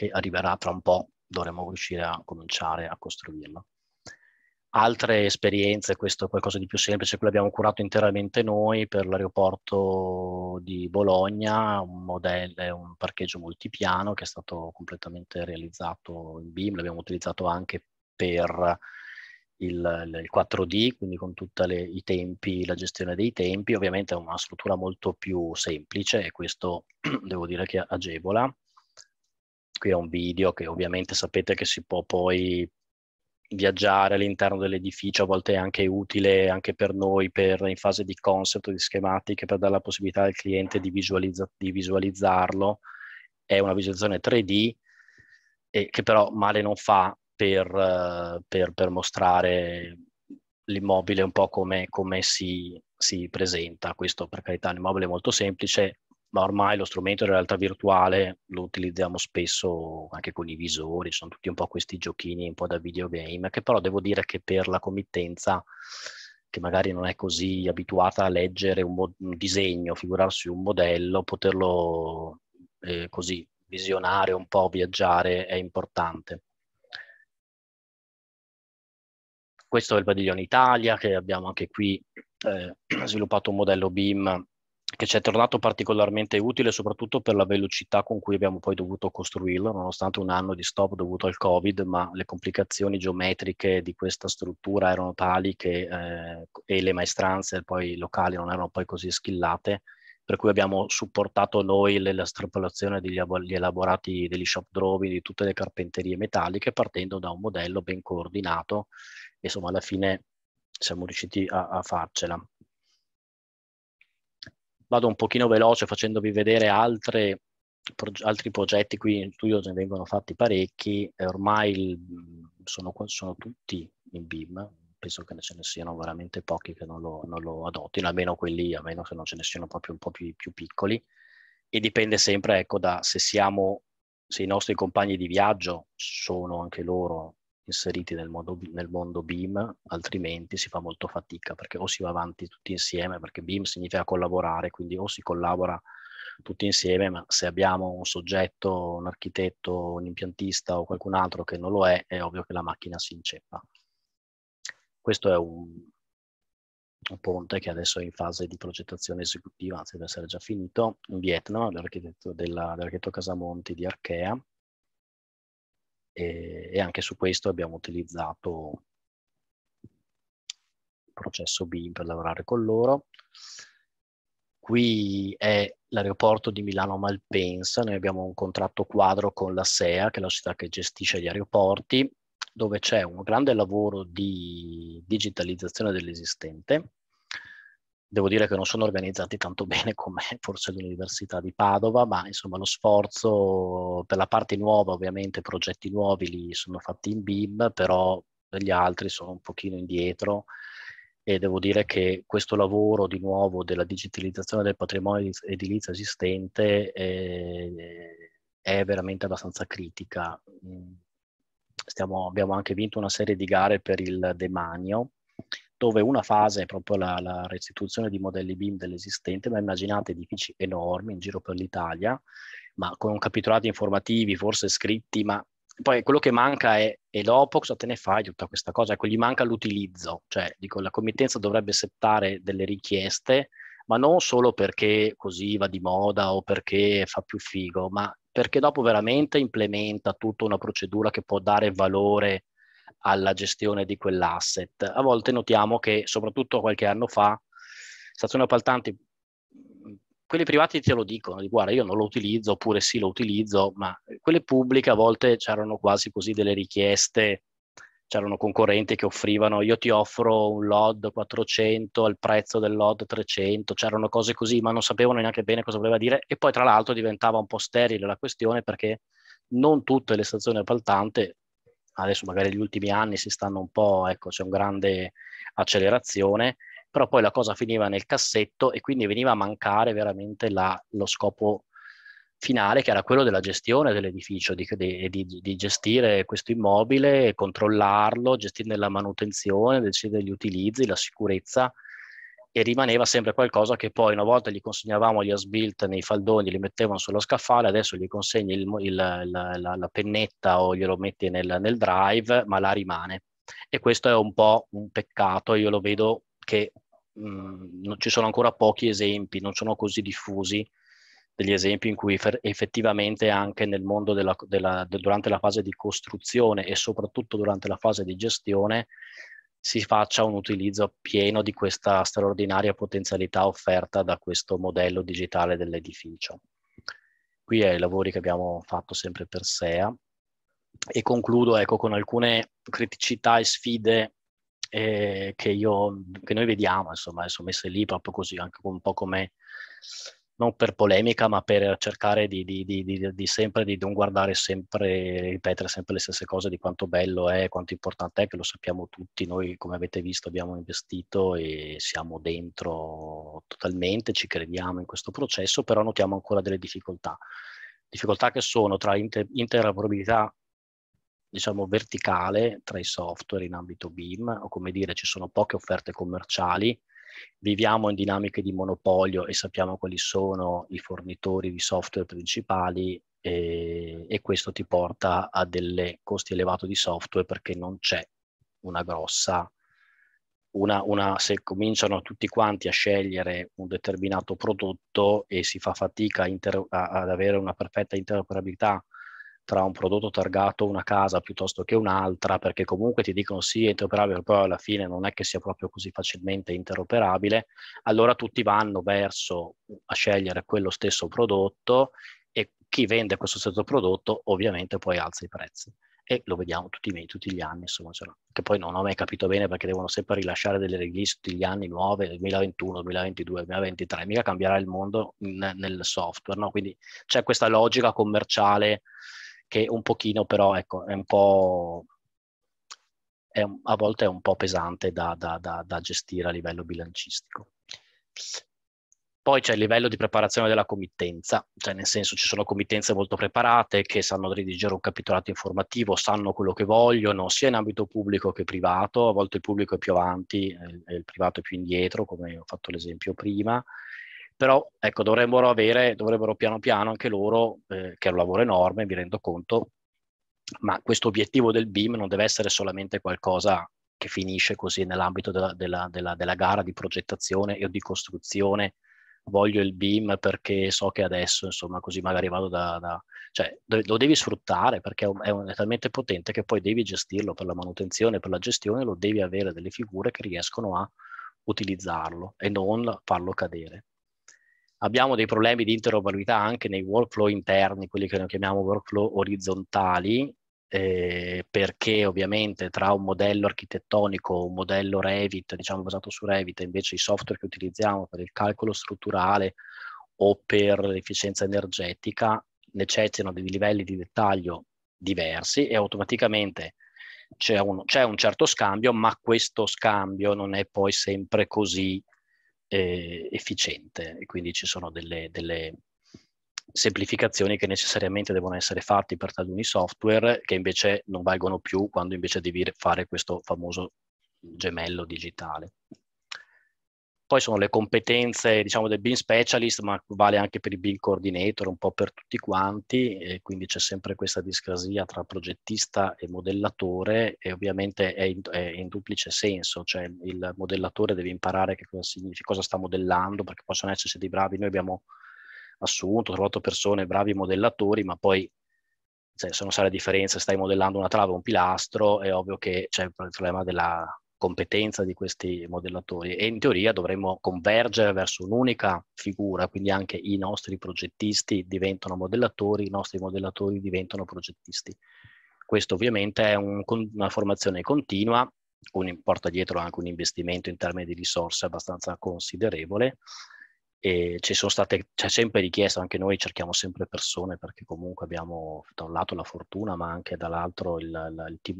che arriverà tra un po', dovremo riuscire a cominciare a costruirlo. Altre esperienze, questo è qualcosa di più semplice, quello abbiamo curato interamente noi per l'aeroporto di Bologna, un modello, un parcheggio multipiano che è stato completamente realizzato in BIM, l'abbiamo utilizzato anche per il, il 4D, quindi con tutti i tempi, la gestione dei tempi, ovviamente è una struttura molto più semplice e questo devo dire che agevola qui è un video che ovviamente sapete che si può poi viaggiare all'interno dell'edificio, a volte è anche utile anche per noi per, in fase di concept di schematiche per dare la possibilità al cliente di, visualizza, di visualizzarlo. È una visualizzazione 3D e che però male non fa per, per, per mostrare l'immobile un po' come, come si, si, presenta. Questo per carità è un immobile molto semplice, ma ormai lo strumento di realtà virtuale lo utilizziamo spesso anche con i visori, sono tutti un po' questi giochini un po' da videogame, che però devo dire che per la committenza che magari non è così abituata a leggere un, mo- un disegno, figurarsi un modello, poterlo eh, così visionare un po', viaggiare è importante. Questo è il padiglione Italia, che abbiamo anche qui eh, sviluppato un modello BIM che ci è tornato particolarmente utile soprattutto per la velocità con cui abbiamo poi dovuto costruirlo, nonostante un anno di stop dovuto al Covid, ma le complicazioni geometriche di questa struttura erano tali che, eh, e le maestranze poi locali non erano poi così skillate, per cui abbiamo supportato noi l'estrapolazione degli elaborati degli shop drawing di tutte le carpenterie metalliche partendo da un modello ben coordinato e insomma alla fine siamo riusciti a, a farcela vado un pochino veloce facendovi vedere altre, pro, altri progetti, qui in studio ne vengono fatti parecchi, ormai il, sono, sono, tutti in BIM, penso che ce ne siano veramente pochi che non lo, non lo adottino, almeno quelli, a meno che non ce ne siano proprio un po' più, più piccoli, e dipende sempre ecco, da se siamo, se i nostri compagni di viaggio sono anche loro inseriti nel, modo, nel mondo BIM, altrimenti si fa molto fatica perché o si va avanti tutti insieme, perché BIM significa collaborare, quindi o si collabora tutti insieme, ma se abbiamo un soggetto, un architetto, un impiantista o qualcun altro che non lo è, è ovvio che la macchina si inceppa. Questo è un, un ponte che adesso è in fase di progettazione esecutiva, anzi deve essere già finito, in Vietnam, dell'architetto, dell'architetto Casamonti di Arkea. E, e, anche su questo abbiamo utilizzato il processo BIM per lavorare con loro. Qui è l'aeroporto di Milano Malpensa, noi abbiamo un contratto quadro con la SEA, che è la società che gestisce gli aeroporti, dove c'è un grande lavoro di digitalizzazione dell'esistente. Devo dire che non sono organizzati tanto bene come forse l'Università di Padova, ma insomma lo sforzo per la parte nuova, ovviamente progetti nuovi li sono fatti in BIM, però gli altri sono un pochino indietro e devo dire che questo lavoro di nuovo della digitalizzazione del patrimonio edilizio esistente è, è veramente abbastanza critica. Stiamo, abbiamo anche vinto una serie di gare per il demanio, dove una fase è proprio la, la restituzione di modelli BIM dell'esistente, ma immaginate edifici enormi in giro per l'Italia, ma con capitolati informativi, forse scritti, ma poi quello che manca è, e dopo cosa te ne fai tutta questa cosa? Ecco, gli manca l'utilizzo, cioè dico, la committenza dovrebbe settare delle richieste, ma non solo perché così va di moda o perché fa più figo, ma perché dopo veramente implementa tutta una procedura che può dare valore alla gestione di quell'asset. A volte notiamo che, soprattutto qualche anno fa, stazioni appaltanti quelli privati te lo dicono, guarda io non lo utilizzo oppure sì lo utilizzo, ma quelle pubbliche a volte c'erano quasi così delle richieste, c'erano concorrenti che offrivano io ti offro un LOD 400 al prezzo del LOD 300, c'erano cose così ma non sapevano neanche bene cosa voleva dire e poi tra l'altro diventava un po' sterile la questione perché non tutte le stazioni appaltanti, adesso magari negli ultimi anni si stanno un po', ecco c'è una grande accelerazione, però poi la cosa finiva nel cassetto e quindi veniva a mancare veramente la, lo scopo finale che era quello della gestione dell'edificio, di, di, di, gestire questo immobile, controllarlo, gestirne la manutenzione, decidere gli utilizzi, la sicurezza e rimaneva sempre qualcosa che poi una volta gli consegnavamo gli asbuilt nei faldoni, li mettevano sullo scaffale, adesso gli consegni il, il, la, la, la, pennetta o glielo metti nel, nel drive, ma la rimane. E questo è un po' un peccato, io lo vedo che mh, mm, ci sono ancora pochi esempi, non sono così diffusi degli esempi in cui effettivamente anche nel mondo della, della, durante la fase di costruzione e soprattutto durante la fase di gestione si faccia un utilizzo pieno di questa straordinaria potenzialità offerta da questo modello digitale dell'edificio. Qui è i lavori che abbiamo fatto sempre per SEA e concludo ecco, con alcune criticità e sfide eh, che, io, che noi vediamo, insomma, sono messe lì proprio così, anche un po' come, non per polemica, ma per cercare di, di, di, di, sempre, di non guardare sempre, ripetere sempre le stesse cose di quanto bello è, quanto importante è, che lo sappiamo tutti, noi come avete visto abbiamo investito e siamo dentro totalmente, ci crediamo in questo processo, però notiamo ancora delle difficoltà. Difficoltà che sono tra inter- interoperabilità diciamo, verticale tra i software in ambito BIM, o come dire ci sono poche offerte commerciali, viviamo in dinamiche di monopolio e sappiamo quali sono i fornitori di software principali e, e questo ti porta a delle costi elevati di software perché non c'è una grossa una, una, se cominciano tutti quanti a scegliere un determinato prodotto e si fa fatica inter, a, ad avere una perfetta interoperabilità tra un prodotto targato una casa piuttosto che un'altra, perché comunque ti dicono sì, è interoperabile, però alla fine non è che sia proprio così facilmente interoperabile, allora tutti vanno verso a scegliere quello stesso prodotto e chi vende questo stesso prodotto ovviamente poi alza i prezzi. E lo vediamo tutti, tutti gli anni, insomma, cioè, che poi non ho mai capito bene perché devono sempre rilasciare delle release tutti gli anni nuove, 2021, 2022, 2023, mica cambierà il mondo in, nel software, no? Quindi c'è questa logica commerciale che un pochino però ecco, è un po', è un, a volte è un po' pesante da, da, da, da gestire a livello bilancistico. Poi c'è il livello di preparazione della committenza, cioè nel senso ci sono committenze molto preparate che sanno redigere un capitolato informativo, sanno quello che vogliono, sia in ambito pubblico che privato, a volte il pubblico è più avanti e il privato è più indietro, come ho fatto l'esempio prima, però ecco, dovrebbero avere, dovrebbero piano piano anche loro, eh, che è un lavoro enorme, mi rendo conto, ma questo obiettivo del BIM non deve essere solamente qualcosa che finisce così nell'ambito della, della, della, della gara di progettazione e di costruzione voglio il BIM perché so che adesso, insomma, così magari vado da... da cioè, lo devi sfruttare perché è, un, è, talmente potente che poi devi gestirlo per la manutenzione, per la gestione, lo devi avere delle figure che riescono a utilizzarlo e non farlo cadere. Abbiamo dei problemi di interoperabilità anche nei workflow interni, quelli che noi chiamiamo workflow orizzontali, eh, perché ovviamente tra un modello architettonico, un modello Revit, diciamo basato su Revit, e invece i software che utilizziamo per il calcolo strutturale o per l'efficienza energetica necessitano di livelli di dettaglio diversi e automaticamente c'è un, c'è un certo scambio, ma questo scambio non è poi sempre così eh, efficiente e quindi ci sono delle, delle semplificazioni che necessariamente devono essere fatte per taluni software che invece non valgono più quando invece devi fare questo famoso gemello digitale. Poi sono le competenze, diciamo, del BIM specialist, ma vale anche per il BIM coordinator, un po' per tutti quanti, e quindi c'è sempre questa discrasia tra progettista e modellatore e ovviamente è in, è in duplice senso, cioè il modellatore deve imparare che cosa significa, cosa sta modellando, perché possono esserci dei bravi, noi abbiamo assunto, trovato persone, bravi modellatori, ma poi cioè, se non sai la differenza, stai modellando una trave o un pilastro, è ovvio che c'è il problema della competenza di questi modellatori e in teoria dovremmo convergere verso un'unica figura, quindi anche i nostri progettisti diventano modellatori, i nostri modellatori diventano progettisti. Questo ovviamente è un, una formazione continua, un, porta dietro anche un investimento in termini di risorse abbastanza considerevole, e ci sono state, c'è sempre richiesto, anche noi cerchiamo sempre persone perché comunque abbiamo da un lato la fortuna ma anche dall'altro il, il, il,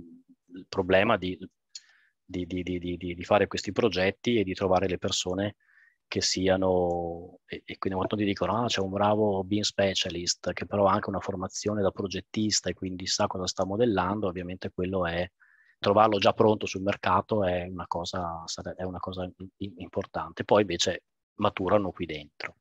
il problema di, di, di, di, fare questi progetti e di trovare le persone che siano, e, e quindi quando ti dicono ah c'è un bravo BIM specialist che però ha anche una formazione da progettista e quindi sa cosa sta modellando, ovviamente quello è trovarlo già pronto sul mercato è una cosa, è una cosa importante. Poi invece maturano qui dentro.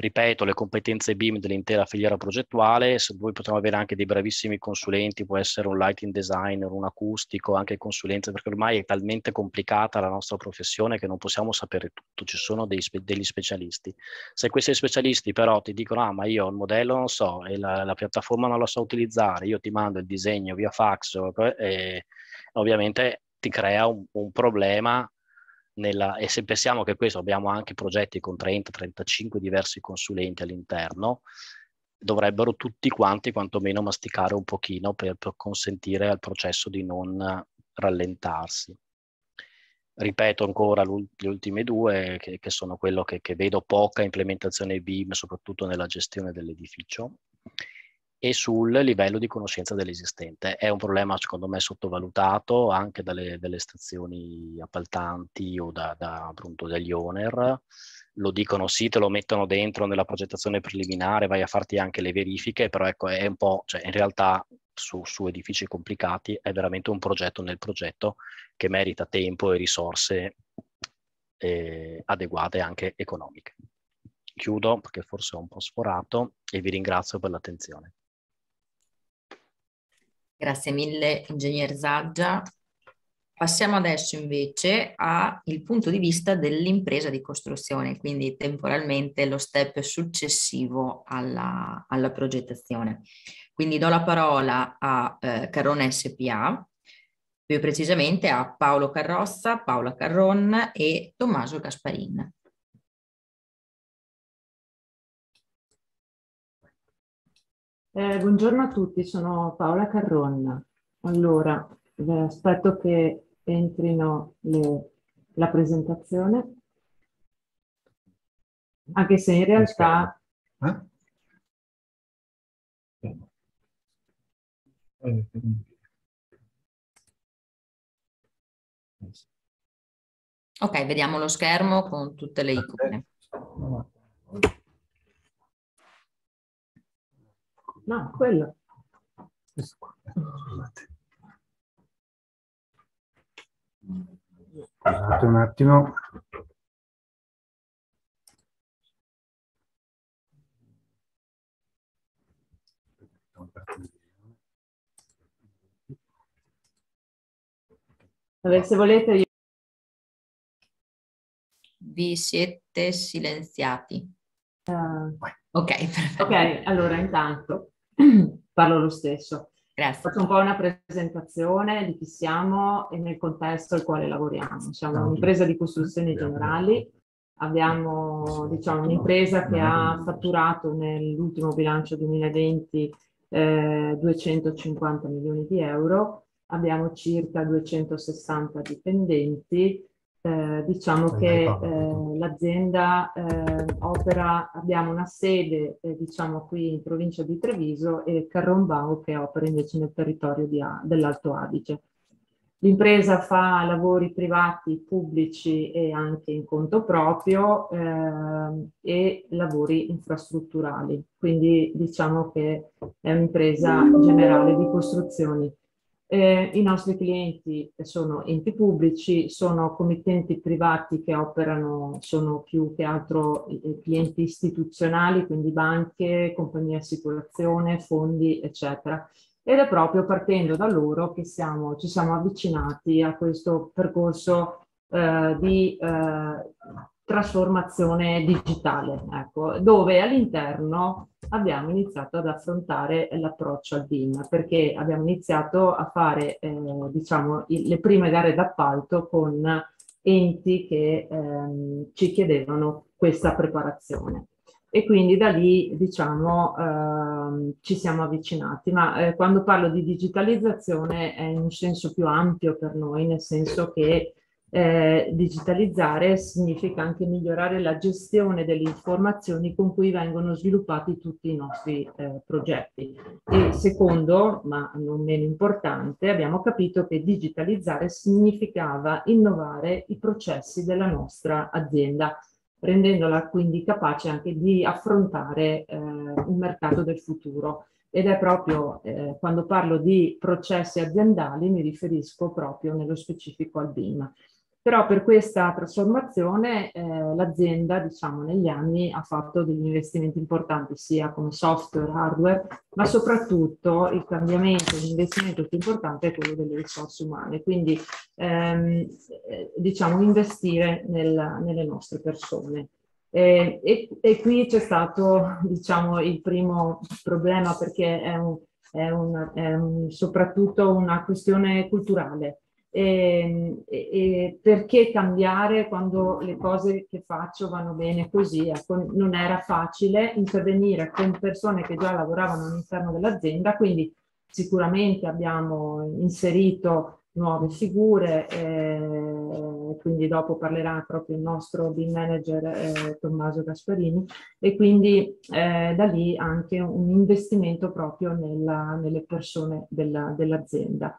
Ripeto, le competenze BIM dell'intera filiera progettuale, se voi potremo avere anche dei bravissimi consulenti, può essere un lighting designer, un acustico, anche consulenze, perché ormai è talmente complicata la nostra professione che non possiamo sapere tutto, ci sono dei, degli specialisti. Se questi specialisti però ti dicono, ah ma io il modello non so e la, la piattaforma non la so utilizzare, io ti mando il disegno via fax, e ovviamente ti crea un, un problema nella, e se pensiamo che questo abbiamo anche progetti con 30-35 diversi consulenti all'interno, dovrebbero tutti quanti quantomeno masticare un pochino per, per consentire al processo di non rallentarsi. Ripeto ancora le ultime due, che, che sono quello che, che vedo poca implementazione BIM, soprattutto nella gestione dell'edificio e sul livello di conoscenza dell'esistente. È un problema secondo me sottovalutato anche dalle, dalle stazioni appaltanti o da, da, appunto dagli owner. Lo dicono sì, te lo mettono dentro nella progettazione preliminare, vai a farti anche le verifiche, però ecco è un po', cioè in realtà su, su edifici complicati è veramente un progetto nel progetto che merita tempo e risorse eh, adeguate anche economiche. Chiudo perché forse ho un po' sforato e vi ringrazio per l'attenzione. Grazie mille, ingegner Zaggia. Passiamo adesso invece al punto di vista dell'impresa di costruzione, quindi temporalmente lo step successivo alla, alla progettazione. Quindi do la parola a eh, Carrone SPA, più precisamente a Paolo Carrozza, Paola Carron e Tommaso Gasparin. Eh, buongiorno a tutti, sono Paola Carronna. Allora, eh, aspetto che entrino le, la presentazione, anche se in realtà... Eh? Ok, vediamo lo schermo con tutte le icone. No, quello. Scusate. Scusate un attimo. Vabbè, se volete io... Vi siete silenziati. Uh, ok, perfetto. Ok, allora intanto parlo lo stesso. Grazie. Faccio un po' una presentazione di chi siamo e nel contesto al quale lavoriamo. Siamo un'impresa di costruzioni generali, abbiamo diciamo, un'impresa che ha fatturato nell'ultimo bilancio 2020 eh, 250 milioni di euro, abbiamo circa 260 dipendenti, eh, diciamo che eh, l'azienda eh, opera, abbiamo una sede eh, diciamo qui in provincia di Treviso e Carrombau che opera invece nel territorio dell'Alto Adige. L'impresa fa lavori privati, pubblici e anche in conto proprio eh, e lavori infrastrutturali, quindi diciamo che è un'impresa generale di costruzioni. Eh, I nostri clienti sono enti pubblici, sono committenti privati che operano, sono più che altro clienti istituzionali, quindi banche, compagnie assicurazione, fondi, eccetera. Ed è proprio partendo da loro che siamo, ci siamo avvicinati a questo percorso eh, di eh, trasformazione digitale, ecco, dove all'interno abbiamo iniziato ad affrontare l'approccio al BIM, perché abbiamo iniziato a fare eh, diciamo, le prime gare d'appalto con enti che ehm, ci chiedevano questa preparazione. E quindi da lì, diciamo, ehm, ci siamo avvicinati. Ma eh, quando parlo di digitalizzazione è in un senso più ampio per noi, nel senso che eh, digitalizzare significa anche migliorare la gestione delle informazioni con cui vengono sviluppati tutti i nostri eh, progetti. E secondo, ma non meno importante, abbiamo capito che digitalizzare significava innovare i processi della nostra azienda, rendendola quindi capace anche di affrontare eh, un mercato del futuro ed è proprio eh, quando parlo di processi aziendali mi riferisco proprio nello specifico al BIM. Però per questa trasformazione eh, l'azienda, diciamo, negli anni ha fatto degli investimenti importanti sia come software, hardware, ma soprattutto il cambiamento, l'investimento più importante è quello delle risorse umane. Quindi, ehm, eh, diciamo, investire nel, nelle nostre persone. Eh, e, e, qui c'è stato, diciamo, il primo problema perché è, un, è, un, è un, soprattutto una questione culturale e, e, perché cambiare quando le cose che faccio vanno bene così? Ecco, non era facile intervenire con persone che già lavoravano all'interno dell'azienda, quindi sicuramente abbiamo inserito nuove figure, eh, quindi dopo parlerà proprio il nostro BIM manager eh, Tommaso Gasparini e quindi eh, da lì anche un investimento proprio nella, nelle persone della, dell'azienda.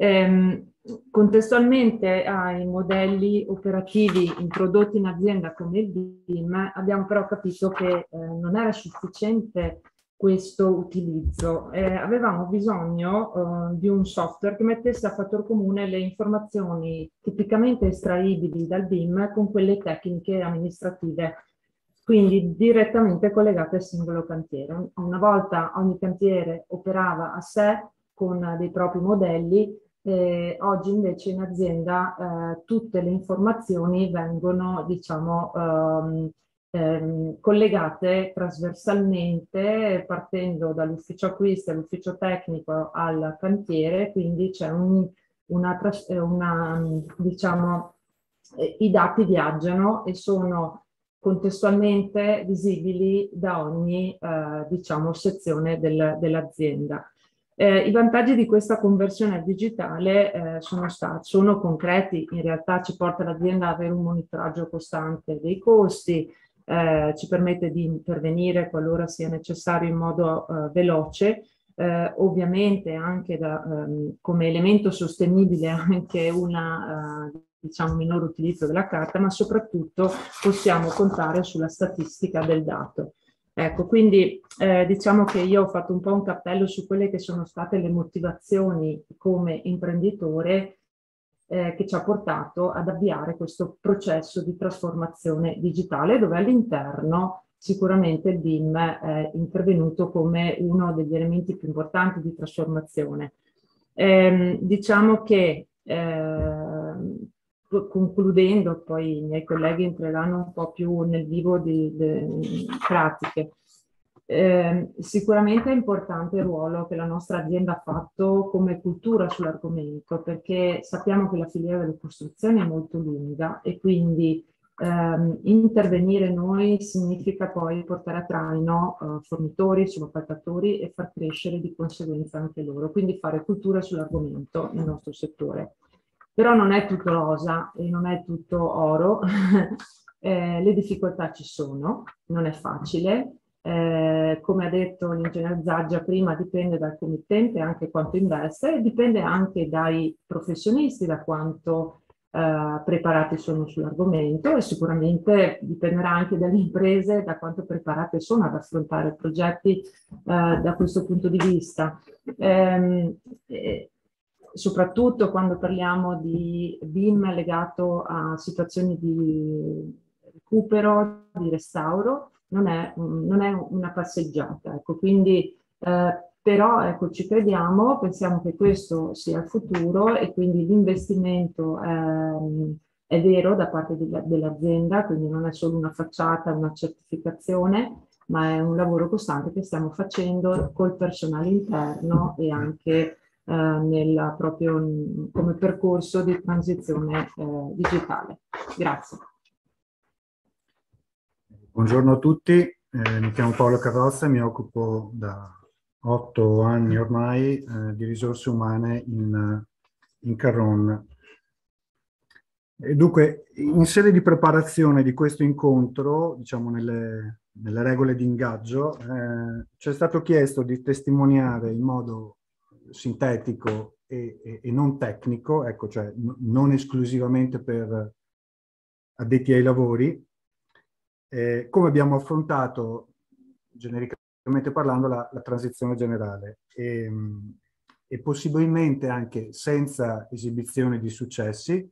Ehm, contestualmente ai modelli operativi introdotti in azienda come il BIM, abbiamo però capito che eh, non era sufficiente questo utilizzo. Eh, avevamo bisogno eh, di un software che mettesse a fattor comune le informazioni tipicamente estraibili dal BIM con quelle tecniche amministrative, quindi direttamente collegate al singolo cantiere. Una volta ogni cantiere operava a sé con dei propri modelli eh, oggi invece in azienda eh, tutte le informazioni vengono diciamo, ehm, ehm, collegate trasversalmente partendo dall'ufficio acquisti all'ufficio tecnico al cantiere, quindi c'è un, una, una, diciamo, eh, i dati viaggiano e sono contestualmente visibili da ogni eh, diciamo, sezione del, dell'azienda. Eh, I vantaggi di questa conversione al digitale eh, sono, stati, sono concreti, in realtà ci porta l'azienda ad avere un monitoraggio costante dei costi, eh, ci permette di intervenire qualora sia necessario in modo eh, veloce, eh, ovviamente anche da, ehm, come elemento sostenibile anche un eh, diciamo, minore utilizzo della carta, ma soprattutto possiamo contare sulla statistica del dato. Ecco, quindi eh, diciamo che io ho fatto un po' un cappello su quelle che sono state le motivazioni come imprenditore eh, che ci ha portato ad avviare questo processo di trasformazione digitale dove all'interno sicuramente il BIM è intervenuto come uno degli elementi più importanti di trasformazione. Eh, diciamo che eh, concludendo, poi i miei colleghi entreranno un po' più nel vivo di, di pratiche. Eh, sicuramente è importante il ruolo che la nostra azienda ha fatto come cultura sull'argomento, perché sappiamo che la filiera delle costruzioni è molto lunga e quindi ehm, intervenire noi significa poi portare a traino eh, fornitori, subappaltatori e far crescere di conseguenza anche loro, quindi fare cultura sull'argomento nel nostro settore. Però non è tutto rosa e non è tutto oro, eh, le difficoltà ci sono, non è facile, eh, come ha detto l'ingegnere Zaggia prima, dipende dal committente anche quanto investe dipende anche dai professionisti, da quanto eh, preparati sono sull'argomento e sicuramente dipenderà anche dalle imprese, da quanto preparate sono ad affrontare progetti eh, da questo punto di vista. Ehm, soprattutto quando parliamo di BIM legato a situazioni di recupero, di restauro, non è, non è una passeggiata. Ecco, quindi, eh, però ecco, ci crediamo, pensiamo che questo sia il futuro e quindi l'investimento eh, è vero da parte dell'azienda, quindi non è solo una facciata, una certificazione, ma è un lavoro costante che stiamo facendo col personale interno e anche nel proprio come percorso di transizione eh, digitale. Grazie. Buongiorno a tutti, eh, mi chiamo Paolo Carrozza e mi occupo da otto anni ormai eh, di risorse umane in, in Carron. E dunque, in sede di preparazione di questo incontro, diciamo nelle, nelle regole di ingaggio, eh, ci è stato chiesto di testimoniare in modo sintetico e, e, e non tecnico, ecco, cioè non esclusivamente per addetti ai lavori, eh, come abbiamo affrontato genericamente parlando la, la transizione generale. E, e, possibilmente anche senza esibizione di successi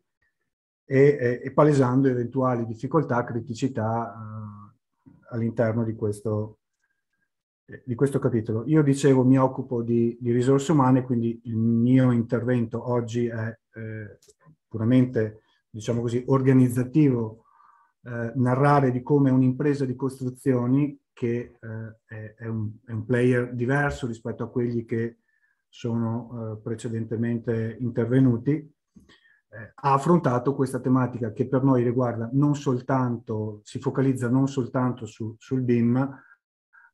e, palesando eventuali difficoltà, criticità uh, all'interno di questo, di questo capitolo. Io dicevo mi occupo di, di, risorse umane, quindi il mio intervento oggi è eh, puramente, diciamo così, organizzativo eh, narrare di come un'impresa di costruzioni che eh, è, è, un, è, un, player diverso rispetto a quelli che sono eh, precedentemente intervenuti, eh, ha affrontato questa tematica che per noi riguarda non soltanto, si focalizza non soltanto su, sul BIM,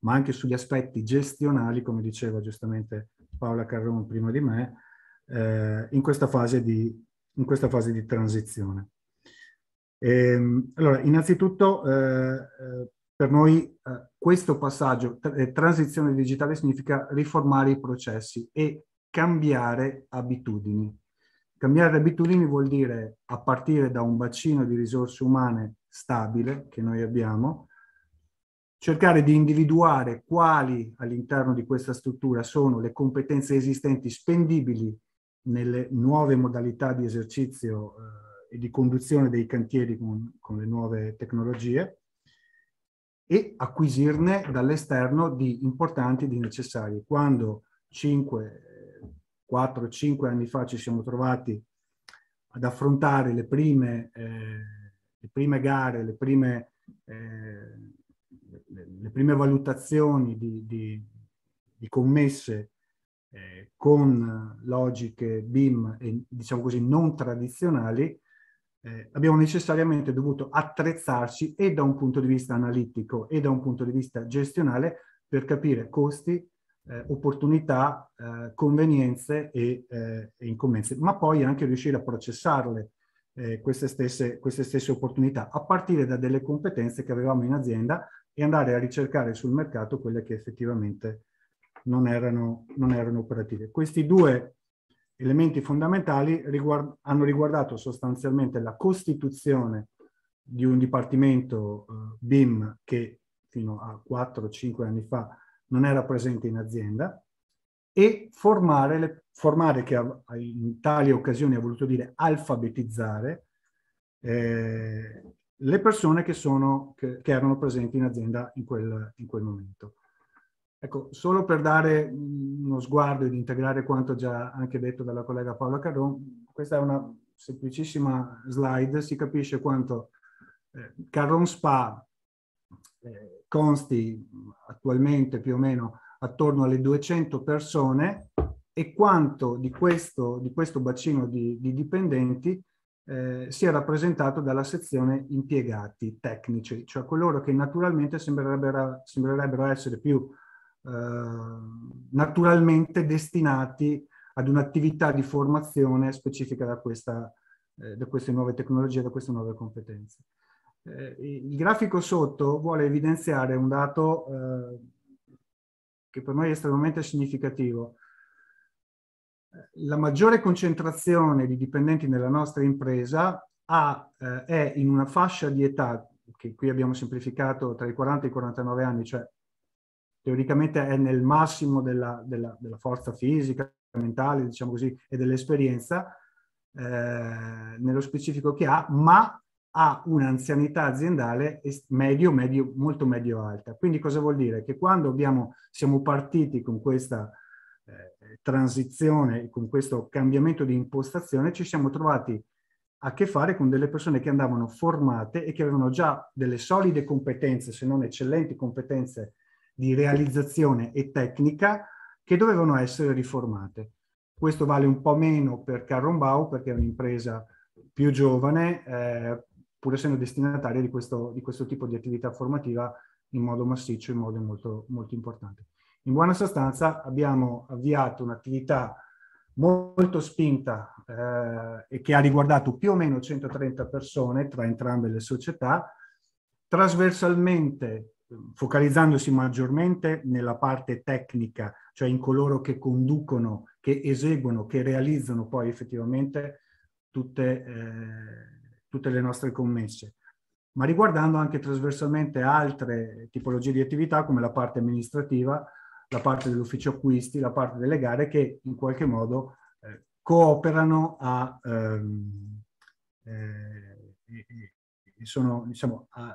ma anche sugli aspetti gestionali, come diceva giustamente Paola Carron prima di me, eh, in, questa fase di, in questa fase di transizione. Ehm, allora, innanzitutto, eh, eh, per noi eh, questo passaggio, eh, transizione digitale, significa riformare i processi e cambiare abitudini. Cambiare abitudini vuol dire, a partire da un bacino di risorse umane stabile che noi abbiamo, cercare di individuare quali all'interno di questa struttura sono le competenze esistenti spendibili nelle nuove modalità di esercizio eh, e di conduzione dei cantieri con, con le nuove tecnologie e acquisirne dall'esterno di importanti di necessari. Quando 5, 4, 5 anni fa ci siamo trovati ad affrontare le prime, eh, le prime gare, le prime, eh, le, prime valutazioni di, di, di commesse eh, con logiche BIM e diciamo così non tradizionali, eh, abbiamo necessariamente dovuto attrezzarci e da un punto di vista analitico e da un punto di vista gestionale per capire costi, eh, opportunità, eh, convenienze e, eh, e, incombenze, ma poi anche riuscire a processarle eh, queste stesse, queste stesse opportunità a partire da delle competenze che avevamo in azienda e andare a ricercare sul mercato quelle che effettivamente non erano, non erano operative. Questi due elementi fondamentali riguard hanno riguardato sostanzialmente la costituzione di un dipartimento uh, BIM che fino a 4-5 anni fa non era presente in azienda e formare, le, formare che in tali occasioni ha voluto dire alfabetizzare eh, le persone che, sono, che, che, erano presenti in azienda in quel, in quel momento. Ecco, solo per dare uno sguardo ed integrare quanto già anche detto dalla collega Paola Carron, questa è una semplicissima slide si capisce quanto eh, Carron Spa eh, consti attualmente più o meno attorno alle 200 persone e quanto di questo, di questo bacino di, di dipendenti eh, sia rappresentato dalla sezione impiegati tecnici, cioè coloro che naturalmente sembrerebbero, sembrerebbero essere più eh, naturalmente destinati ad un'attività di formazione specifica da, questa, eh, da queste nuove tecnologie, da queste nuove competenze. Eh, il grafico sotto vuole evidenziare un dato eh, che per noi è estremamente significativo. La maggiore concentrazione di dipendenti nella nostra impresa ha, eh, è in una fascia di età, che qui abbiamo semplificato tra i 40 e i 49 anni, cioè teoricamente è nel massimo della, della, della forza fisica, mentale, diciamo così, e dell'esperienza, eh, nello specifico che ha, ma ha un'anzianità aziendale medio, medio, molto medio-alta. Quindi cosa vuol dire? Che quando abbiamo, siamo partiti con questa eh, transizione, con questo cambiamento di impostazione, ci siamo trovati a che fare con delle persone che andavano formate e che avevano già delle solide competenze, se non eccellenti competenze di realizzazione e tecnica, che dovevano essere riformate. Questo vale un po' meno per Carrombau perché è un'impresa più giovane, eh, pur essendo destinataria di questo, di questo, tipo di attività formativa in modo massiccio, in modo molto, molto importante. In buona sostanza abbiamo avviato un'attività molto spinta eh, e che ha riguardato più o meno 130 persone tra entrambe le società, trasversalmente focalizzandosi maggiormente nella parte tecnica, cioè in coloro che conducono, che eseguono, che realizzano poi effettivamente tutte, eh, tutte le nostre commesse, ma riguardando anche trasversalmente altre tipologie di attività come la parte amministrativa, la parte dell'ufficio acquisti, la parte delle gare che in qualche modo eh, cooperano a, ehm, eh, sono, diciamo, a,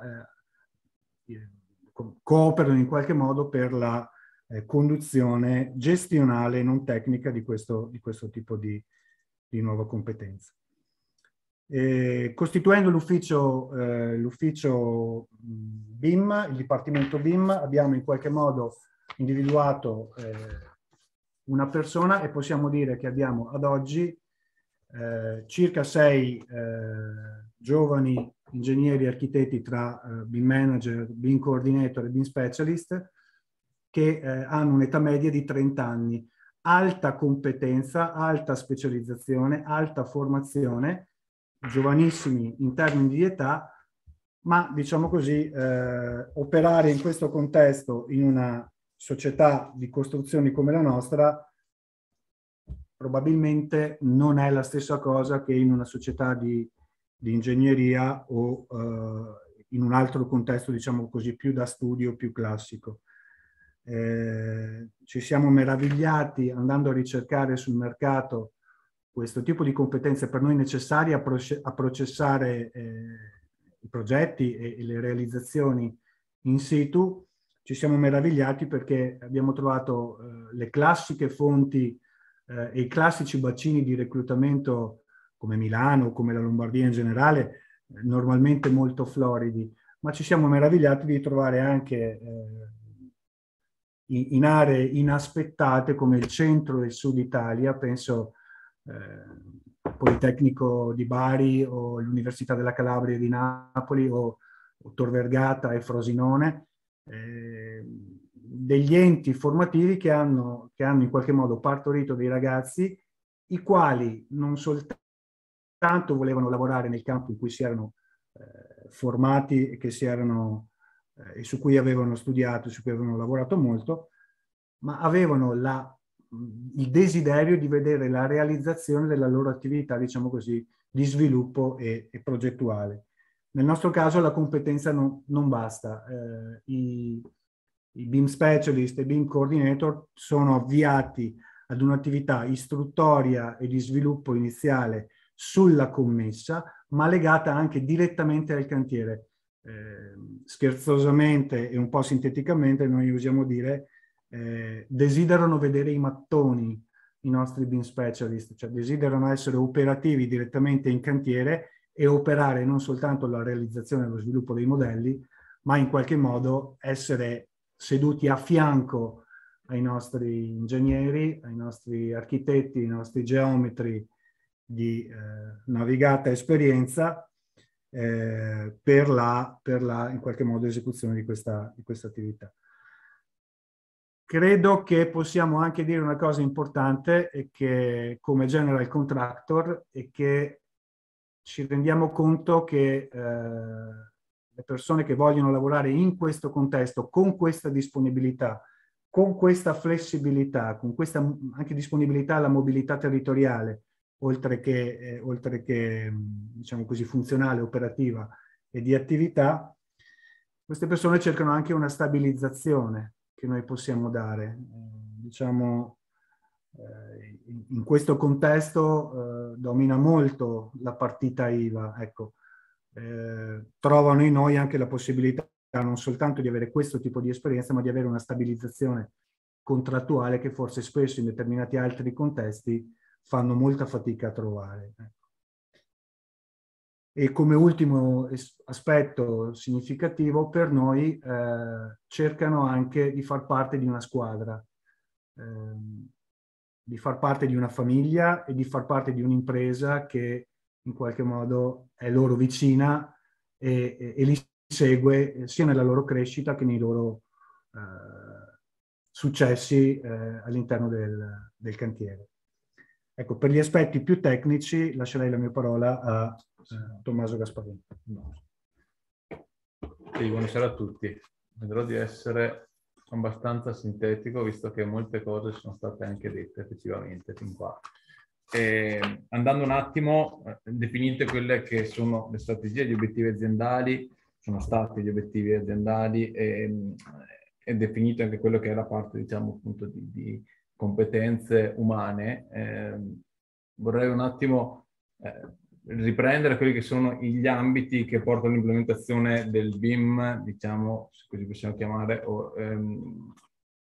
eh, cooperano in qualche modo per la eh, conduzione gestionale non tecnica di questo, di questo tipo di, di, nuova competenza. E, costituendo l'ufficio, eh, l'ufficio BIM, il dipartimento BIM, abbiamo in qualche modo individuato eh, una persona e possiamo dire che abbiamo ad oggi eh, circa sei eh, giovani ingegneri e architetti tra uh, BIM manager, BIM coordinator e BIM specialist che eh, hanno un'età media di 30 anni, alta competenza, alta specializzazione, alta formazione, giovanissimi in termini di età, ma diciamo così, eh, operare in questo contesto in una società di costruzioni come la nostra probabilmente non è la stessa cosa che in una società di di ingegneria o eh, in un altro contesto, diciamo così, più da studio, più classico. Eh, ci siamo meravigliati andando a ricercare sul mercato questo tipo di competenze per noi necessarie a, proce a processare eh, i progetti e, e, le realizzazioni in situ. Ci siamo meravigliati perché abbiamo trovato eh, le classiche fonti eh, e i classici bacini di reclutamento come Milano, come la Lombardia in generale, normalmente molto floridi, ma ci siamo meravigliati di trovare anche eh, in, aree inaspettate come il centro e il sud Italia, penso eh, Politecnico di Bari o l'Università della Calabria di Napoli o, o Tor Vergata e Frosinone, eh, degli enti formativi che hanno, che hanno in qualche modo partorito dei ragazzi i quali non soltanto tanto volevano lavorare nel campo in cui si erano eh, formati che si erano, eh, e su cui avevano studiato, su cui avevano lavorato molto, ma avevano la, il desiderio di vedere la realizzazione della loro attività, diciamo così, di sviluppo e, e progettuale. Nel nostro caso la competenza non, non basta. Eh, i, I BIM specialist e BIM coordinator sono avviati ad un'attività istruttoria e di sviluppo iniziale sulla commessa, ma legata anche direttamente al cantiere. Eh, scherzosamente e un po' sinteticamente noi usiamo dire eh, desiderano vedere i mattoni i nostri BIM specialist, cioè desiderano essere operativi direttamente in cantiere e operare non soltanto la realizzazione e lo sviluppo dei modelli, ma in qualche modo essere seduti a fianco ai nostri ingegneri, ai nostri architetti, ai nostri geometri di eh, navigata esperienza eh, per, la, per la, in qualche modo, esecuzione di questa, di questa attività. Credo che possiamo anche dire una cosa importante e che come general contractor è che ci rendiamo conto che eh, le persone che vogliono lavorare in questo contesto, con questa disponibilità, con questa flessibilità, con questa anche disponibilità alla mobilità territoriale, oltre che, eh, oltre che diciamo così, funzionale, operativa e di attività, queste persone cercano anche una stabilizzazione che noi possiamo dare. Eh, diciamo, in questo contesto eh, domina molto la partita IVA. Ecco, eh, trovano in noi anche la possibilità non soltanto di avere questo tipo di esperienza, ma di avere una stabilizzazione contrattuale che forse spesso in determinati altri contesti fanno molta fatica a trovare. Ecco. E come ultimo aspetto significativo per noi eh, cercano anche di far parte di una squadra, eh, di far parte di una famiglia e di far parte di un'impresa che in qualche modo è loro vicina e, e, e li segue sia nella loro crescita che nei loro eh, successi eh, all'interno del, del cantiere. Ecco, per gli aspetti più tecnici lascerei la mia parola a eh, Tommaso Gasparini. Sì, buonasera a tutti. Vedrò di essere abbastanza sintetico, visto che molte cose sono state anche dette effettivamente fin qua. E andando un attimo, eh, definite quelle che sono le strategie, gli obiettivi aziendali, sono stati gli obiettivi aziendali e, e definito anche quello che è la parte, diciamo, appunto di, di competenze umane. Eh, vorrei un attimo eh, riprendere quelli che sono gli ambiti che portano all'implementazione del BIM, diciamo, se così possiamo chiamare, o, ehm,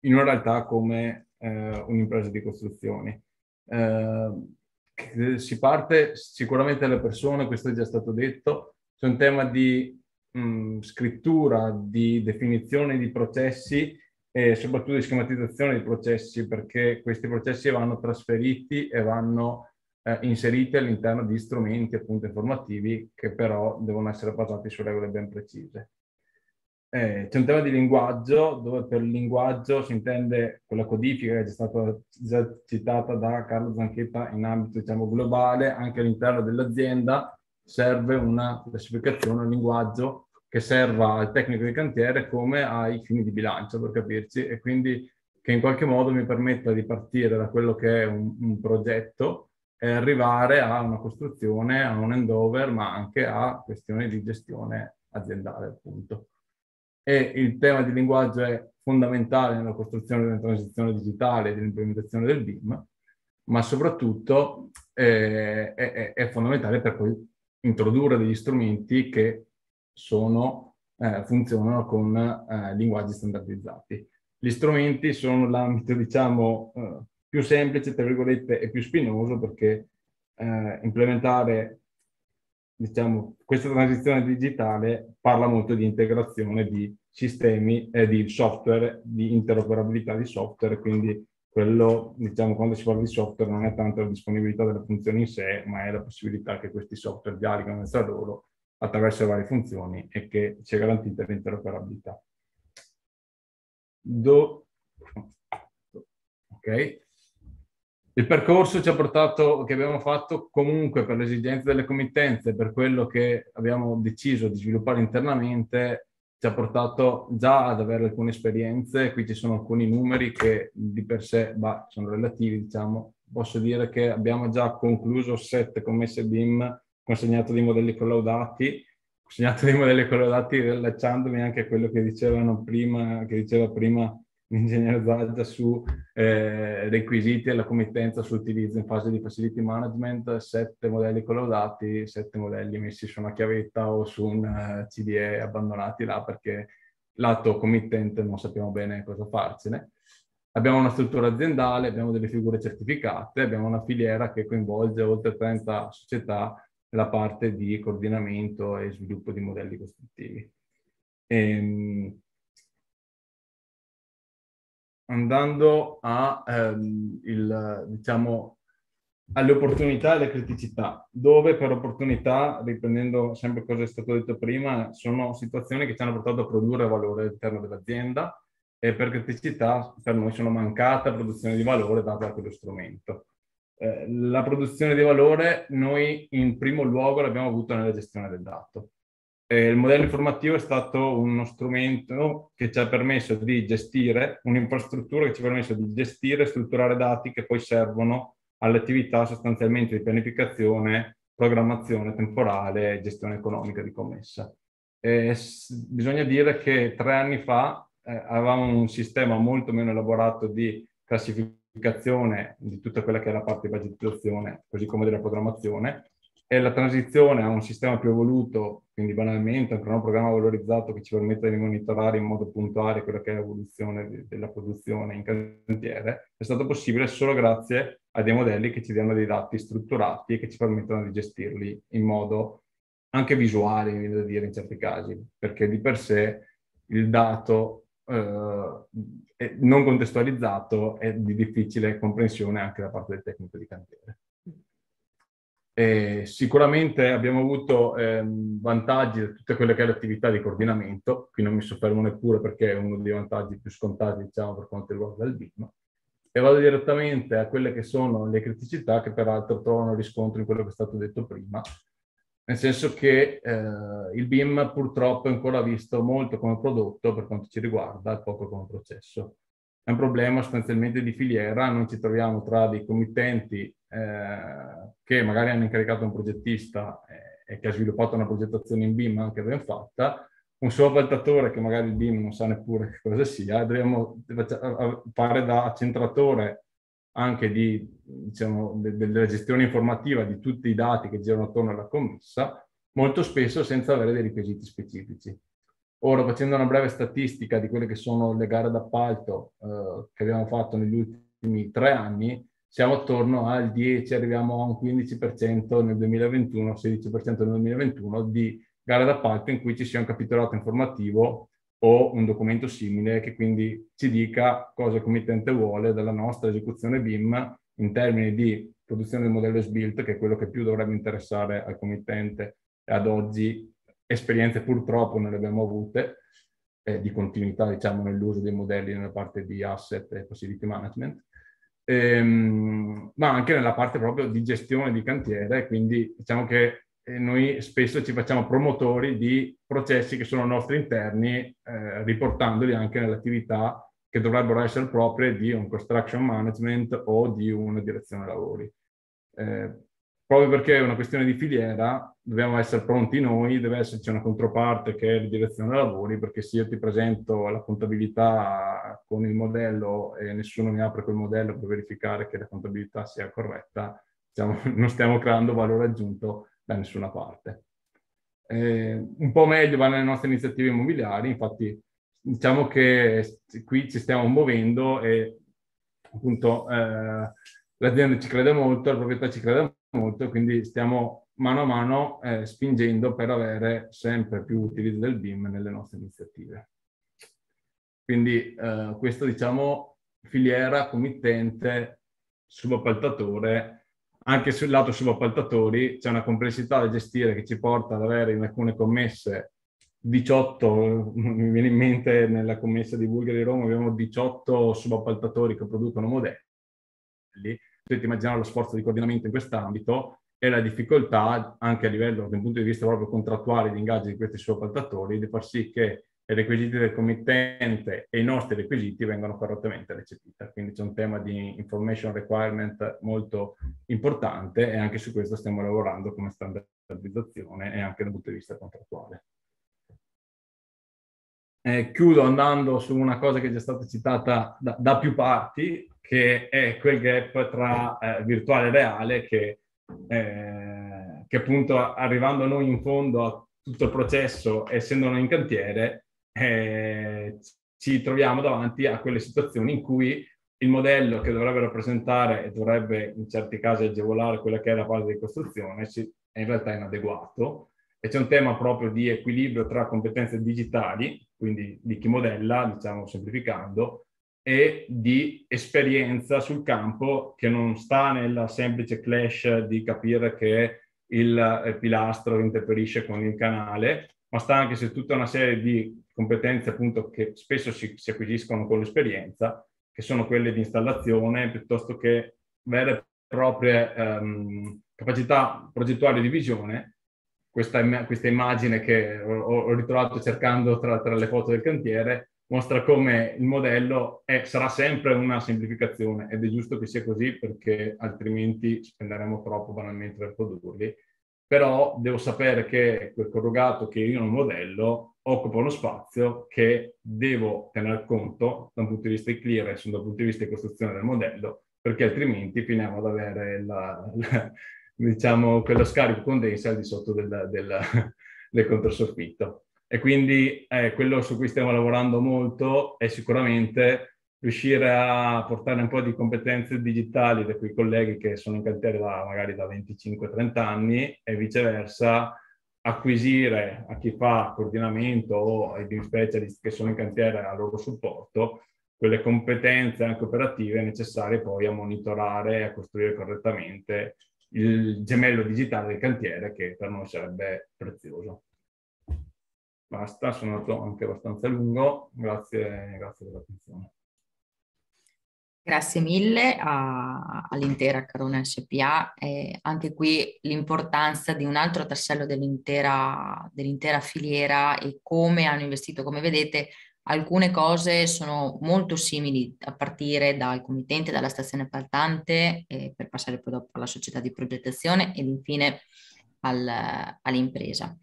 in una realtà come eh, un'impresa di costruzioni. Eh, si parte sicuramente dalle persone, questo è già stato detto, c'è un tema di mh, scrittura, di definizione di processi e soprattutto di schematizzazione di processi, perché questi processi vanno trasferiti e vanno eh, inseriti all'interno di strumenti appunto informativi che però devono essere basati su regole ben precise. Eh, c'è un tema di linguaggio, dove per linguaggio si intende quella codifica che è stata già citata da Carlo Zanchetta in ambito diciamo, globale, anche all'interno dell'azienda serve una classificazione, un linguaggio che serva al tecnico di cantiere come ai fini di bilancio, per capirci, e quindi che in qualche modo mi permetta di partire da quello che è un, un progetto e arrivare a una costruzione, a un handover, ma anche a questioni di gestione aziendale, appunto. E il tema di linguaggio è fondamentale nella costruzione della transizione digitale e dell'implementazione del BIM, ma soprattutto eh, è, è, fondamentale per poi introdurre degli strumenti che sono, eh, funzionano con eh, linguaggi standardizzati. Gli strumenti sono l'ambito, diciamo, eh, più semplice, tra virgolette, e più spinoso perché eh, implementare diciamo, questa transizione digitale parla molto di integrazione di sistemi e di software, di interoperabilità di software, quindi quello, diciamo, quando si parla di software non è tanto la disponibilità delle funzioni in sé, ma è la possibilità che questi software dialogano tra loro attraverso varie funzioni e che sia garantita l'interoperabilità. Do... Ok. Il percorso ci ha portato, che abbiamo fatto comunque per le esigenze delle committenze, per quello che abbiamo deciso di sviluppare internamente, ci ha portato già ad avere alcune esperienze. Qui ci sono alcuni numeri che di per sé bah, sono relativi, diciamo. Posso dire che abbiamo già concluso sette commesse BIM, consegnato dei modelli collaudati, consegnato dei modelli collaudati rilacciandomi anche a quello che dicevano prima, che diceva prima l'ingegnere Zaggia su eh, requisiti e la committenza sull'utilizzo in fase di facility management, sette modelli collaudati, sette modelli messi su una chiavetta o su un eh, CDE abbandonati là perché lato committente non sappiamo bene cosa farcene. Abbiamo una struttura aziendale, abbiamo delle figure certificate, abbiamo una filiera che coinvolge oltre 30 società nella parte di coordinamento e sviluppo di modelli costruttivi. Ehm, andando a, ehm, il, diciamo, alle opportunità e alle criticità, dove per opportunità, riprendendo sempre cosa è stato detto prima, sono situazioni che ci hanno portato a produrre valore all'interno dell'azienda e per criticità per noi sono mancata produzione di valore data da quello strumento. Eh, la produzione di valore noi in primo luogo l'abbiamo avuto nella gestione del dato. Eh, il modello informativo è stato uno strumento che ci ha permesso di gestire, un'infrastruttura che ci ha permesso di gestire e strutturare dati che poi servono alle attività sostanzialmente di pianificazione, programmazione temporale e gestione economica di commessa. Eh, bisogna dire che tre anni fa eh, avevamo un sistema molto meno elaborato di classificazione di tutta quella che è la parte di budgetizzazione, così come della programmazione, e la transizione a un sistema più evoluto, quindi banalmente un programma valorizzato che ci permette di monitorare in modo puntuale quella che è l'evoluzione della produzione in cantiere, è stato possibile solo grazie a dei modelli che ci danno dei dati strutturati e che ci permettono di gestirli in modo anche visuale, mi da dire in certi casi, perché di per sé il dato eh, non contestualizzato è di difficile comprensione anche da parte del tecnico di cantiere. E sicuramente abbiamo avuto ehm, vantaggi da tutte quelle che è l'attività di coordinamento, qui non mi soffermo neppure perché è uno dei vantaggi più scontati diciamo, per quanto riguarda il BIM, e vado direttamente a quelle che sono le criticità che peraltro trovano riscontro in quello che è stato detto prima, nel senso che eh, il BIM purtroppo è ancora visto molto come prodotto per quanto ci riguarda e poco come processo. È un problema sostanzialmente di filiera, noi ci troviamo tra dei committenti eh, che magari hanno incaricato un progettista eh, e che ha sviluppato una progettazione in BIM anche ben fatta, un subappaltatore che magari il BIM non sa neppure che cosa sia, dobbiamo fare da accentratore anche di, diciamo, de, della gestione informativa di tutti i dati che girano attorno alla commessa, molto spesso senza avere dei requisiti specifici. Ora, facendo una breve statistica di quelle che sono le gare d'appalto eh, che abbiamo fatto negli ultimi tre anni, siamo attorno al 10, arriviamo a un 15% nel 2021, 16% nel 2021 di gare d'appalto in cui ci sia un capitolato informativo o un documento simile che quindi ci dica cosa il committente vuole dalla nostra esecuzione BIM in termini di produzione del modello SBILT, che è quello che più dovrebbe interessare al committente ad oggi esperienze purtroppo non le abbiamo avute eh, di continuità diciamo nell'uso dei modelli nella parte di asset e facility management ehm, ma anche nella parte proprio di gestione di cantiere quindi diciamo che e noi spesso ci facciamo promotori di processi che sono nostri interni, eh, riportandoli anche nelle attività che dovrebbero essere proprie di un construction management o di una direzione lavori. Eh, proprio perché è una questione di filiera, dobbiamo essere pronti noi, deve esserci una controparte che è la direzione lavori, perché se io ti presento la contabilità con il modello e nessuno mi apre quel modello per verificare che la contabilità sia corretta, diciamo, non stiamo creando valore aggiunto da nessuna parte. Eh, un po' meglio vanno le nostre iniziative immobiliari, infatti diciamo che qui ci stiamo muovendo e appunto eh, l'azienda ci crede molto, la proprietà ci crede molto, quindi stiamo mano a mano eh, spingendo per avere sempre più utilizzo del BIM nelle nostre iniziative. Quindi eh, questo diciamo filiera, committente, subappaltatore anche sul lato subappaltatori c'è una complessità da gestire che ci porta ad avere in alcune commesse 18, mi viene in mente nella commessa di Bulgari Roma abbiamo 18 subappaltatori che producono modelli, potete immaginare lo sforzo di coordinamento in quest'ambito e la difficoltà anche a livello, dal punto di vista proprio contrattuale di ingaggio di questi subappaltatori, di far sì che i requisiti del committente e i nostri requisiti vengono correttamente recepiti. Quindi c'è un tema di information requirement molto importante e anche su questo stiamo lavorando come standardizzazione e anche dal punto di vista contrattuale. Eh, chiudo andando su una cosa che è già stata citata da, da più parti, che è quel gap tra eh, virtuale e reale che, eh, che appunto arrivando noi in fondo a tutto il processo, essendo noi in cantiere, eh, ci troviamo davanti a quelle situazioni in cui il modello che dovrebbe rappresentare e dovrebbe in certi casi agevolare quella che è la fase di costruzione è in realtà inadeguato. E c'è un tema proprio di equilibrio tra competenze digitali, quindi di chi modella, diciamo semplificando, e di esperienza sul campo che non sta nella semplice clash di capire che il pilastro interferisce con il canale, ma sta anche su tutta una serie di competenze appunto che spesso si, si acquisiscono con l'esperienza, che sono quelle di installazione piuttosto che vere e proprie um, capacità progettuali di visione. Questa, questa immagine che ho, ho ritrovato cercando tra, tra le foto del cantiere mostra come il modello è, sarà sempre una semplificazione ed è giusto che sia così perché altrimenti spenderemo troppo banalmente per produrli. Però devo sapere che quel corrugato che io non modello occupa uno spazio che devo tener conto da un punto di vista di clearance, da un punto di vista di costruzione del modello, perché altrimenti finiamo ad avere la, la, diciamo, quello scarico condensa al di sotto del, del, del controsoffitto. E quindi eh, quello su cui stiamo lavorando molto è sicuramente riuscire a portare un po' di competenze digitali da quei colleghi che sono in cantiere da, magari da 25-30 anni e viceversa acquisire a chi fa coordinamento o ai BIM specialist che sono in cantiere a loro supporto quelle competenze anche operative necessarie poi a monitorare e a costruire correttamente il gemello digitale del cantiere che per noi sarebbe prezioso. Basta, sono andato anche abbastanza lungo, grazie, grazie per l'attenzione. Grazie mille all'intera Carona SPA e anche qui l'importanza di un altro tassello dell'intera, dell'intera filiera e come hanno investito, come vedete alcune cose sono molto simili a partire dal committente, dalla stazione appaltante eh, per passare poi dopo alla società di progettazione ed infine al, all'impresa.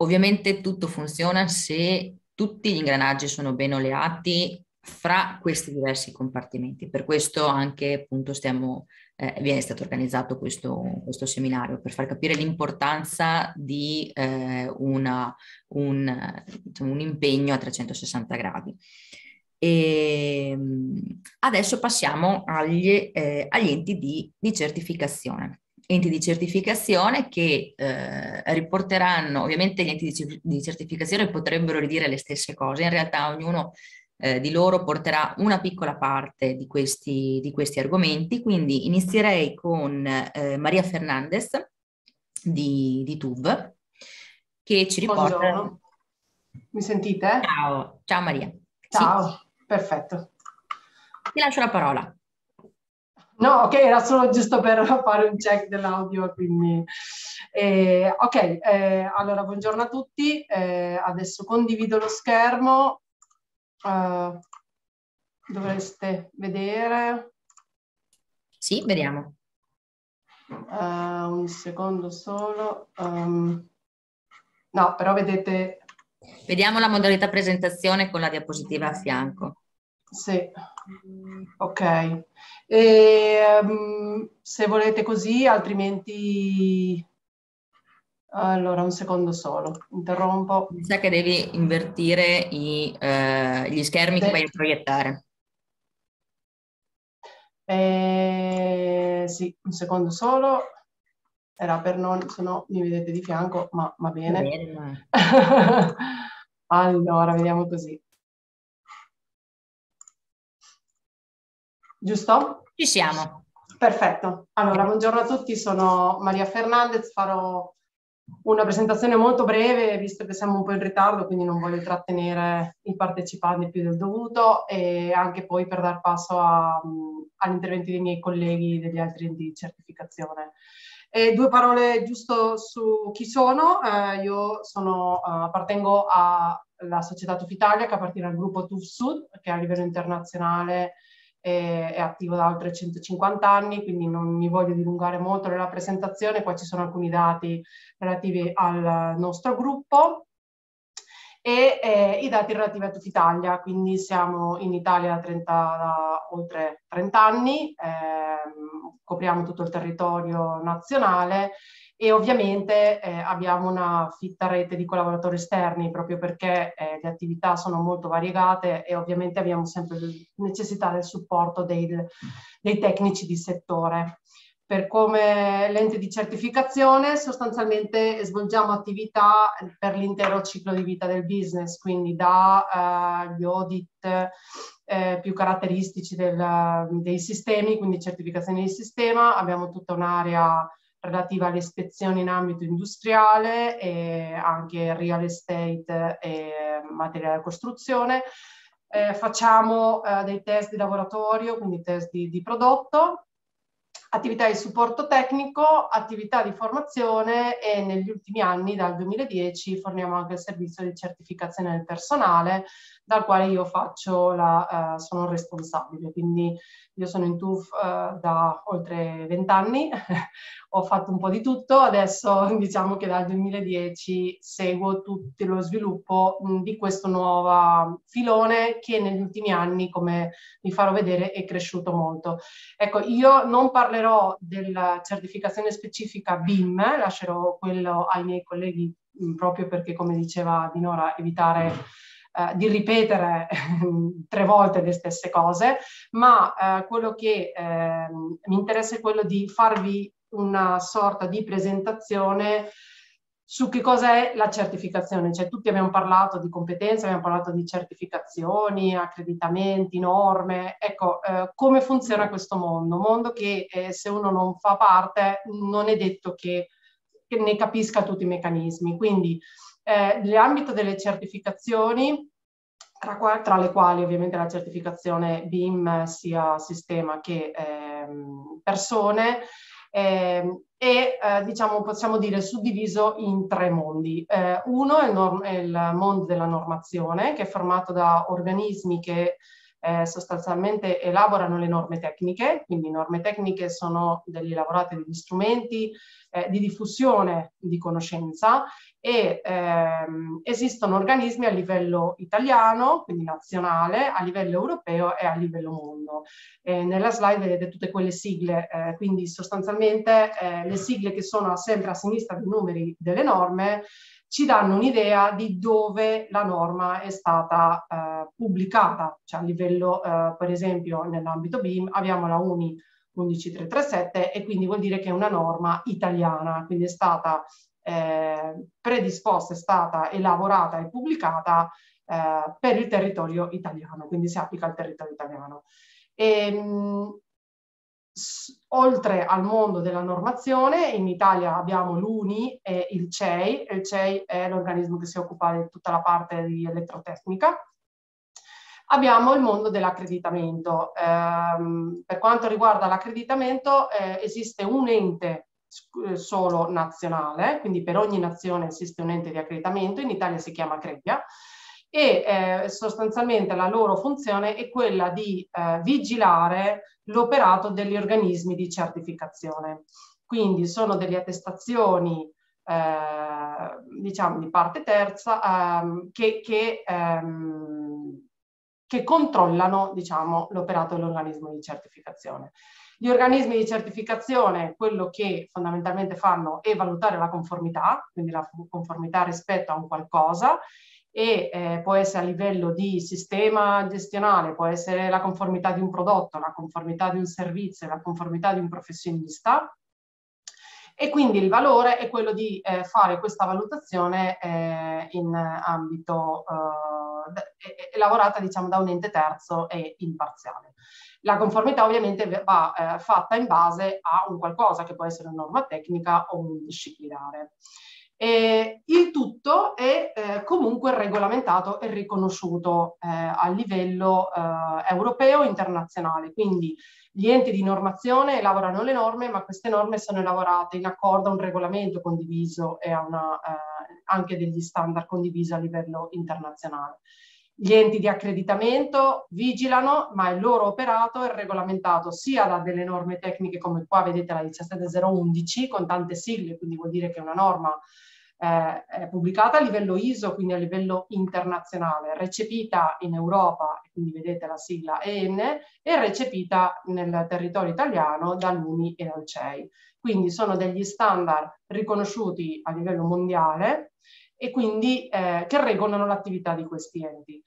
Ovviamente tutto funziona se tutti gli ingranaggi sono ben oleati fra questi diversi compartimenti. Per questo anche appunto stiamo, eh, viene stato organizzato questo, questo, seminario per far capire l'importanza di eh, una, un, diciamo, un, impegno a 360 gradi. E ehm, adesso passiamo agli, eh, agli enti di, di certificazione enti di certificazione che eh, riporteranno, ovviamente gli enti di, certificazione potrebbero ridire le stesse cose, in realtà ognuno eh, di loro porterà una piccola parte di questi, di questi argomenti, quindi inizierei con eh, Maria Fernandez di, di TUV che ci riporta... Buongiorno. Mi sentite? Ciao, ciao Maria. Ciao, sì. perfetto. Ti lascio la parola. No, ok, era solo giusto per fare un check dell'audio, quindi... Eh, ok, eh, allora buongiorno a tutti, eh, adesso condivido lo schermo, uh, dovreste vedere. Sì, vediamo. Uh, un secondo solo. Um, no, però vedete... Vediamo la modalità presentazione con la diapositiva a fianco. Sì, ok. E, um, se volete così, altrimenti... Allora, un secondo solo, interrompo. Mi sa che devi invertire i, eh, gli schermi De... che vai a proiettare. Eh, sì, un secondo solo. Era per non, se no mi vedete di fianco, ma va bene. bene. allora, vediamo così. Giusto? Ci siamo. Perfetto. Allora, buongiorno a tutti, sono Maria Fernandez, farò una presentazione molto breve, visto che siamo un po' in ritardo, quindi non voglio trattenere i partecipanti più del dovuto e anche poi per dar passo a, agli interventi dei miei colleghi degli altri di certificazione. E due parole giusto su chi sono. Eh, io sono, uh, appartengo alla società TUF Italia che appartiene al gruppo TUF Sud, che a livello internazionale è, è attivo da oltre 150 anni, quindi non mi voglio dilungare molto nella presentazione, qua ci sono alcuni dati relativi al nostro gruppo e eh, i dati relativi a tutta Italia, quindi siamo in Italia da, 30, da oltre 30 anni, eh, copriamo tutto il territorio nazionale e ovviamente eh, abbiamo una fitta rete di collaboratori esterni proprio perché eh, le attività sono molto variegate e ovviamente abbiamo sempre necessità del supporto dei, dei tecnici di settore. Per come l'ente di certificazione sostanzialmente svolgiamo attività per l'intero ciclo di vita del business, quindi dagli eh, audit eh, più caratteristici del, dei sistemi, quindi certificazione di sistema, abbiamo tutta un'area relativa alle ispezioni in ambito industriale e anche real estate e materiale costruzione. Eh, facciamo eh, dei test di laboratorio, quindi test di, di prodotto, attività di supporto tecnico, attività di formazione e negli ultimi anni, dal 2010, forniamo anche il servizio di certificazione del personale, dal quale io faccio la, uh, sono responsabile. Quindi io sono in TUF uh, da oltre vent'anni, ho fatto un po' di tutto, adesso diciamo che dal 2010 seguo tutto lo sviluppo mh, di questo nuovo filone che negli ultimi anni, come vi farò vedere, è cresciuto molto. Ecco, io non parlerò della certificazione specifica BIM, lascerò quello ai miei colleghi mh, proprio perché, come diceva Dinora, evitare eh, di ripetere tre volte le stesse cose, ma eh, quello che eh, mi interessa è quello di farvi una sorta di presentazione su che cosa è la certificazione, cioè tutti abbiamo parlato di competenze, abbiamo parlato di certificazioni, accreditamenti, norme, ecco eh, come funziona questo mondo, mondo che eh, se uno non fa parte non è detto che, che ne capisca tutti i meccanismi, quindi eh, nell'ambito delle certificazioni, tra, tra, le quali ovviamente la certificazione BIM sia sistema che ehm, persone, eh, e eh, diciamo possiamo dire suddiviso in tre mondi. Eh, uno è norm- è il, mondo della normazione che è formato da organismi che eh, sostanzialmente elaborano le norme tecniche, quindi norme tecniche sono degli elaborati degli strumenti eh, di diffusione di conoscenza e ehm, esistono organismi a livello italiano, quindi nazionale, a livello europeo e a livello mondo. Eh, nella slide vedete tutte quelle sigle, eh, quindi sostanzialmente eh, le sigle che sono sempre a sinistra dei numeri delle norme ci danno un'idea di dove la norma è stata eh, pubblicata, cioè a livello, eh, per esempio, nell'ambito BIM abbiamo la UNI 11337 e quindi vuol dire che è una norma italiana, quindi è stata eh, predisposta, è stata elaborata e pubblicata eh, per il territorio italiano, quindi si applica al territorio italiano. E, mh, oltre al mondo della normazione, in Italia abbiamo l'UNI e il CEI, il CEI è l'organismo che si occupa di tutta la parte di elettrotecnica, abbiamo il mondo dell'accreditamento. Eh, per quanto riguarda l'accreditamento eh, esiste un ente eh, solo nazionale, quindi per ogni nazione esiste un ente di accreditamento, in Italia si chiama CREPIA, e eh, sostanzialmente la loro funzione è quella di eh, vigilare l'operato degli organismi di certificazione. Quindi sono delle attestazioni eh, diciamo di parte terza ehm, che, che ehm, che controllano diciamo, l'operato dell'organismo di certificazione. Gli organismi di certificazione, quello che fondamentalmente fanno è valutare la conformità, quindi la conformità rispetto a un qualcosa, e eh, può essere a livello di sistema gestionale, può essere la conformità di un prodotto, la conformità di un servizio, la conformità di un professionista. E quindi il valore è quello di eh, fare questa valutazione eh, in ambito eh, lavorata diciamo, da un ente terzo e imparziale. La conformità ovviamente va eh, fatta in base a un qualcosa che può essere una norma tecnica o un disciplinare. E il tutto è eh, comunque regolamentato e riconosciuto eh, a livello eh, europeo e internazionale, quindi gli enti di normazione elaborano le norme, ma queste norme sono elaborate in accordo a un regolamento condiviso e una, eh, anche degli standard condivisi a livello internazionale. Gli enti di accreditamento vigilano, ma il loro operato è regolamentato sia da delle norme tecniche come qua vedete la 17011 con tante sigle, quindi vuol dire che è una norma eh, è pubblicata a livello ISO, quindi a livello internazionale, recepita in Europa, quindi vedete la sigla EN, e recepita nel territorio italiano dall'UNI e dal CEI. quindi sono degli standard riconosciuti a livello mondiale e quindi eh, che regolano l'attività di questi enti.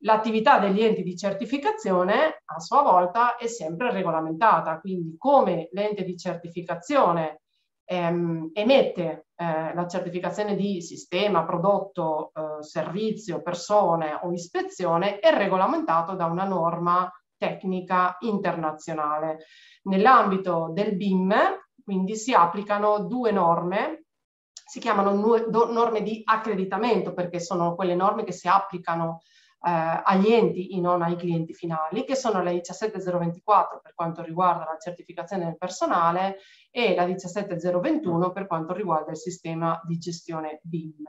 L'attività degli enti di certificazione a sua volta è sempre regolamentata, quindi come l'ente di certificazione ehm, emette eh, la certificazione di sistema, prodotto, eh, servizio, persone o ispezione è regolamentato da una norma tecnica internazionale. Nell'ambito del BIM quindi si applicano due norme, si chiamano norme di accreditamento perché sono quelle norme che si applicano eh, agli enti e non ai clienti finali, che sono la 17024 per quanto riguarda la certificazione del personale e la 17021 per quanto riguarda il sistema di gestione BIM.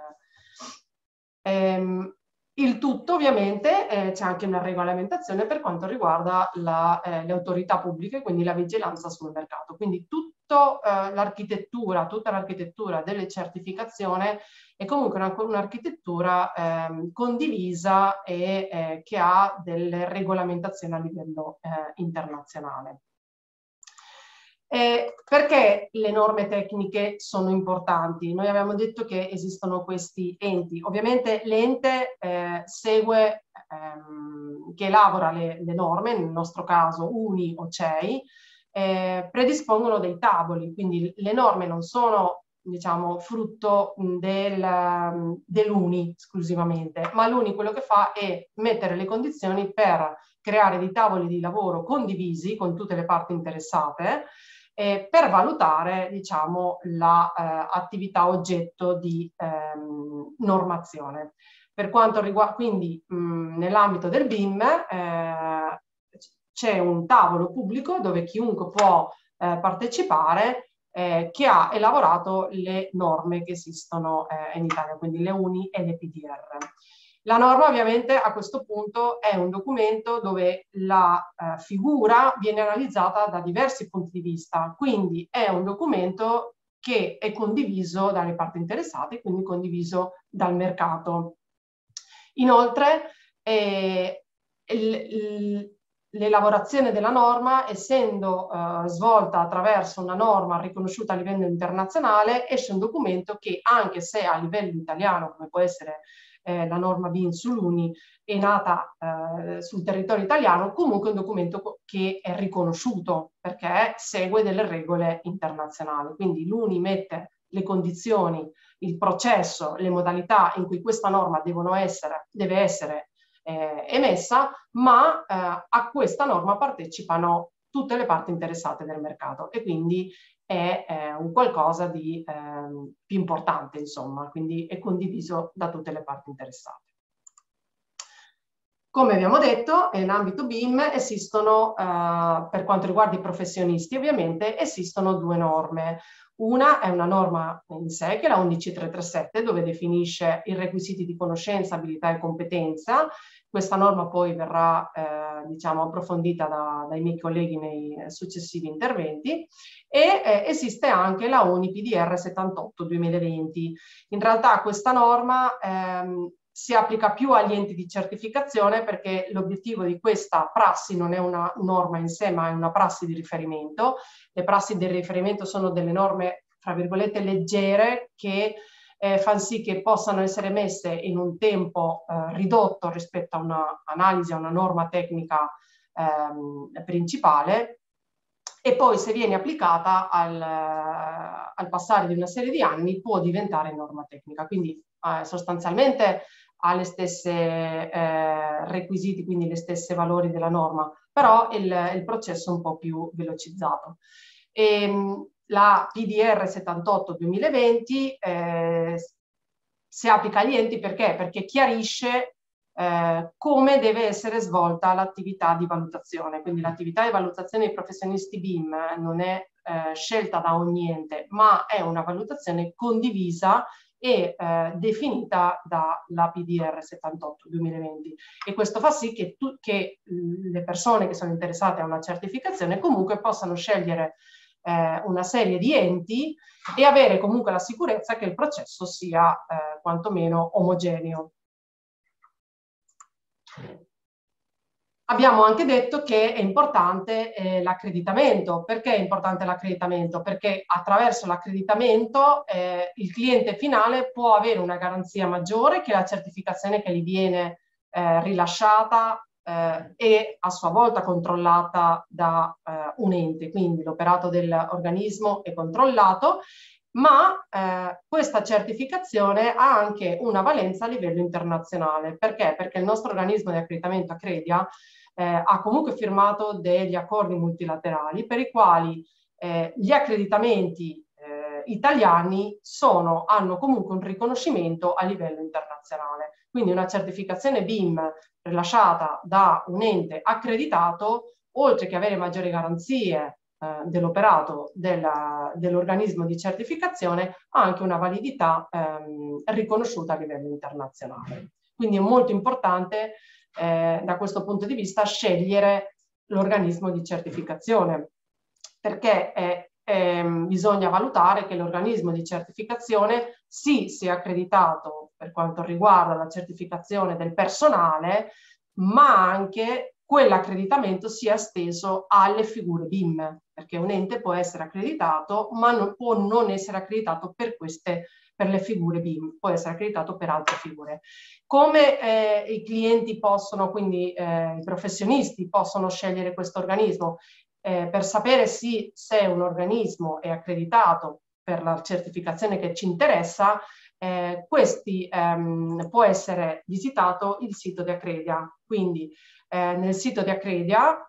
Ehm, il tutto ovviamente eh, c'è anche una regolamentazione per quanto riguarda la, eh, le autorità pubbliche, quindi la vigilanza sul mercato. Quindi tutta eh, l'architettura, tutta l'architettura delle certificazioni è comunque un'architettura ehm, condivisa e eh, che ha delle regolamentazioni a livello eh, internazionale. Eh, perché le norme tecniche sono importanti? Noi abbiamo detto che esistono questi enti. Ovviamente l'ente eh, segue, ehm, che elabora le, le, norme, nel nostro caso UNI o CEI, eh, predispongono dei tavoli, quindi le norme non sono diciamo, frutto del, dell'UNI esclusivamente, ma l'UNI quello che fa è mettere le condizioni per creare dei tavoli di lavoro condivisi con tutte le parti interessate eh, per valutare diciamo, l'attività eh, oggetto di ehm, normazione. Per quanto riguarda, quindi nell'ambito del BIM eh, c'è un tavolo pubblico dove chiunque può eh, partecipare eh, che ha elaborato le norme che esistono eh, in Italia, quindi le UNI e le PDR. La norma ovviamente a questo punto è un documento dove la eh, figura viene analizzata da diversi punti di vista, quindi è un documento che è condiviso dalle parti interessate, quindi condiviso dal mercato. Inoltre, eh, l'elaborazione della norma, essendo eh, svolta attraverso una norma riconosciuta a livello internazionale, esce un documento che anche se a livello italiano, come può essere eh, la norma BIN sull'UNI è nata eh, sul territorio italiano, comunque è un documento che è riconosciuto perché segue delle regole internazionali. Quindi l'UNI mette le condizioni, il processo, le modalità in cui questa norma essere, deve essere eh, emessa, ma eh, a questa norma partecipano tutte le parti interessate del mercato e quindi è eh, un qualcosa di eh, più importante, insomma, quindi è condiviso da tutte le parti interessate. Come abbiamo detto, in ambito BIM esistono, eh, per quanto riguarda i professionisti, ovviamente esistono due norme. Una è una norma in sé, che è la 11337, dove definisce i requisiti di conoscenza, abilità e competenza. Questa norma poi verrà eh, diciamo, approfondita da, dai miei colleghi nei successivi interventi. E eh, esiste anche la ONI PDR 78 2020. In realtà questa norma ehm, si applica più agli enti di certificazione perché l'obiettivo di questa prassi non è una norma in sé, ma è una prassi di riferimento. Le prassi di riferimento sono delle norme, fra virgolette, leggere che eh, fanno sì che possano essere messe in un tempo eh, ridotto rispetto a un'analisi, a una norma tecnica ehm, principale e poi se viene applicata al, al, passare di una serie di anni può diventare norma tecnica. Quindi eh, sostanzialmente ha le stesse eh, requisiti, quindi le stesse valori della norma, però il, il processo è un po' più velocizzato. E, ehm, la PDR 78 2020 eh, si applica agli enti perché? Perché chiarisce eh, come deve essere svolta l'attività di valutazione. Quindi l'attività di valutazione dei professionisti BIM non è eh, scelta da ogni ente, ma è una valutazione condivisa e eh, definita dalla PDR 78 2020 e questo fa sì che, tu, che le persone che sono interessate a una certificazione comunque possano scegliere eh, una serie di enti e avere comunque la sicurezza che il processo sia eh, quantomeno omogeneo. Abbiamo anche detto che è importante eh, l'accreditamento. Perché è importante l'accreditamento? Perché attraverso l'accreditamento eh, il cliente finale può avere una garanzia maggiore che la certificazione che gli viene eh, rilasciata eh, e a sua volta controllata da eh, un ente, quindi l'operato dell'organismo è controllato ma eh, questa certificazione ha anche una valenza a livello internazionale. Perché? Perché il nostro organismo di accreditamento Accredia eh, ha comunque firmato degli accordi multilaterali per i quali eh, gli accreditamenti eh, italiani sono, hanno comunque un riconoscimento a livello internazionale. Quindi una certificazione BIM rilasciata da un ente accreditato, oltre che avere maggiori garanzie eh, dell'operato dell'organismo di certificazione ha anche una validità ehm, riconosciuta a livello internazionale. Quindi è molto importante eh, da questo punto di vista scegliere l'organismo di certificazione. Perché è, è, bisogna valutare che l'organismo di certificazione sì sia accreditato per quanto riguarda la certificazione del personale, ma anche quell'accreditamento sia esteso alle figure BIM, perché un ente può essere accreditato, ma non, può non essere accreditato per queste per le figure BIM, può essere accreditato per altre figure. Come eh, i clienti possono, quindi eh, i professionisti possono scegliere questo organismo? Eh, per sapere sì, se un organismo è accreditato per la certificazione che ci interessa, eh, questi ehm, può essere visitato il sito di Accredia. Quindi eh, nel sito di Accredia,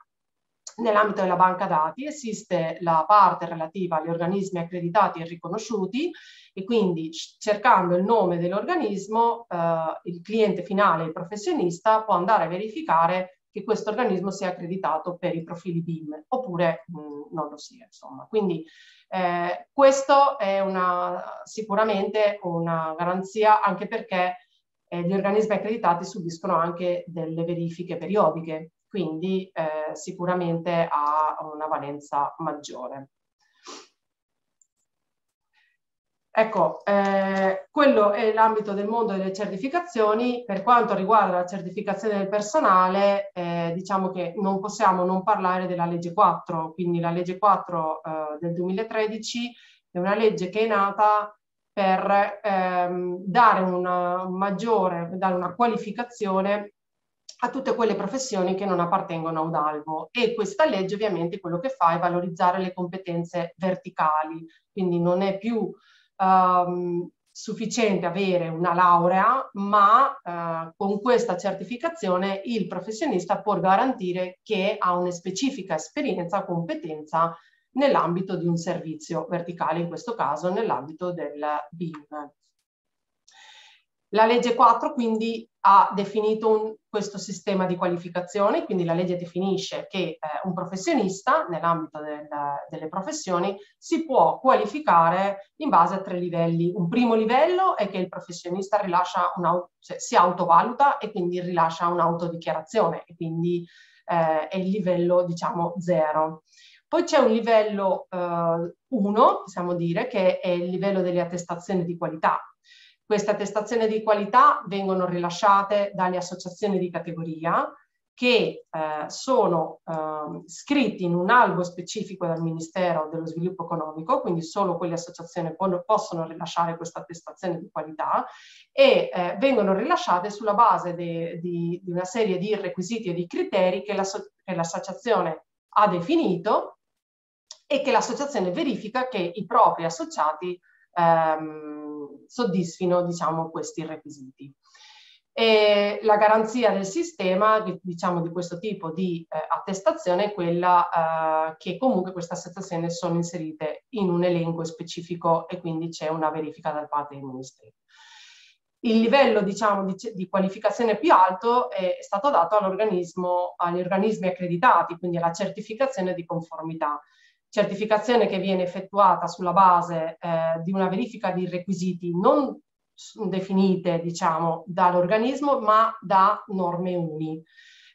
nell'ambito della banca dati, esiste la parte relativa agli organismi accreditati e riconosciuti e quindi cercando il nome dell'organismo, eh, il cliente finale, il professionista, può andare a verificare che questo organismo sia accreditato per i profili BIM oppure mh, mm, non lo sia. Insomma. Quindi eh, questo è una, sicuramente una garanzia anche perché eh, gli organismi accreditati subiscono anche delle verifiche periodiche, quindi eh, sicuramente ha una valenza maggiore. Ecco, eh, quello è l'ambito del mondo delle certificazioni. Per quanto riguarda la certificazione del personale, eh, diciamo che non possiamo non parlare della legge 4, quindi la legge 4 eh, del 2013 è una legge che è nata per ehm, dare una maggiore, dare una qualificazione a tutte quelle professioni che non appartengono a un albo e questa legge ovviamente quello che fa è valorizzare le competenze verticali, quindi non è più um, sufficiente avere una laurea, ma uh, con questa certificazione il professionista può garantire che ha una specifica esperienza, competenza nell'ambito di un servizio verticale, in questo caso nell'ambito del BIM. La legge 4 quindi ha definito un, questo sistema di qualificazione, quindi la legge definisce che eh, un professionista nell'ambito del, delle professioni si può qualificare in base a tre livelli. Un primo livello è che il professionista un, cioè, si autovaluta e quindi rilascia un'autodichiarazione e quindi eh, è il livello diciamo zero. Poi c'è un livello 1, eh, possiamo dire, che è il livello delle attestazioni di qualità. Queste attestazioni di qualità vengono rilasciate dalle associazioni di categoria che eh, sono eh, scritti in un albo specifico del Ministero dello Sviluppo Economico, quindi solo quelle associazioni possono rilasciare questa attestazione di qualità e eh, vengono rilasciate sulla base di, di, una serie di requisiti e di criteri che l'associazione ha definito e che l'associazione verifica che i propri associati ehm, soddisfino diciamo, questi requisiti. E la garanzia del sistema diciamo, di questo tipo di eh, attestazione è quella eh, che comunque queste associazioni sono inserite in un elenco specifico e quindi c'è una verifica da parte del Ministero. Il livello diciamo, di, di, qualificazione più alto è stato dato agli organismi accreditati, quindi alla certificazione di conformità certificazione che viene effettuata sulla base eh, di una verifica di requisiti non definite diciamo dall'organismo ma da norme uni.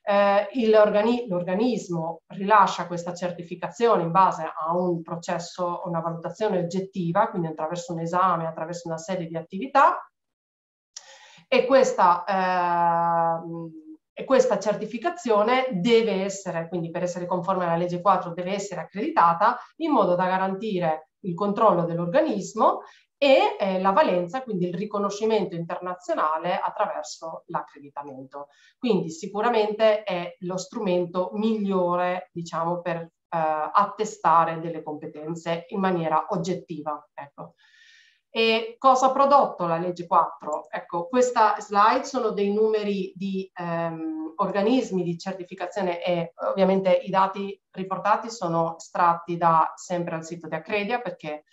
Eh, l'organismo rilascia questa certificazione in base a un processo, una valutazione oggettiva, quindi attraverso un esame, attraverso una serie di attività e questa, eh, e questa certificazione deve essere, quindi per essere conforme alla legge 4, deve essere accreditata in modo da garantire il controllo dell'organismo e eh, la valenza, quindi il riconoscimento internazionale attraverso l'accreditamento. Quindi sicuramente è lo strumento migliore, diciamo, per eh, attestare delle competenze in maniera oggettiva. Ecco. E cosa ha prodotto la legge 4? Ecco, questa slide sono dei numeri di ehm, organismi di certificazione e ovviamente i dati riportati sono estratti da sempre al sito di Accredia perché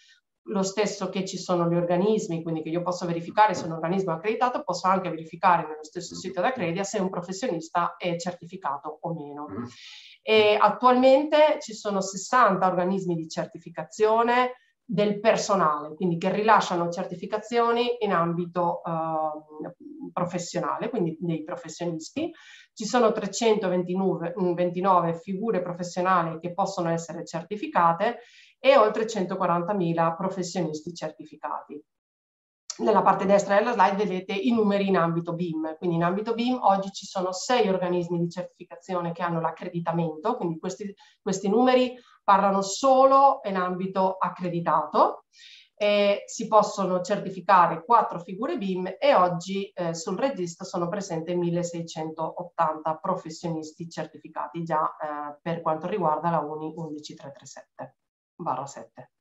lo stesso che ci sono gli organismi, quindi che io posso verificare se un organismo è accreditato, posso anche verificare nello stesso sito di Accredia se un professionista è certificato o meno. Mm. E attualmente ci sono 60 organismi di certificazione, del personale, quindi che rilasciano certificazioni in ambito eh, professionale, quindi dei professionisti. Ci sono 329 figure professionali che possono essere certificate e oltre 140.000 professionisti certificati. Nella parte destra della slide vedete i numeri in ambito BIM, quindi in ambito BIM oggi ci sono sei organismi di certificazione che hanno l'accreditamento, quindi questi, questi numeri parlano solo in ambito accreditato. Eh, si possono certificare quattro figure BIM e oggi eh, sul registro sono presenti 1680 professionisti certificati già eh, per quanto riguarda la UNI 11337-7.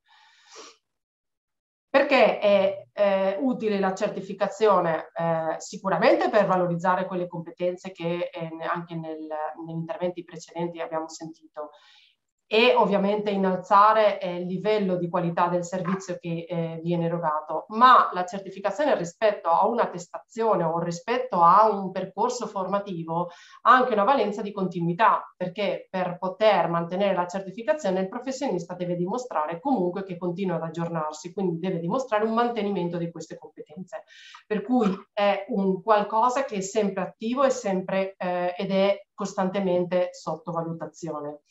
Perché è eh, utile la certificazione? Eh, sicuramente per valorizzare quelle competenze che eh, anche nel, negli interventi precedenti abbiamo sentito e ovviamente innalzare eh, il livello di qualità del servizio che eh, viene erogato, ma la certificazione rispetto a un'attestazione o rispetto a un percorso formativo ha anche una valenza di continuità, perché per poter mantenere la certificazione il professionista deve dimostrare comunque che continua ad aggiornarsi, quindi deve dimostrare un mantenimento di queste competenze, per cui è un qualcosa che è sempre attivo e sempre, eh, ed è costantemente sotto valutazione.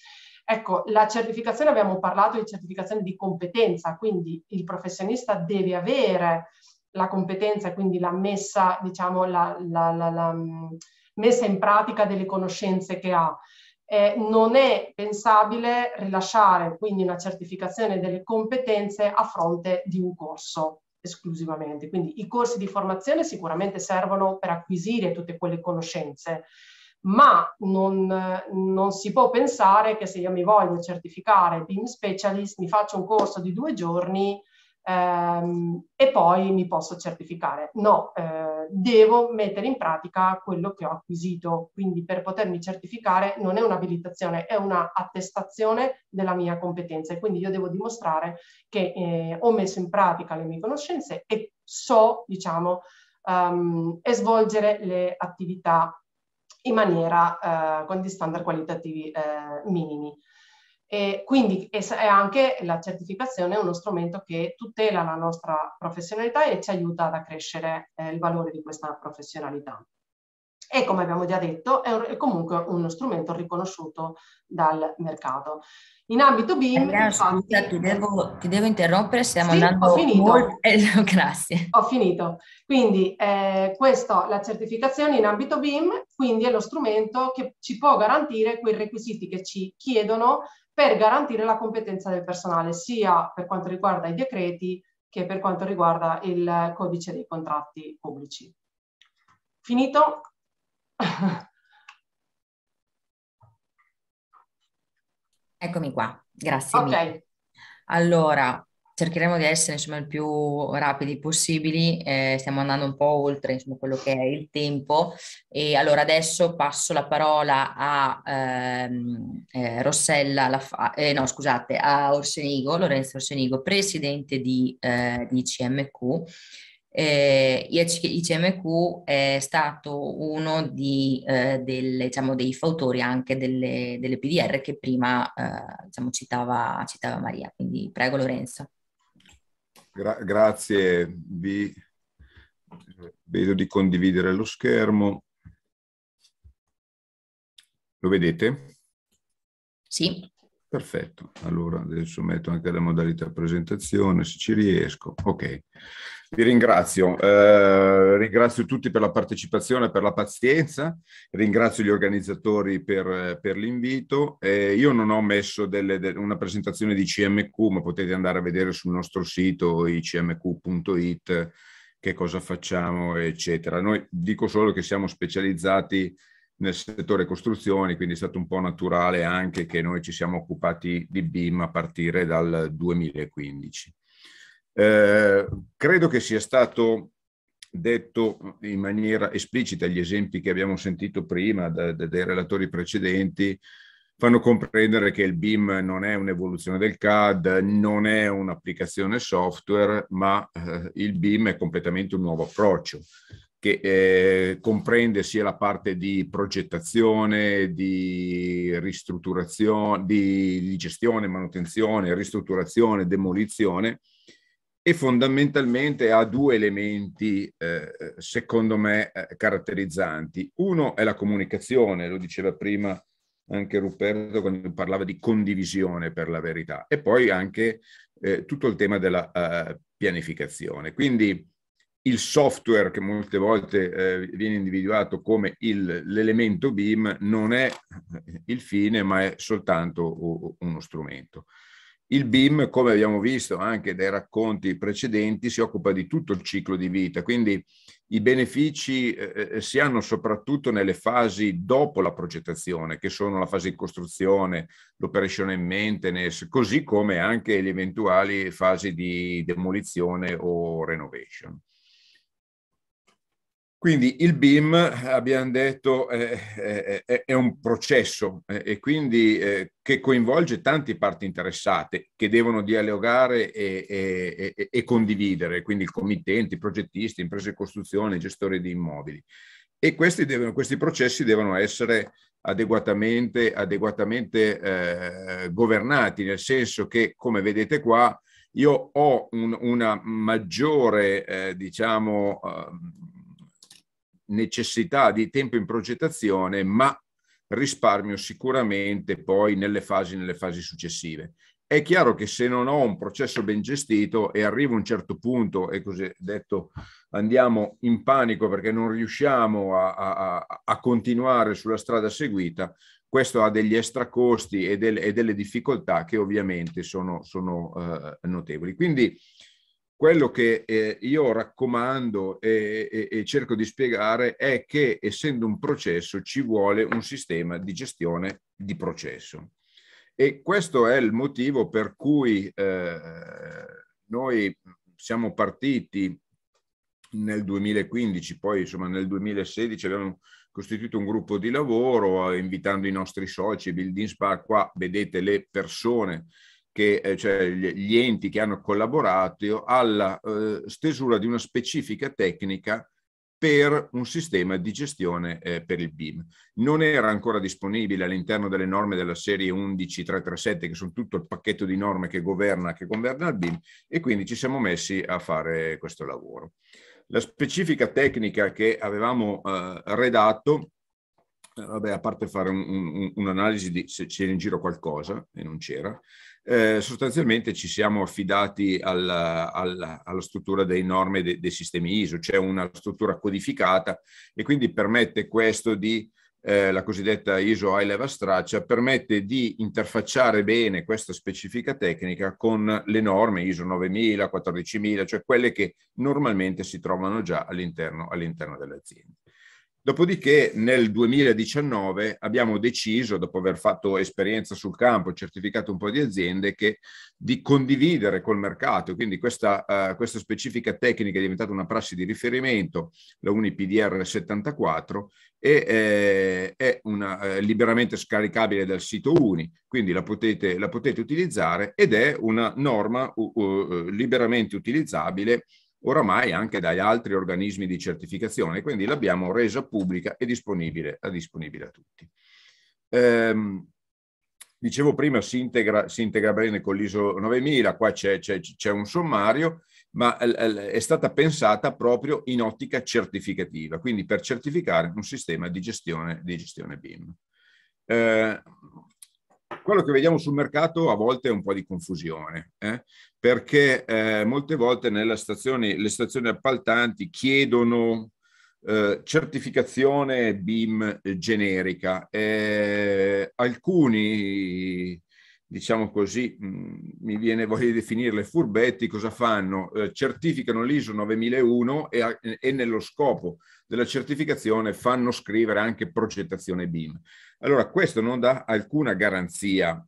Ecco, la certificazione, abbiamo parlato di certificazione di competenza, quindi il professionista deve avere la competenza e quindi la messa, diciamo, la, la, la, la mm, messa in pratica delle conoscenze che ha. Eh, non è pensabile rilasciare quindi una certificazione delle competenze a fronte di un corso esclusivamente. Quindi i corsi di formazione sicuramente servono per acquisire tutte quelle conoscenze, ma non, non, si può pensare che se io mi voglio certificare BIM Specialist mi faccio un corso di due giorni ehm, e poi mi posso certificare. No, eh, devo mettere in pratica quello che ho acquisito, quindi per potermi certificare non è un'abilitazione, è una attestazione della mia competenza e quindi io devo dimostrare che eh, ho messo in pratica le mie conoscenze e so, diciamo, um, e svolgere le attività in maniera eh, con gli standard qualitativi eh, minimi. E quindi è anche la certificazione uno strumento che tutela la nostra professionalità e ci aiuta ad accrescere eh, il valore di questa professionalità e come abbiamo già detto è, un, è comunque uno strumento riconosciuto dal mercato. In ambito BIM... Adriano, infatti, scusa, ti devo, ti devo, interrompere, stiamo sì, andando... Ho finito. Molto... Eh, grazie. Ho finito. Quindi eh, questa, la certificazione in ambito BIM, quindi è lo strumento che ci può garantire quei requisiti che ci chiedono per garantire la competenza del personale, sia per quanto riguarda i decreti che per quanto riguarda il codice dei contratti pubblici. Finito? Eccomi qua, grazie Ok. mille. Allora, cercheremo di essere insomma il più rapidi possibili, eh, stiamo andando un po' oltre insomma, quello che è il tempo e allora adesso passo la parola a ehm, eh, Rossella, Lafa- eh, no scusate, a Orsenigo, Lorenzo Orsenigo, presidente di, eh, di CMQ eh, ICMQ è stato uno di, eh, delle, diciamo, dei fautori anche delle, delle PDR che prima eh, diciamo, citava, citava, Maria. Quindi prego Lorenzo. Gra grazie, vi vedo di condividere lo schermo. Lo vedete? Sì. Perfetto, allora adesso metto anche la modalità presentazione se ci riesco. Ok, vi ringrazio, eh, ringrazio tutti per la partecipazione, per la pazienza, ringrazio gli organizzatori per, per l'invito. Eh, io non ho messo delle, de, una presentazione di CMQ, ma potete andare a vedere sul nostro sito icmq.it che cosa facciamo, eccetera. Noi dico solo che siamo specializzati nel settore costruzioni, quindi è stato un po' naturale anche che noi ci siamo occupati di BIM a partire dal 2015. Eh, credo che sia stato detto in maniera esplicita gli esempi che abbiamo sentito prima da, da, dai relatori precedenti fanno comprendere che il BIM non è un'evoluzione del CAD, non è un'applicazione software, ma eh, il BIM è completamente un nuovo approccio che eh, comprende sia la parte di progettazione, di ristrutturazione, di, di gestione, manutenzione, ristrutturazione, demolizione e fondamentalmente ha due elementi, eh, secondo me, eh, caratterizzanti. Uno è la comunicazione, lo diceva prima anche Ruperto quando parlava di condivisione per la verità, e poi anche eh, tutto il tema della uh, pianificazione. Quindi il software che molte volte eh, viene individuato come il, l'elemento BIM non è il fine, ma è soltanto uno strumento. Il BIM, come abbiamo visto anche dai racconti precedenti, si occupa di tutto il ciclo di vita, quindi i benefici eh, eh si hanno soprattutto nelle fasi dopo la progettazione, che sono la fase di costruzione, l'operation and maintenance, così come anche le eventuali fasi di demolizione o renovation. Quindi il BIM, abbiamo detto, è, un processo e quindi eh, che coinvolge tante parti interessate che devono dialogare e, e, e, condividere, quindi il committente, i progettisti, imprese di costruzione, gestori di immobili. E questi, devono, questi processi devono essere adeguatamente, adeguatamente eh, governati, nel senso che, come vedete qua, io ho un, una maggiore, eh, diciamo, uh, necessità di tempo in progettazione, ma risparmio sicuramente poi nelle fasi, nelle fasi successive. È chiaro che se non ho un processo ben gestito e arrivo a un certo punto e così detto andiamo in panico perché non riusciamo a, a, a continuare sulla strada seguita, questo ha degli extra costi e, del, e delle difficoltà che ovviamente sono, sono uh, notevoli. Quindi quello che eh, io raccomando e, e, e, cerco di spiegare è che essendo un processo ci vuole un sistema di gestione di processo. E questo è il motivo per cui eh, noi siamo partiti nel 2015, poi insomma nel 2016 abbiamo costituito un gruppo di lavoro invitando i nostri soci, Building Spa, qua vedete le persone che, eh, cioè gli enti che hanno collaborato alla eh, stesura di una specifica tecnica per un sistema di gestione eh, per il BIM. Non era ancora disponibile all'interno delle norme della serie 11337, che sono tutto il pacchetto di norme che governa, che governa il BIM, e quindi ci siamo messi a fare questo lavoro. La specifica tecnica che avevamo eh, redatto vabbè, a parte fare un, un, un'analisi di se c'era in giro qualcosa, e non c'era, eh, sostanzialmente ci siamo affidati alla, alla, alla struttura dei norme de, dei sistemi ISO, c'è una struttura codificata e quindi permette questo di, eh, la cosiddetta ISO High Level Structure, permette di interfacciare bene questa specifica tecnica con le norme ISO 9000, 14000, cioè quelle che normalmente si trovano già all'interno, all'interno delle. Dopodiché nel 2019 abbiamo deciso, dopo aver fatto esperienza sul campo, certificato un po' di aziende, che, di condividere col mercato. Quindi questa, uh, questa specifica tecnica è diventata una prassi di riferimento, la UniPDR 74, e eh, è una, eh, liberamente scaricabile dal sito Uni, quindi la potete, la potete utilizzare ed è una norma uh, uh, liberamente utilizzabile oramai anche dagli altri organismi di certificazione, quindi l'abbiamo resa pubblica e disponibile, disponibile a tutti. Ehm, dicevo prima si integra, si integra bene con l'ISO 9000, qua c'è, un sommario, ma è stata pensata proprio in ottica certificativa, quindi per certificare un sistema di gestione, di gestione BIM. Eh, quello che vediamo sul mercato a volte è un po' di confusione, eh? perché eh, molte volte nelle stazioni, le stazioni appaltanti chiedono eh, certificazione BIM generica. Alcuni diciamo così, mh, mm, mi viene voglia di definirle furbetti, cosa fanno? Eh, certificano l'ISO 9001 e, e, nello scopo della certificazione fanno scrivere anche progettazione BIM. Allora, questo non dà alcuna garanzia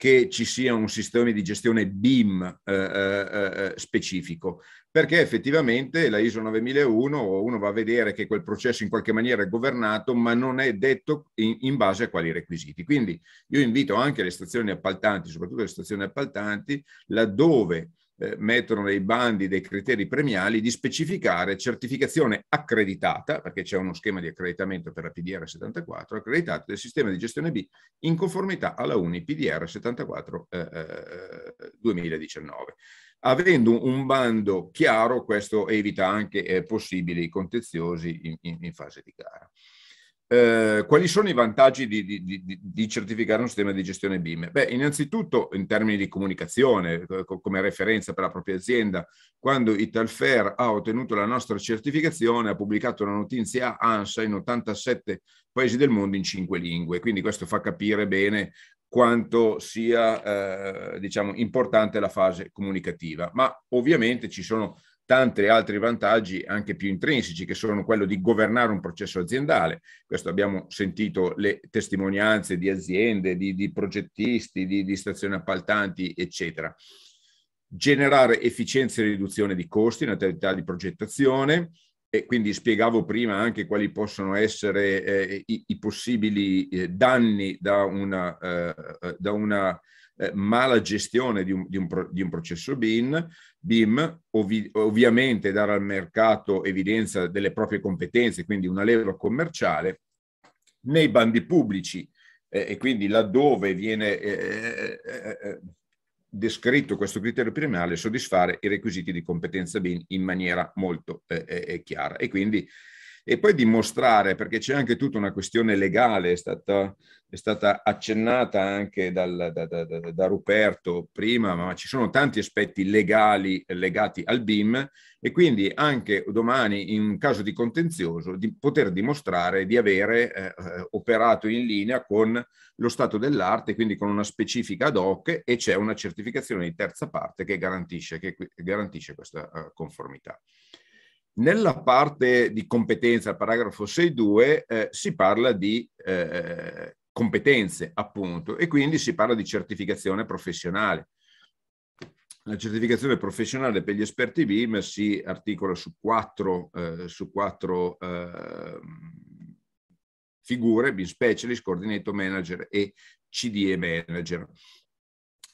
che ci sia un sistema di gestione BIM eh, eh, eh, specifico, perché effettivamente la ISO 9001 uno va a vedere che quel processo in qualche maniera è governato, ma non è detto in, in base a quali requisiti. Quindi io invito anche le stazioni appaltanti, soprattutto le stazioni appaltanti, laddove eh, mettono nei bandi dei criteri premiali di specificare certificazione accreditata, perché c'è uno schema di accreditamento per la PDR 74, accreditata del sistema di gestione B in conformità alla UNI PDR 74 eh, eh, 2019. Avendo un bando chiaro, questo evita anche eh, possibili contenziosi in, in, in fase di gara. Eh, quali sono i vantaggi di, di, di, di, certificare un sistema di gestione BIM? Beh, innanzitutto in termini di comunicazione, come referenza per la propria azienda, quando Italfer ha ottenuto la nostra certificazione, ha pubblicato una notizia ANSA in 87 paesi del mondo in cinque lingue, quindi questo fa capire bene quanto sia eh, diciamo, importante la fase comunicativa. Ma ovviamente ci sono tanti altri vantaggi anche più intrinseci, che sono quello di governare un processo aziendale. Questo abbiamo sentito le testimonianze di aziende, di, di progettisti, di, di stazioni appaltanti, eccetera. Generare efficienza e riduzione di costi in attività di progettazione, e quindi spiegavo prima anche quali possono essere eh, i, i, possibili eh, danni da una, eh, eh da una eh, mala gestione di un, di, un pro, di un, processo BIM, BIM ovvi, ovviamente dare al mercato evidenza delle proprie competenze, quindi una leva commerciale, nei bandi pubblici eh, e quindi laddove viene eh, eh, eh descritto questo criterio primario, soddisfare i requisiti di competenza BIM in maniera molto eh, chiara. E quindi e poi dimostrare, perché c'è anche tutta una questione legale, è stata, è stata accennata anche dal, da, da, da, Ruperto prima, ma ci sono tanti aspetti legali legati al BIM e quindi anche domani in caso di contenzioso di poter dimostrare di avere eh, operato in linea con lo stato dell'arte, quindi con una specifica ad hoc e c'è una certificazione di terza parte che garantisce, che garantisce questa uh, conformità. Nella parte di competenza, paragrafo 6.2, eh, si parla di eh, competenze, appunto, e quindi si parla di certificazione professionale. La certificazione professionale per gli esperti BIM si articola su quattro, eh, su quattro ehm, figure, BIM Specialist, Coordinator Manager e CDE Manager.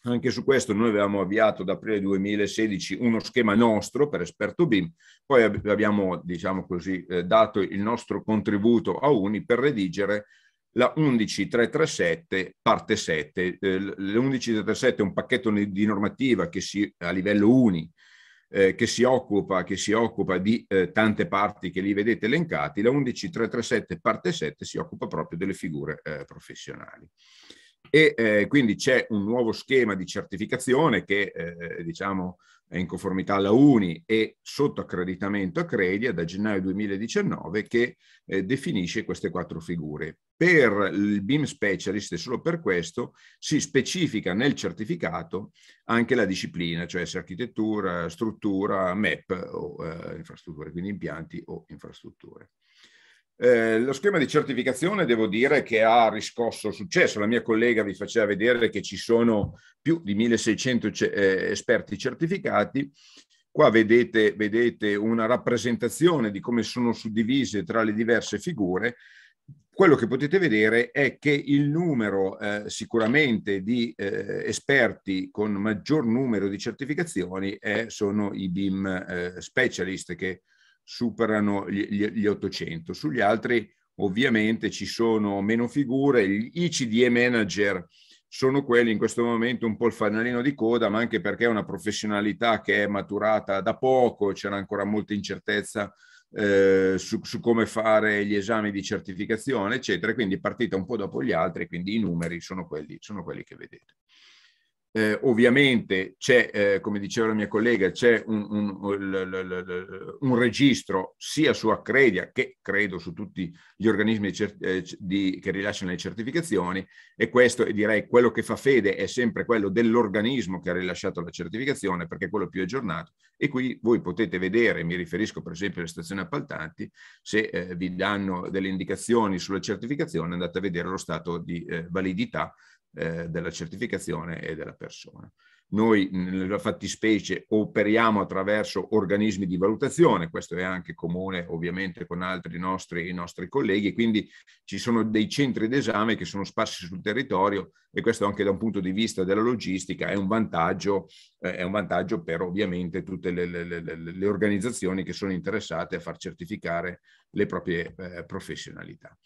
Anche su questo noi avevamo avviato da aprile 2016 uno schema nostro per esperto BIM, poi abbiamo, diciamo così, eh, dato il nostro contributo a Uni per redigere la 11337 parte 7. Eh, L'11337 è un pacchetto di normativa che si, a livello Uni eh, che, si occupa, che si occupa di eh, tante parti che li vedete elencati. La 11337 parte 7 si occupa proprio delle figure eh, professionali e eh, quindi c'è un nuovo schema di certificazione che eh, diciamo è in conformità alla UNI e sotto accreditamento a Credia da gennaio 2019 che eh, definisce queste quattro figure. Per il BIM Specialist e solo per questo si specifica nel certificato anche la disciplina, cioè se architettura, struttura, MEP o eh, infrastrutture, quindi impianti o infrastrutture. Eh, lo schema di certificazione devo dire che ha riscosso successo. La mia collega vi faceva vedere che ci sono più di 1600 eh, esperti certificati. Qua vedete, vedete, una rappresentazione di come sono suddivise tra le diverse figure. Quello che potete vedere è che il numero eh, sicuramente di eh, esperti con maggior numero di certificazioni sono i BIM eh, specialist che superano gli, gli 800. Sugli altri ovviamente ci sono meno figure, i CDE manager sono quelli in questo momento un po' il fanalino di coda, ma anche perché è una professionalità che è maturata da poco, c'era ancora molta incertezza eh, su, su, come fare gli esami di certificazione, eccetera. Quindi partita un po' dopo gli altri, quindi i numeri sono quelli, sono quelli che vedete. Eh, ovviamente c'è, eh, come diceva la mia collega, c'è un, un, un, un, registro sia su Accredia che credo su tutti gli organismi di, di, che rilasciano le certificazioni e questo direi quello che fa fede è sempre quello dell'organismo che ha rilasciato la certificazione perché è quello più aggiornato. E qui voi potete vedere, mi riferisco per esempio alle stazioni appaltanti, se eh, vi danno delle indicazioni sulla certificazione andate a vedere lo stato di eh, validità eh, della certificazione e della persona. Noi nella fattispecie operiamo attraverso organismi di valutazione, questo è anche comune ovviamente con altri nostri, nostri colleghi, quindi ci sono dei centri d'esame che sono sparsi sul territorio e questo anche da un punto di vista della logistica è un vantaggio, eh, è un vantaggio per ovviamente tutte le, le, le, le, organizzazioni che sono interessate a far certificare le proprie eh, professionalità.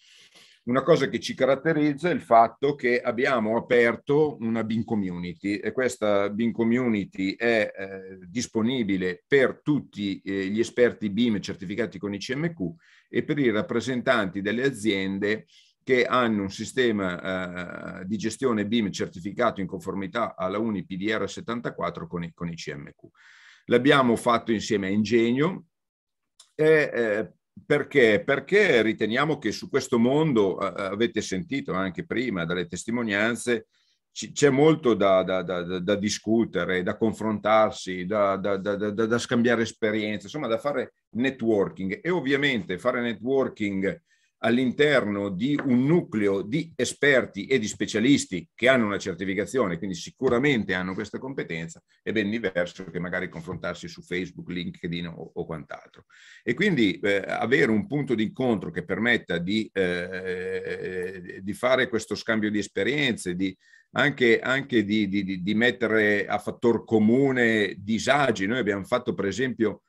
Una cosa che ci caratterizza è il fatto che abbiamo aperto una BIM community e questa BIM community è eh, disponibile per tutti eh, gli esperti BIM certificati con ICMQ e per i rappresentanti delle aziende che hanno un sistema eh, di gestione BIM certificato in conformità alla UNI PDR 74 con, con ICMQ. L'abbiamo fatto insieme a Ingegno e eh, perché? Perché riteniamo che su questo mondo, avete sentito anche prima dalle testimonianze, c'è molto da, da, da, da, discutere, da confrontarsi, da, scambiare esperienze, insomma da fare networking e ovviamente fare networking all'interno di un nucleo di esperti e di specialisti che hanno una certificazione, quindi sicuramente hanno questa competenza, è ben diverso che magari confrontarsi su Facebook, LinkedIn o, o quant'altro. E quindi eh, avere un punto di incontro che permetta di, eh, di fare questo scambio di esperienze, di, anche, anche di, di, di mettere a fattor comune disagi. Noi abbiamo fatto per esempio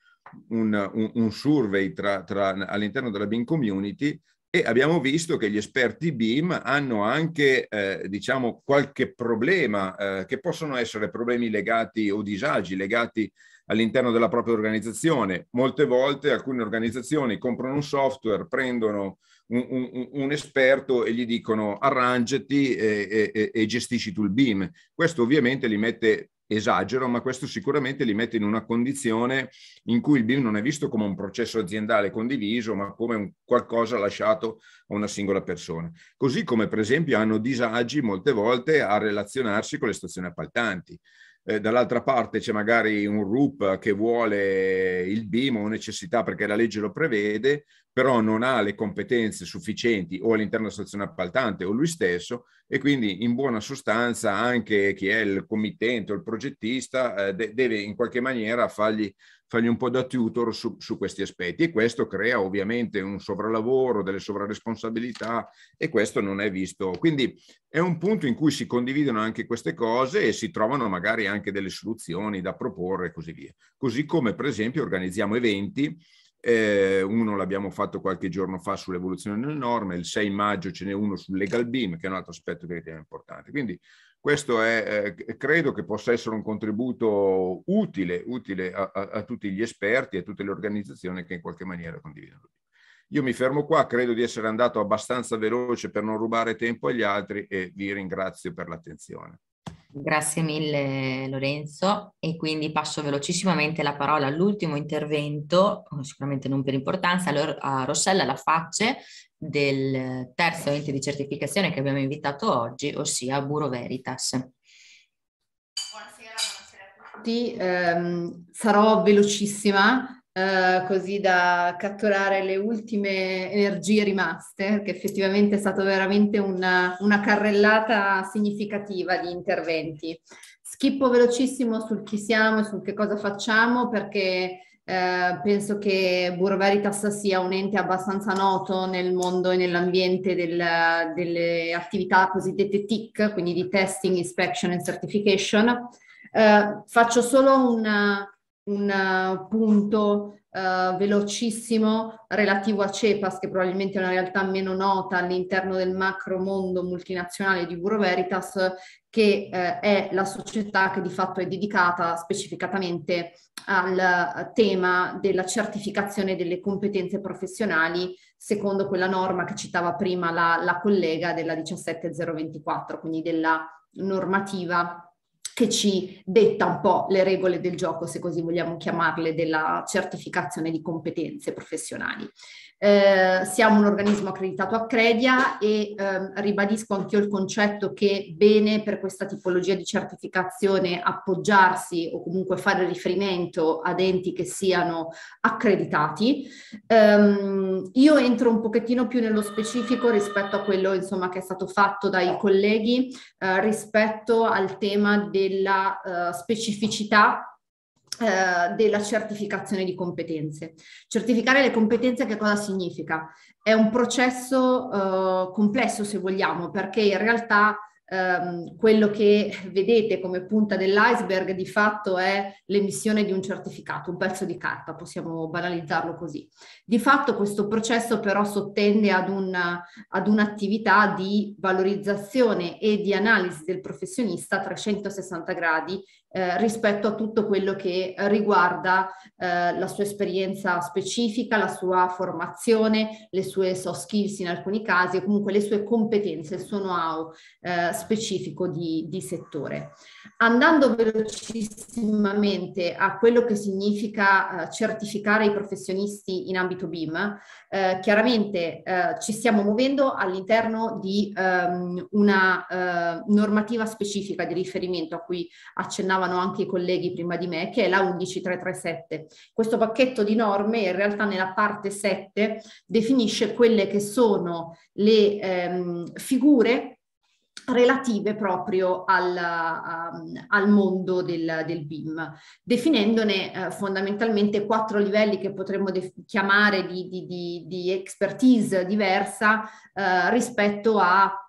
un, un, un survey tra, tra, all'interno della BIM Community e abbiamo visto che gli esperti BIM hanno anche, eh, diciamo, qualche problema, eh, che possono essere problemi legati o disagi legati all'interno della propria organizzazione. Molte volte alcune organizzazioni comprano un software, prendono un, un, un esperto e gli dicono arrangiati e, e, e gestisci tu il BIM. Questo ovviamente li mette esagero, ma questo sicuramente li mette in una condizione in cui il BIM non è visto come un processo aziendale condiviso, ma come un qualcosa lasciato a una singola persona. Così come per esempio hanno disagi molte volte a relazionarsi con le stazioni appaltanti. Eh, dall'altra parte c'è magari un RUP che vuole il BIM o necessità perché la legge lo prevede, però non ha le competenze sufficienti o all'interno della stazione appaltante o lui stesso e quindi in buona sostanza anche chi è il committente o il progettista eh, de deve in qualche maniera fargli, fargli un po' da tutor su, su, questi aspetti e questo crea ovviamente un sovralavoro, delle sovraresponsabilità e questo non è visto. Quindi è un punto in cui si condividono anche queste cose e si trovano magari anche delle soluzioni da proporre e così via. Così come per esempio organizziamo eventi eh, uno l'abbiamo fatto qualche giorno fa sull'evoluzione delle norme, il 6 maggio ce n'è uno sul legal beam, che è un altro aspetto che ritiene importante. Quindi questo è, eh, credo che possa essere un contributo utile, utile a, a, a, tutti gli esperti e a tutte le organizzazioni che in qualche maniera condividono. Io mi fermo qua, credo di essere andato abbastanza veloce per non rubare tempo agli altri e vi ringrazio per l'attenzione. Grazie mille Lorenzo e quindi passo velocissimamente la parola all'ultimo intervento, sicuramente non per importanza, a Rossella Laface del terzo ente di certificazione che abbiamo invitato oggi, ossia Buro Veritas. Buonasera, buonasera a tutti. Eh, sarò velocissima Uh, così da catturare le ultime energie rimaste, perché effettivamente è stata veramente una, una carrellata significativa di interventi. Schippo velocissimo sul chi siamo e sul che cosa facciamo, perché uh, penso che Buro Veritas sia un ente abbastanza noto nel mondo e nell'ambiente del, delle attività cosiddette TIC, quindi di Testing, Inspection and Certification. Uh, faccio solo una un punto Uh, velocissimo relativo a CEPAS, che probabilmente è una realtà meno nota all'interno del macro mondo multinazionale di Bureau Veritas, che eh, è la società che di fatto è dedicata specificatamente al tema della certificazione delle competenze professionali secondo quella norma che citava prima la, la collega della 17024, quindi della normativa che ci detta un po' le regole del gioco, se così vogliamo chiamarle, della certificazione di competenze professionali. Eh, siamo un organismo accreditato a Credia e eh, ribadisco anch'io il concetto che bene per questa tipologia di certificazione appoggiarsi o comunque fare riferimento ad enti che siano accreditati. Um, io entro un pochettino più nello specifico rispetto a quello insomma, che è stato fatto dai colleghi eh, rispetto al tema della uh, specificità eh, della certificazione di competenze. Certificare le competenze che cosa significa? È un processo eh, complesso se vogliamo perché in realtà ehm, quello che vedete come punta dell'iceberg di fatto è l'emissione di un certificato, un pezzo di carta, possiamo banalizzarlo così. Di fatto questo processo però sottende ad, una, ad un'attività di valorizzazione e di analisi del professionista a 360 gradi eh, rispetto a tutto quello che riguarda eh, la sua esperienza specifica, la sua formazione, le sue soft skills in alcuni casi e comunque le sue competenze, il suo know-how eh, specifico di, di settore. Andando velocissimamente a quello che significa eh, certificare i professionisti in ambito BIM, eh, chiaramente eh, ci stiamo muovendo all'interno di ehm, una normativa specifica di riferimento a cui accennavano anche i colleghi prima di me, che è la 11337. Questo pacchetto di norme in realtà nella parte 7 definisce quelle che sono le ehm, figure relative proprio al, um, al mondo del, del, BIM, definendone uh, fondamentalmente quattro livelli che potremmo chiamare di, di, di, di, expertise diversa uh, rispetto a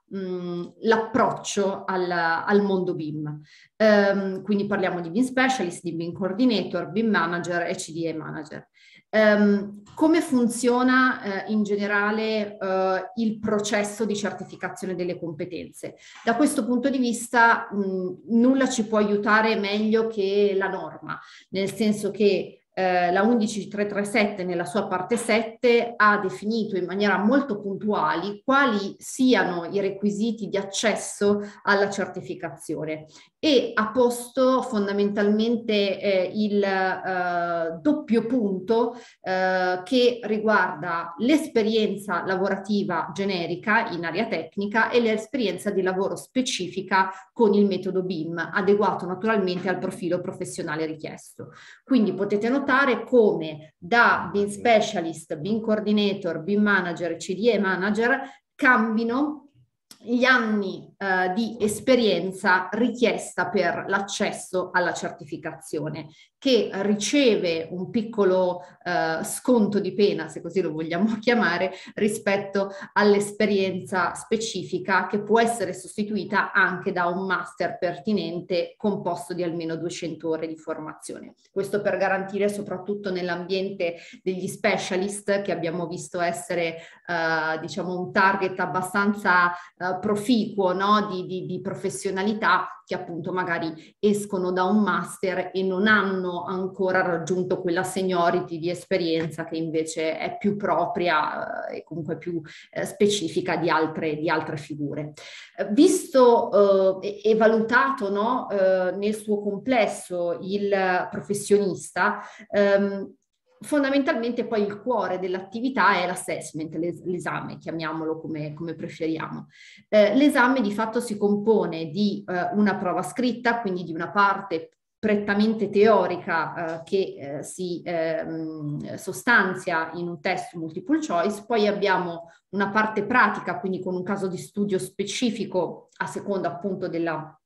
l'approccio al, al, mondo BIM. Um, quindi parliamo di BIM specialist, di BIM coordinator, BIM manager e CDE manager. Um, come funziona uh, in generale uh, il processo di certificazione delle competenze? Da questo punto di vista mh, nulla ci può aiutare meglio che la norma, nel senso che eh, la 11337 nella sua parte 7 ha definito in maniera molto puntuali quali siano i requisiti di accesso alla certificazione e ha posto fondamentalmente eh, il eh, doppio punto eh, che riguarda l'esperienza lavorativa generica in area tecnica e l'esperienza di lavoro specifica con il metodo BIM, adeguato naturalmente al profilo professionale richiesto. Quindi potete notare come da BIM Specialist, BIM Coordinator, BIM Manager CDE Manager cambino gli anni eh, di esperienza richiesta per l'accesso alla certificazione che riceve un piccolo eh, sconto di pena, se così lo vogliamo chiamare, rispetto all'esperienza specifica che può essere sostituita anche da un master pertinente composto di almeno 200 ore di formazione. Questo per garantire soprattutto nell'ambiente degli specialist che abbiamo visto essere eh, diciamo un target abbastanza eh, proficuo no? Di, di, di professionalità che appunto magari escono da un master e non hanno ancora raggiunto quella seniority di esperienza che invece è più propria eh, e comunque più eh, specifica di altre, di altre figure. Eh, visto e valutato no, eh, nel suo complesso il professionista, ehm, fondamentalmente poi il cuore dell'attività è l'assessment, l'esame, chiamiamolo come, come preferiamo. Eh, l'esame di fatto si compone di eh, una prova scritta, quindi di una parte prettamente teorica eh, che eh, si ehm, sostanzia in un test multiple choice, poi abbiamo una parte pratica, quindi con un caso di studio specifico a seconda appunto della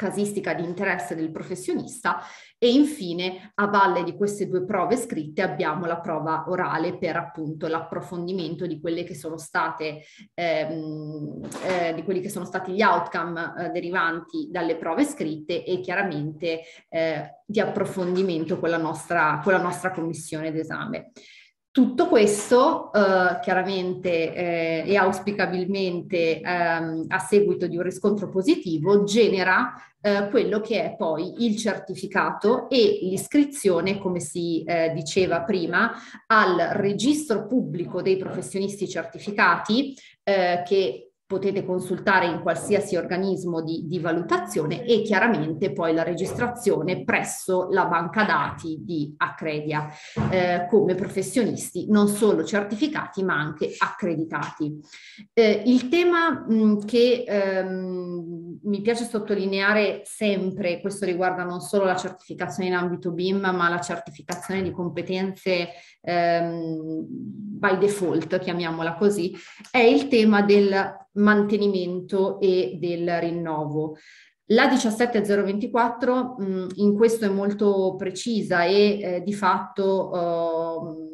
casistica di interesse del professionista e infine a valle di queste due prove scritte abbiamo la prova orale per appunto l'approfondimento di quelle che sono state ehm, eh, di quelli che sono stati gli outcome eh, derivanti dalle prove scritte e chiaramente eh, di approfondimento con la nostra, con la nostra commissione d'esame. Tutto questo eh, chiaramente eh, e auspicabilmente ehm, a seguito di un riscontro positivo genera eh, quello che è poi il certificato e l'iscrizione, come si eh, diceva prima, al registro pubblico dei professionisti certificati eh, che potete consultare in qualsiasi organismo di, di, valutazione e chiaramente poi la registrazione presso la banca dati di Accredia eh, come professionisti non solo certificati ma anche accreditati. Eh, il tema mh, che ehm, mi piace sottolineare sempre, questo riguarda non solo la certificazione in ambito BIM ma la certificazione di competenze ehm, by default, chiamiamola così, è il tema del mantenimento e del rinnovo. La 17024 mh, in questo è molto precisa e eh, di fatto eh,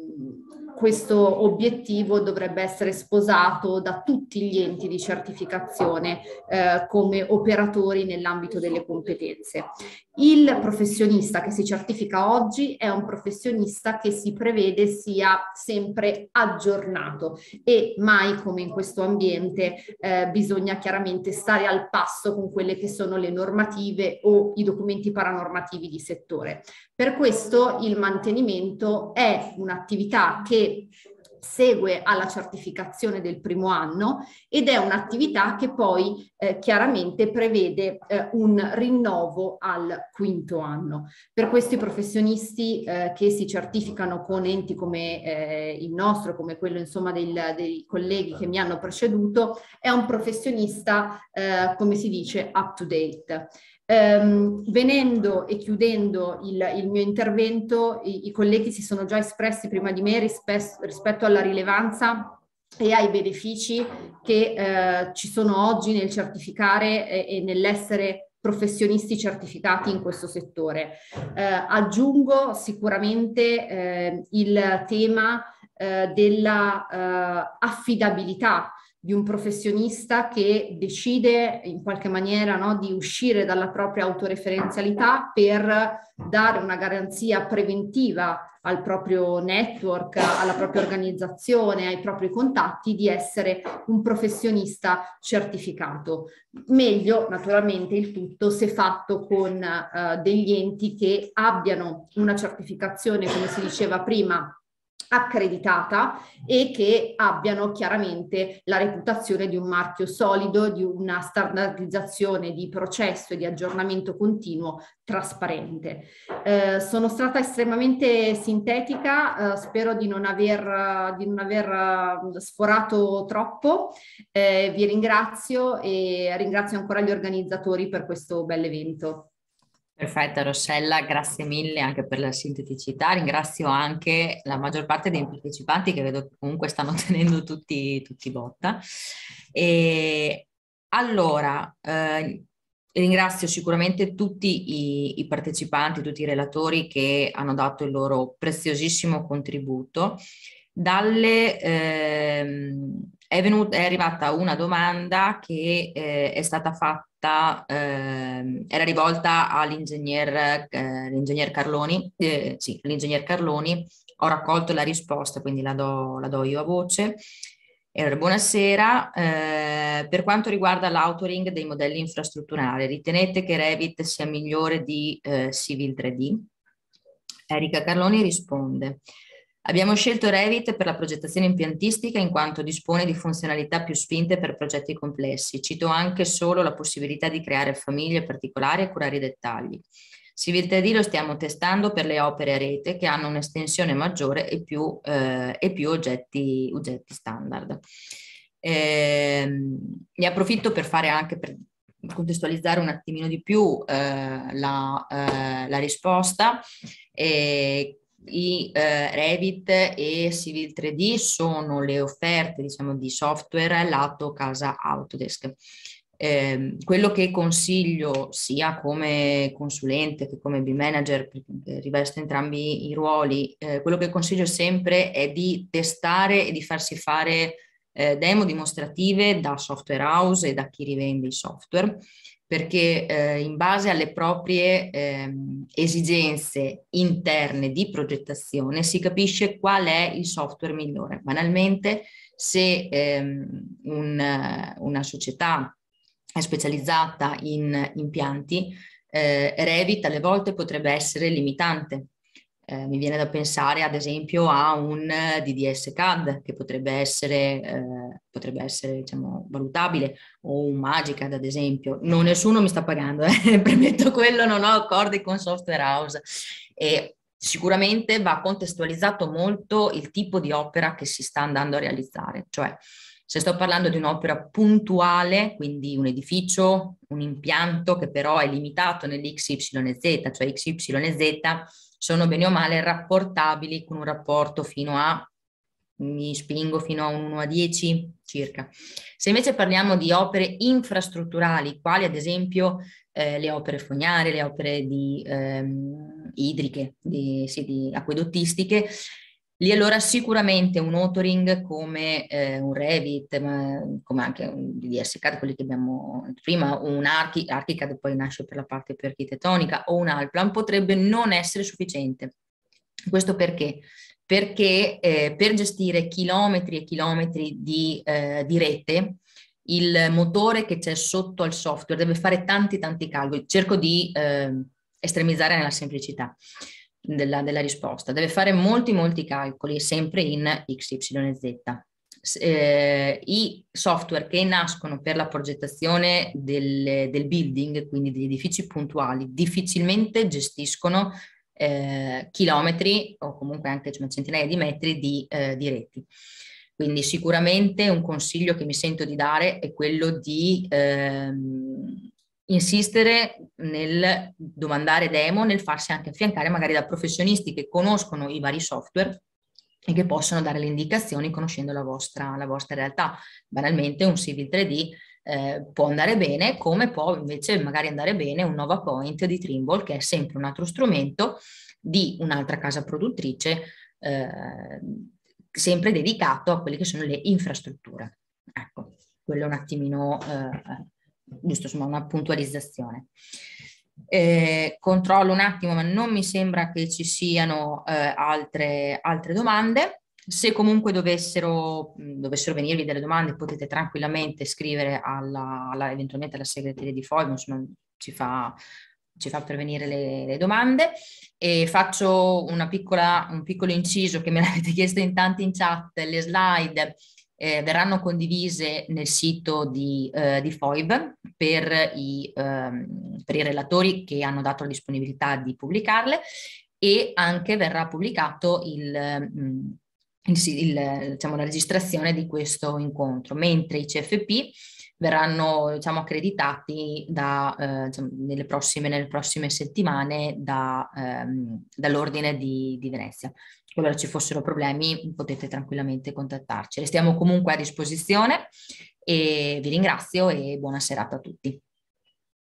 questo obiettivo dovrebbe essere sposato da tutti gli enti di certificazione eh, come operatori nell'ambito delle competenze. Il professionista che si certifica oggi è un professionista che si prevede sia sempre aggiornato e mai come in questo ambiente eh, bisogna chiaramente stare al passo con quelle che sono le normative o i documenti paranormativi di settore. Per questo il mantenimento è un'attività che segue alla certificazione del primo anno ed è un'attività che poi eh, chiaramente prevede eh, un rinnovo al quinto anno. Per questi professionisti eh, che si certificano con enti come eh, il nostro, come quello insomma del, dei colleghi che mi hanno preceduto, è un professionista, eh, come si dice, up to date. Um, venendo e chiudendo il, il mio intervento, i, i, colleghi si sono già espressi prima di me rispetto, rispetto alla rilevanza e ai benefici che eh, ci sono oggi nel certificare e, e nell'essere professionisti certificati in questo settore. Eh, aggiungo sicuramente eh, il tema eh, della eh, affidabilità di un professionista che decide in qualche maniera no, di uscire dalla propria autoreferenzialità per dare una garanzia preventiva al proprio network, alla propria organizzazione, ai propri contatti di essere un professionista certificato. Meglio naturalmente il tutto se fatto con uh, degli enti che abbiano una certificazione, come si diceva prima, accreditata e che abbiano chiaramente la reputazione di un marchio solido, di una standardizzazione di processo e di aggiornamento continuo trasparente. Eh, sono stata estremamente sintetica, eh, spero di non aver, di non aver eh, sforato troppo. Eh, vi ringrazio e ringrazio ancora gli organizzatori per questo bell'evento. Perfetto Rossella, grazie mille anche per la sinteticità. Ringrazio anche la maggior parte dei partecipanti che vedo che comunque stanno tenendo tutti, tutti botta. E allora, eh, ringrazio sicuramente tutti i, i, partecipanti, tutti i relatori che hanno dato il loro preziosissimo contributo. Dalle, ehm, è, venuta, è arrivata una domanda che eh, è stata fatta eh, era rivolta all'ingegner, eh, Carloni, eh, sì, l'ingegner Carloni, ho raccolto la risposta, quindi la do, la do io a voce. Allora, buonasera, eh, per quanto riguarda l'autoring dei modelli infrastrutturali, ritenete che Revit sia migliore di eh, Civil 3D? Erika Carloni risponde, Abbiamo scelto Revit per la progettazione impiantistica in quanto dispone di funzionalità più spinte per progetti complessi. Cito anche solo la possibilità di creare famiglie particolari e curare i dettagli. Civil 3D lo stiamo testando per le opere a rete che hanno un'estensione maggiore e più, eh, e più oggetti, oggetti, standard. Eh, ne approfitto per fare anche per contestualizzare un attimino di più eh, la, eh, la, risposta. Eh, i eh, Revit e Civil 3D sono le offerte diciamo, di software lato casa Autodesk. Eh, quello che consiglio sia come consulente che come B-manager, perché rivesto entrambi i ruoli, eh, quello che consiglio sempre è di testare e di farsi fare eh, demo dimostrative da software house e da chi rivende i software, perché eh, in base alle proprie ehm, esigenze interne di progettazione si capisce qual è il software migliore. Banalmente, se ehm, un, una società è specializzata in impianti, eh, Revit alle volte potrebbe essere limitante. Eh, mi viene da pensare ad esempio a un DDS CAD che potrebbe essere, eh, potrebbe essere diciamo, valutabile o un Magicad ad esempio. Non nessuno mi sta pagando, eh? premetto quello, non ho accordi con software house. E sicuramente va contestualizzato molto il tipo di opera che si sta andando a realizzare, cioè se sto parlando di un'opera puntuale, quindi un edificio, un impianto che però è limitato nell'XYZ, cioè XYZ sono bene o male rapportabili con un rapporto fino a, mi spingo fino a un 1 a 10 circa. Se invece parliamo di opere infrastrutturali, quali ad esempio eh, le opere fognarie, le opere di, ehm, idriche, di, sì, di acquedottistiche, Lì allora sicuramente un authoring come eh, un Revit, ma come anche un DDS quelli che abbiamo prima, un Archi, ArchiCAD poi nasce per la parte più architettonica, o un Alplan potrebbe non essere sufficiente. Questo perché? Perché eh, per gestire chilometri e chilometri di, eh, di rete, il motore che c'è sotto al software deve fare tanti tanti calcoli. Cerco di eh, estremizzare nella semplicità della, della risposta. Deve fare molti, molti calcoli, sempre in XYZ. Eh, I software che nascono per la progettazione del, del, building, quindi degli edifici puntuali, difficilmente gestiscono eh, chilometri o comunque anche cioè, centinaia di metri di, eh, di reti. Quindi sicuramente un consiglio che mi sento di dare è quello di ehm, insistere nel domandare demo, nel farsi anche affiancare magari da professionisti che conoscono i vari software e che possono dare le indicazioni conoscendo la vostra, la vostra realtà. Banalmente un Civil 3D eh, può andare bene, come può invece magari andare bene un Nova Point di Trimble, che è sempre un altro strumento di un'altra casa produttrice, eh, sempre dedicato a quelle che sono le infrastrutture. Ecco, quello è un attimino eh, giusto insomma una puntualizzazione. Eh, controllo un attimo, ma non mi sembra che ci siano eh, altre, altre domande. Se comunque dovessero, dovessero, venirvi delle domande, potete tranquillamente scrivere alla, alla, eventualmente alla segreteria di Foglio, insomma ci fa, ci fa pervenire le, le, domande. E faccio piccola, un piccolo inciso che me l'avete chiesto in tanti in chat, le slide eh, verranno condivise nel sito di, eh, di FOIB per i, ehm, per i relatori che hanno dato la disponibilità di pubblicarle e anche verrà pubblicato il, mm, il, il, diciamo, la registrazione di questo incontro, mentre i CFP verranno diciamo, accreditati da, eh, diciamo, nelle, prossime, nelle, prossime, settimane da, ehm, dall'Ordine di, di Venezia qualora ci fossero problemi potete tranquillamente contattarci. Restiamo comunque a disposizione e vi ringrazio e buona serata a tutti.